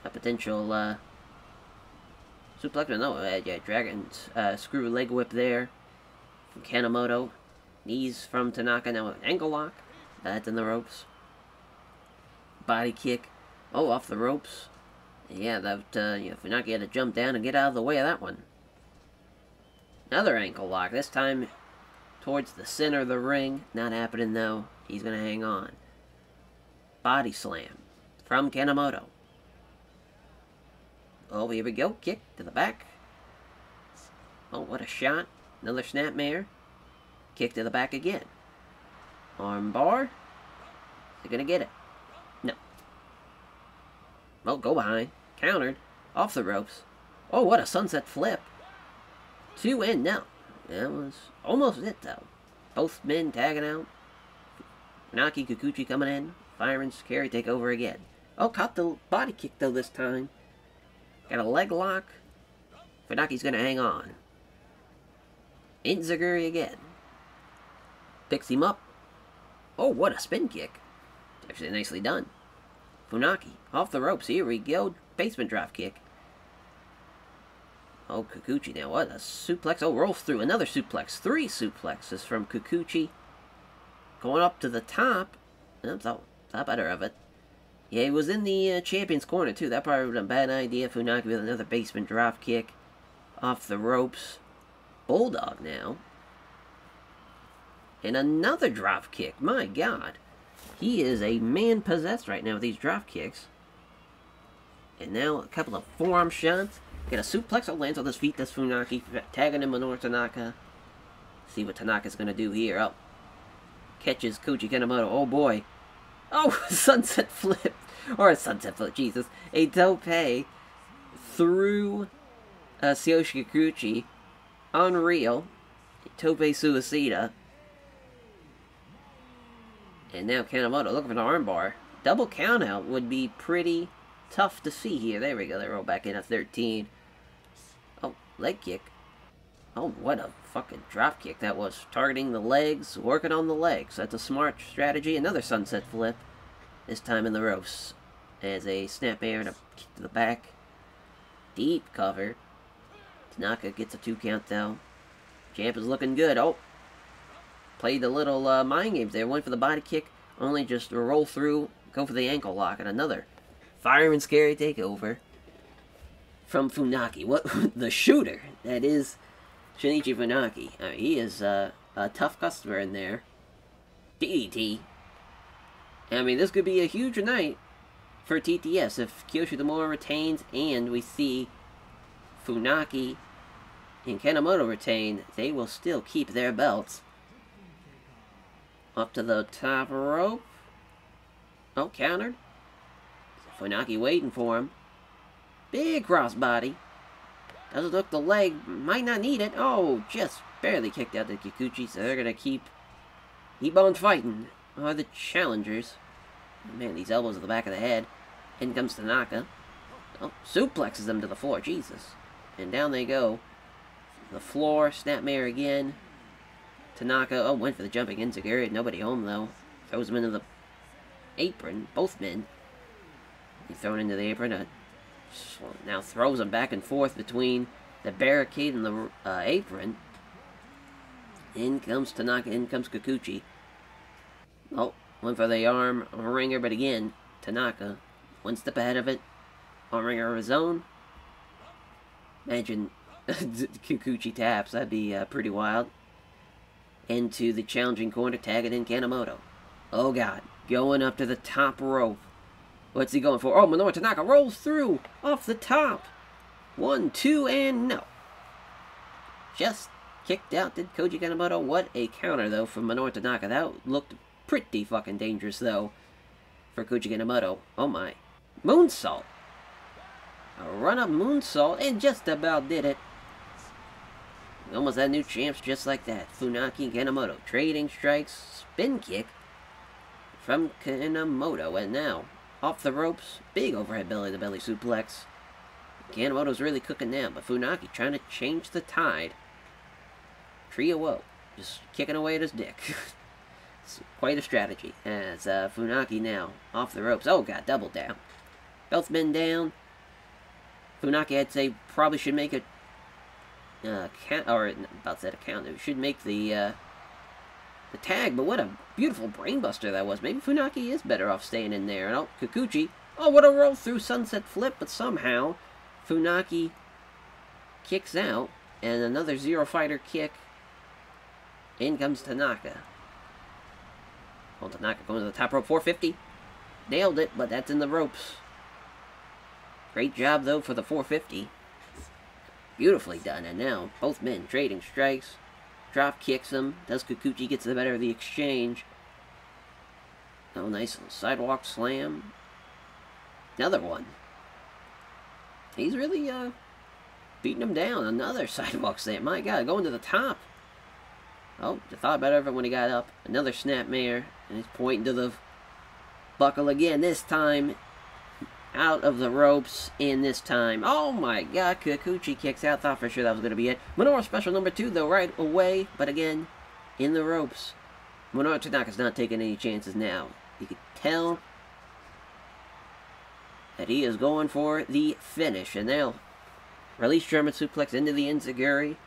a potential uh, suplex. No, uh, yeah, dragon uh, screw leg whip there from Kanemoto. Knees from Tanaka. Now an ankle lock. That's in the ropes. Body kick. Oh, off the ropes. Yeah, that, uh, you know, Funaki had to jump down and get out of the way of that one. Another ankle lock, this time towards the center of the ring. Not happening, though. He's going to hang on. Body slam from Kanemoto. Oh, here we go. Kick to the back. Oh, what a shot. Another snapmare. Kick to the back again. Arm bar. They're going to get it. Oh, go behind. Countered. Off the ropes. Oh, what a sunset flip. Two in now. That was almost it, though. Both men tagging out. Naki Kikuchi coming in. Fireman's carry take over again. Oh, caught the body kick, though, this time. Got a leg lock. Funaki's going to hang on. Enziguri again. Picks him up. Oh, what a spin kick. Actually nicely done. Funaki, off the ropes. Here we go. Basement drop kick. Oh, Kikuchi now. What a suplex. Oh, rolls through. Another suplex. Three suplexes from Kikuchi. Going up to the top. I thought, thought better of it. Yeah, he was in the uh, champion's corner, too. That probably would have been a bad idea. Funaki with another basement drop kick. Off the ropes. Bulldog now. And another drop kick. My God. He is a man possessed right now with these drop kicks. And now a couple of forearm shots. Get a suplex that lands on his feet. That's Funaki tagging in Minoru Tanaka. See what Tanaka's going to do here. Oh. Catches Koji Kanemoto. Oh boy. Oh, [laughs] sunset flip. Or a sunset flip. Jesus. A tope through uh, Tsuyoshi Kikuchi. Unreal. Tope Suicida. And now Kanemoto looking for the armbar. Double countout would be pretty tough to see here. There we go. They roll back in at 13. Oh, leg kick. Oh, what a fucking drop kick that was. Targeting the legs, working on the legs. That's a smart strategy. Another sunset flip. This time in the ropes. As a snapmare and a kick to the back. Deep cover. Tanaka gets a two count though. Champ is looking good. Oh, played the little uh, mind games there. Went for the body kick, only just roll through, go for the ankle lock, and another fireman's carry takeover from Funaki. What [laughs] the shooter that is Shinichi Funaki. Mean, he is uh, a tough customer in there. DDT. I mean, this could be a huge night for TTS if Kiyoshi Tamura retains and we see Funaki and Kanemoto retain. They will still keep their belts. Up to the top rope. Oh, countered. Funaki waiting for him. Big crossbody. Doesn't look the leg. Might not need it. Oh, just barely kicked out the Kikuchi, so they're going to keep keep on fighting. Are the challengers. Man, these elbows at the back of the head. In comes Tanaka. Oh, suplexes them to the floor. Jesus. And down they go. The floor. Snapmare again. Tanaka. Oh, went for the jumping Enzuigiri. Nobody home, though. Throws him into the apron. Both men. He's thrown into the apron. Uh, now throws him back and forth between the barricade and the uh, apron. In comes Tanaka. In comes Kikuchi. Oh, went for the arm wringer, but again, Tanaka, one step ahead of it. Arm wringer of his own. Imagine [laughs] Kikuchi taps. That'd be uh, pretty wild. Into the challenging corner, tagging in Kanemoto. Oh, God. Going up to the top rope. What's he going for? Oh, Minoru Tanaka rolls through off the top. One, two, and no. Just kicked out, did Koji Kanemoto. What a counter, though, from Minoru Tanaka. That looked pretty fucking dangerous, though, for Koji Kanemoto. Oh, my. Moonsault. A run-up moonsault, and just about did it. Almost had new champs just like that. Funaki Kanemoto. Trading strikes, spin kick from Kanemoto. And now, off the ropes, big overhead belly-to-belly suplex. Kanemoto's really cooking now, but Funaki trying to change the tide. Trio Woe, just kicking away at his dick. [laughs] it's quite a strategy. As uh, Funaki now, off the ropes. Oh god, double down. Both men down. Funaki, I'd say, probably should make a uh, count, or about that account. It should make the uh, the tag, but what a beautiful brainbuster that was. Maybe Funaki is better off staying in there. And oh, Kikuchi. Oh, what a roll through Sunset Flip, but somehow Funaki kicks out, and another Zero Fighter kick. In comes Tanaka. Well, Tanaka going to the top rope, 450. Nailed it, but that's in the ropes. Great job, though, for the 450. Beautifully done, and now both men trading strikes. Drop kicks him. Does Kikuchi gets the better of the exchange. Oh, nice little sidewalk slam. Another one. He's really uh, beating him down. Another [laughs] sidewalk slam. My God, going to the top. Oh, I thought better of it when he got up. Another snapmare. And he's pointing to the buckle again. This time out of the ropes in this time. Oh my god, Kikuchi kicks out. Thought for sure that was going to be it. Minoru special number two, though, right away. But again, in the ropes. Minoru Tanaka's not taking any chances now. You can tell that he is going for the finish. And now, release German suplex into the Enzuigiri.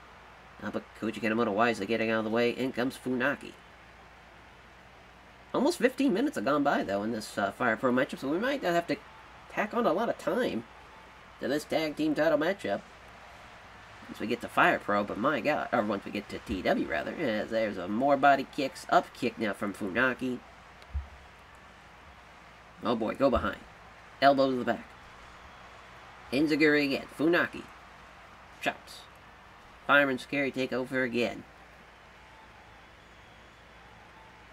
Uh, but Koji Kanemoto wisely getting out of the way. In comes Funaki. Almost 15 minutes have gone by, though, in this uh, Fire Pro matchup, so we might have to tack on a lot of time to this tag team title matchup. Once we get to Fire Pro, but my god, or once we get to TW rather, as there's a more body kicks, up kick now from Funaki. Oh boy, go behind. Elbow to the back. Enzuigiri again. Funaki. Chops. Fireman's carry take over again.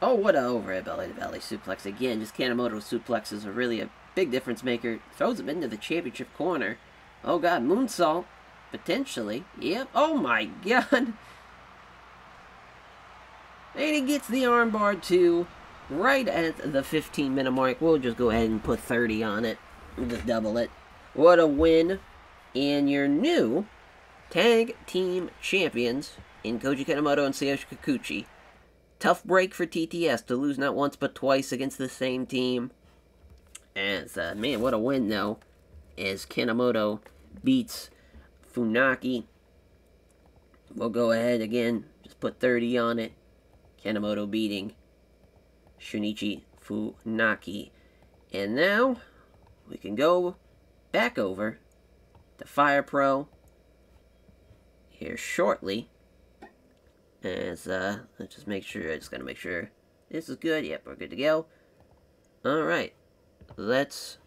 Oh, what a overhead belly-to-belly suplex again. Just Kanemoto suplexes are really a Big difference maker. Throws him into the championship corner. Oh god, moonsault. Potentially. Yep. Oh my [laughs] god. And he gets the armbar too. Right at the 15 minute mark. We'll just go ahead and put 30 on it. just double it. What a win. And your new tag team champions in Koji Kanemoto and Tsuyoshi Kikuchi. Tough break for TTS to lose not once but twice against the same team. As, uh, man, what a win, though, as Kanemoto beats Funaki. We'll go ahead again, just put 30 on it. Kanemoto beating Shunichi Funaki. And now, we can go back over to Fire Pro here shortly. As, uh, let's just make sure, I just gotta make sure This is good. Yep, we're good to go. Alright. Let's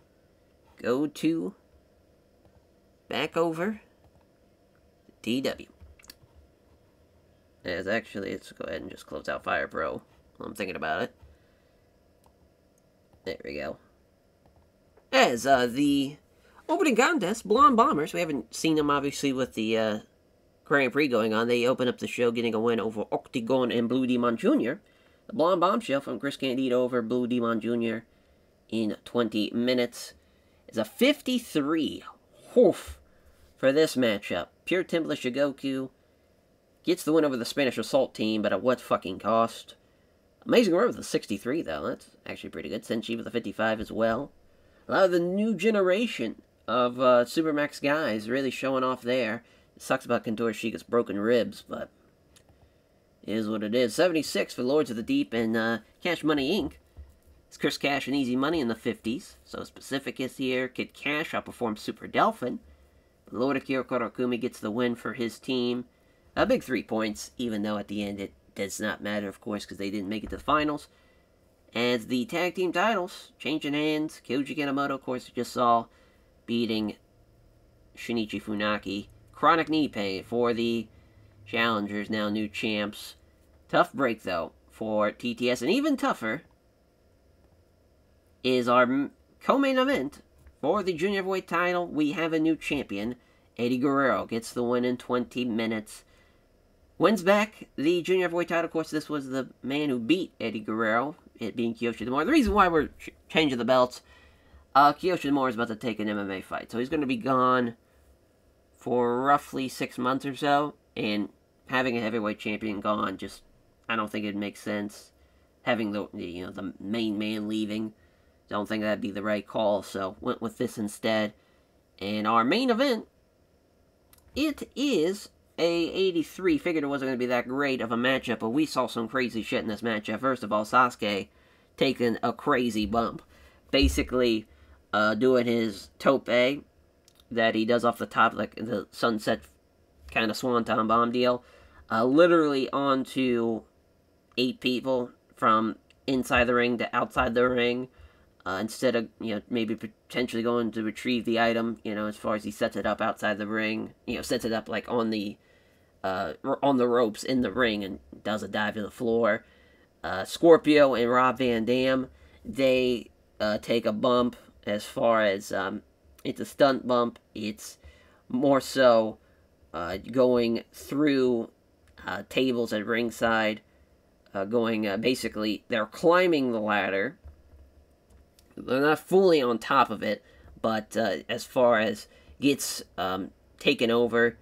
go to back over DW. As actually, let's go ahead and just close out Fire Pro. I'm thinking about it. There we go. As uh, the opening contest, Blonde Bombers, we haven't seen them obviously with the uh, Grand Prix going on. They open up the show getting a win over Octagon and Blue Demon Jr. The Blonde Bombshell from Chris Candido over Blue Demon Jr. in 20 minutes is a 53. Hoof for this matchup. Pure Temple Shigoku gets the win over the Spanish Assault team, but at what fucking cost? Amazing run with the 63, though. That's actually pretty good. Senshi with the 55 as well. A lot of the new generation of uh, Supermax guys really showing off there. It sucks about Kentaro Shiga's broken ribs, but is what it is. 76 for Lords of the Deep and uh, Cash Money Inc. It's Chris Cash and Easy Money in the 50s. So Specific is here. Kid Cash outperforms Super Delfin. Lord Akira Kurakumi gets the win for his team. A big three points, even though at the end it does not matter, of course, because they didn't make it to the finals. As the tag team titles changing hands, Koji Kanemoto, of course, just saw beating Shinichi Funaki. Chronic knee pain for the challengers, now new champs. Tough break, though, for TTS, and even tougher is our co-main event for the junior heavyweight title. We have a new champion. Eddie Guerrero gets the win in 20 minutes. Wins back the junior heavyweight title. Of course, this was the man who beat Eddie Guerrero, it being Kiyoshi Tamura. The reason why we're ch changing the belts, uh, Kiyoshi Tamura is about to take an MMA fight. So he's going to be gone for roughly six months or so. And having a heavyweight champion gone, just, I don't think it makes sense. Having the, you know, the main man leaving, don't think that'd be the right call. So went with this instead. And our main event, it is a 83 figured it wasn't going to be that great of a matchup, but we saw some crazy shit in this matchup. First of all, Sasuke taking a crazy bump. Basically, uh, doing his tope that he does off the top, like the sunset kind of swanton bomb deal, uh, literally onto eight people from inside the ring to outside the ring. Uh, instead of you know maybe potentially going to retrieve the item, you know as far as he sets it up outside the ring, you know sets it up like on the uh, on the ropes in the ring and does a dive to the floor. Uh, Scorpio and Rob Van Dam, they uh, take a bump as far as um, it's a stunt bump. It's more so uh, going through uh, tables at ringside, going basically, they're climbing the ladder. They're not fully on top of it, but as far as gets um, taken over,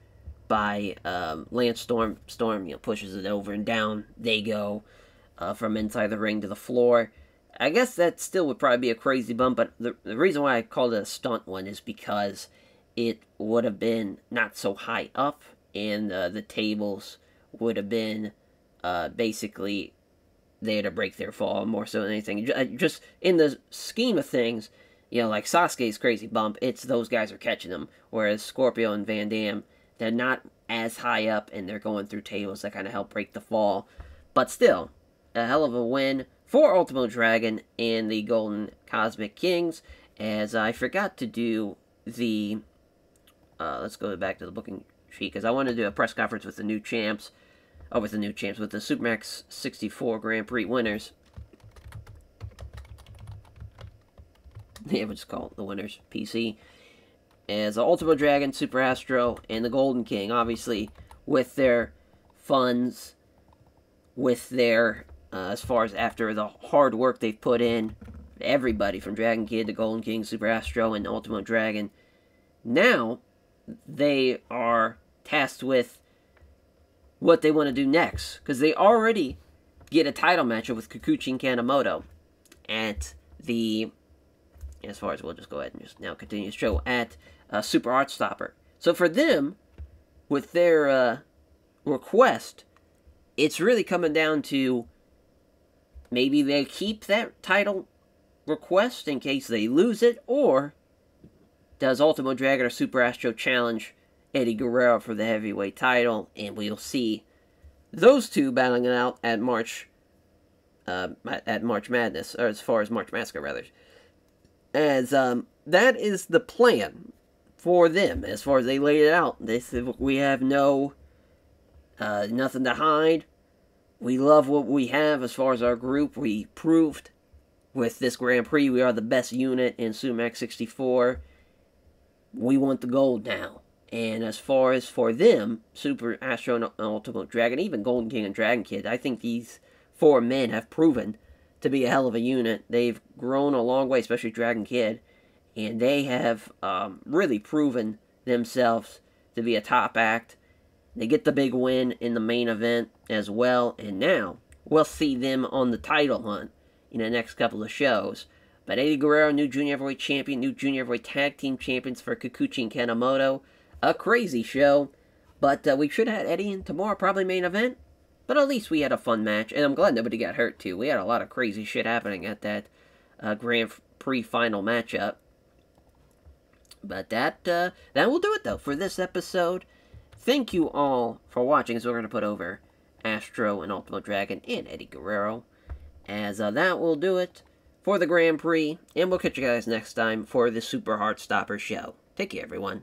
by um, Lance Storm. Storm, you know, pushes it over and down. They go uh, from inside the ring to the floor. I guess that still would probably be a crazy bump, but the, the reason why I called it a stunt one is because it would have been not so high up, and uh, the tables would have been uh, basically there to break their fall more so than anything. Uh, just in the scheme of things, you know, like Sasuke's crazy bump, it's those guys are catching them, whereas Scorpio and Van Dam they're not as high up and they're going through tables that kind of help break the fall. But still, a hell of a win for Ultimo Dragon and the Golden Cosmic Kings. As I forgot to do the. Uh, let's go back to the booking sheet because I want to do a press conference with the new champs. Oh, with the new champs, with the Supermax 64 Grand Prix winners. Yeah, we'll just call it the winners, PC as Ultimo Dragon, Super Astro, and the Golden King, obviously, with their funds, with their, uh, as far as after the hard work they've put in, everybody from Dragon Kid to Golden King, Super Astro, and Ultimo Dragon, now they are tasked with what they want to do next, because they already get a title matchup with Kikuchi and Kanemoto at the as far as we'll just go ahead and just now continue the show at uh, Super Art Stopper. So for them, with their uh, request, it's really coming down to maybe they keep that title request in case they lose it, or does Ultimo Dragon or Super Astro challenge Eddie Guerrero for the heavyweight title, and we'll see those two battling it out at March uh, at March Madness, or as far as March Massacre, rather. As um, that is the plan for them, as far as they laid it out. They said we have no uh, nothing to hide. We love what we have as far as our group. We proved with this Grand Prix we are the best unit in Super Max 64. We want the gold now. And as far as for them, Super Astro and Ultimo Dragon, even Golden King and Dragon Kid, I think these four men have proven to be a hell of a unit. They've grown a long way, especially Dragon Kid, and they have um, really proven themselves to be a top act. They get the big win in the main event as well, and now we'll see them on the title hunt in the next couple of shows. But Eddie Guerrero, new junior heavyweight champion, new junior heavyweight tag team champions for Kikuchi and Kanemoto. A crazy show, but uh, we should have had Eddie in tomorrow, probably main event. But at least we had a fun match, and I'm glad nobody got hurt too. We had a lot of crazy shit happening at that uh, Grand Prix final matchup. But that uh, that will do it though for this episode. Thank you all for watching. So we're gonna put over Astro and Ultimo Dragon and Eddie Guerrero, as uh, that will do it for the Grand Prix. And we'll catch you guys next time for the Super Heart Heartstopper show. Take care, everyone.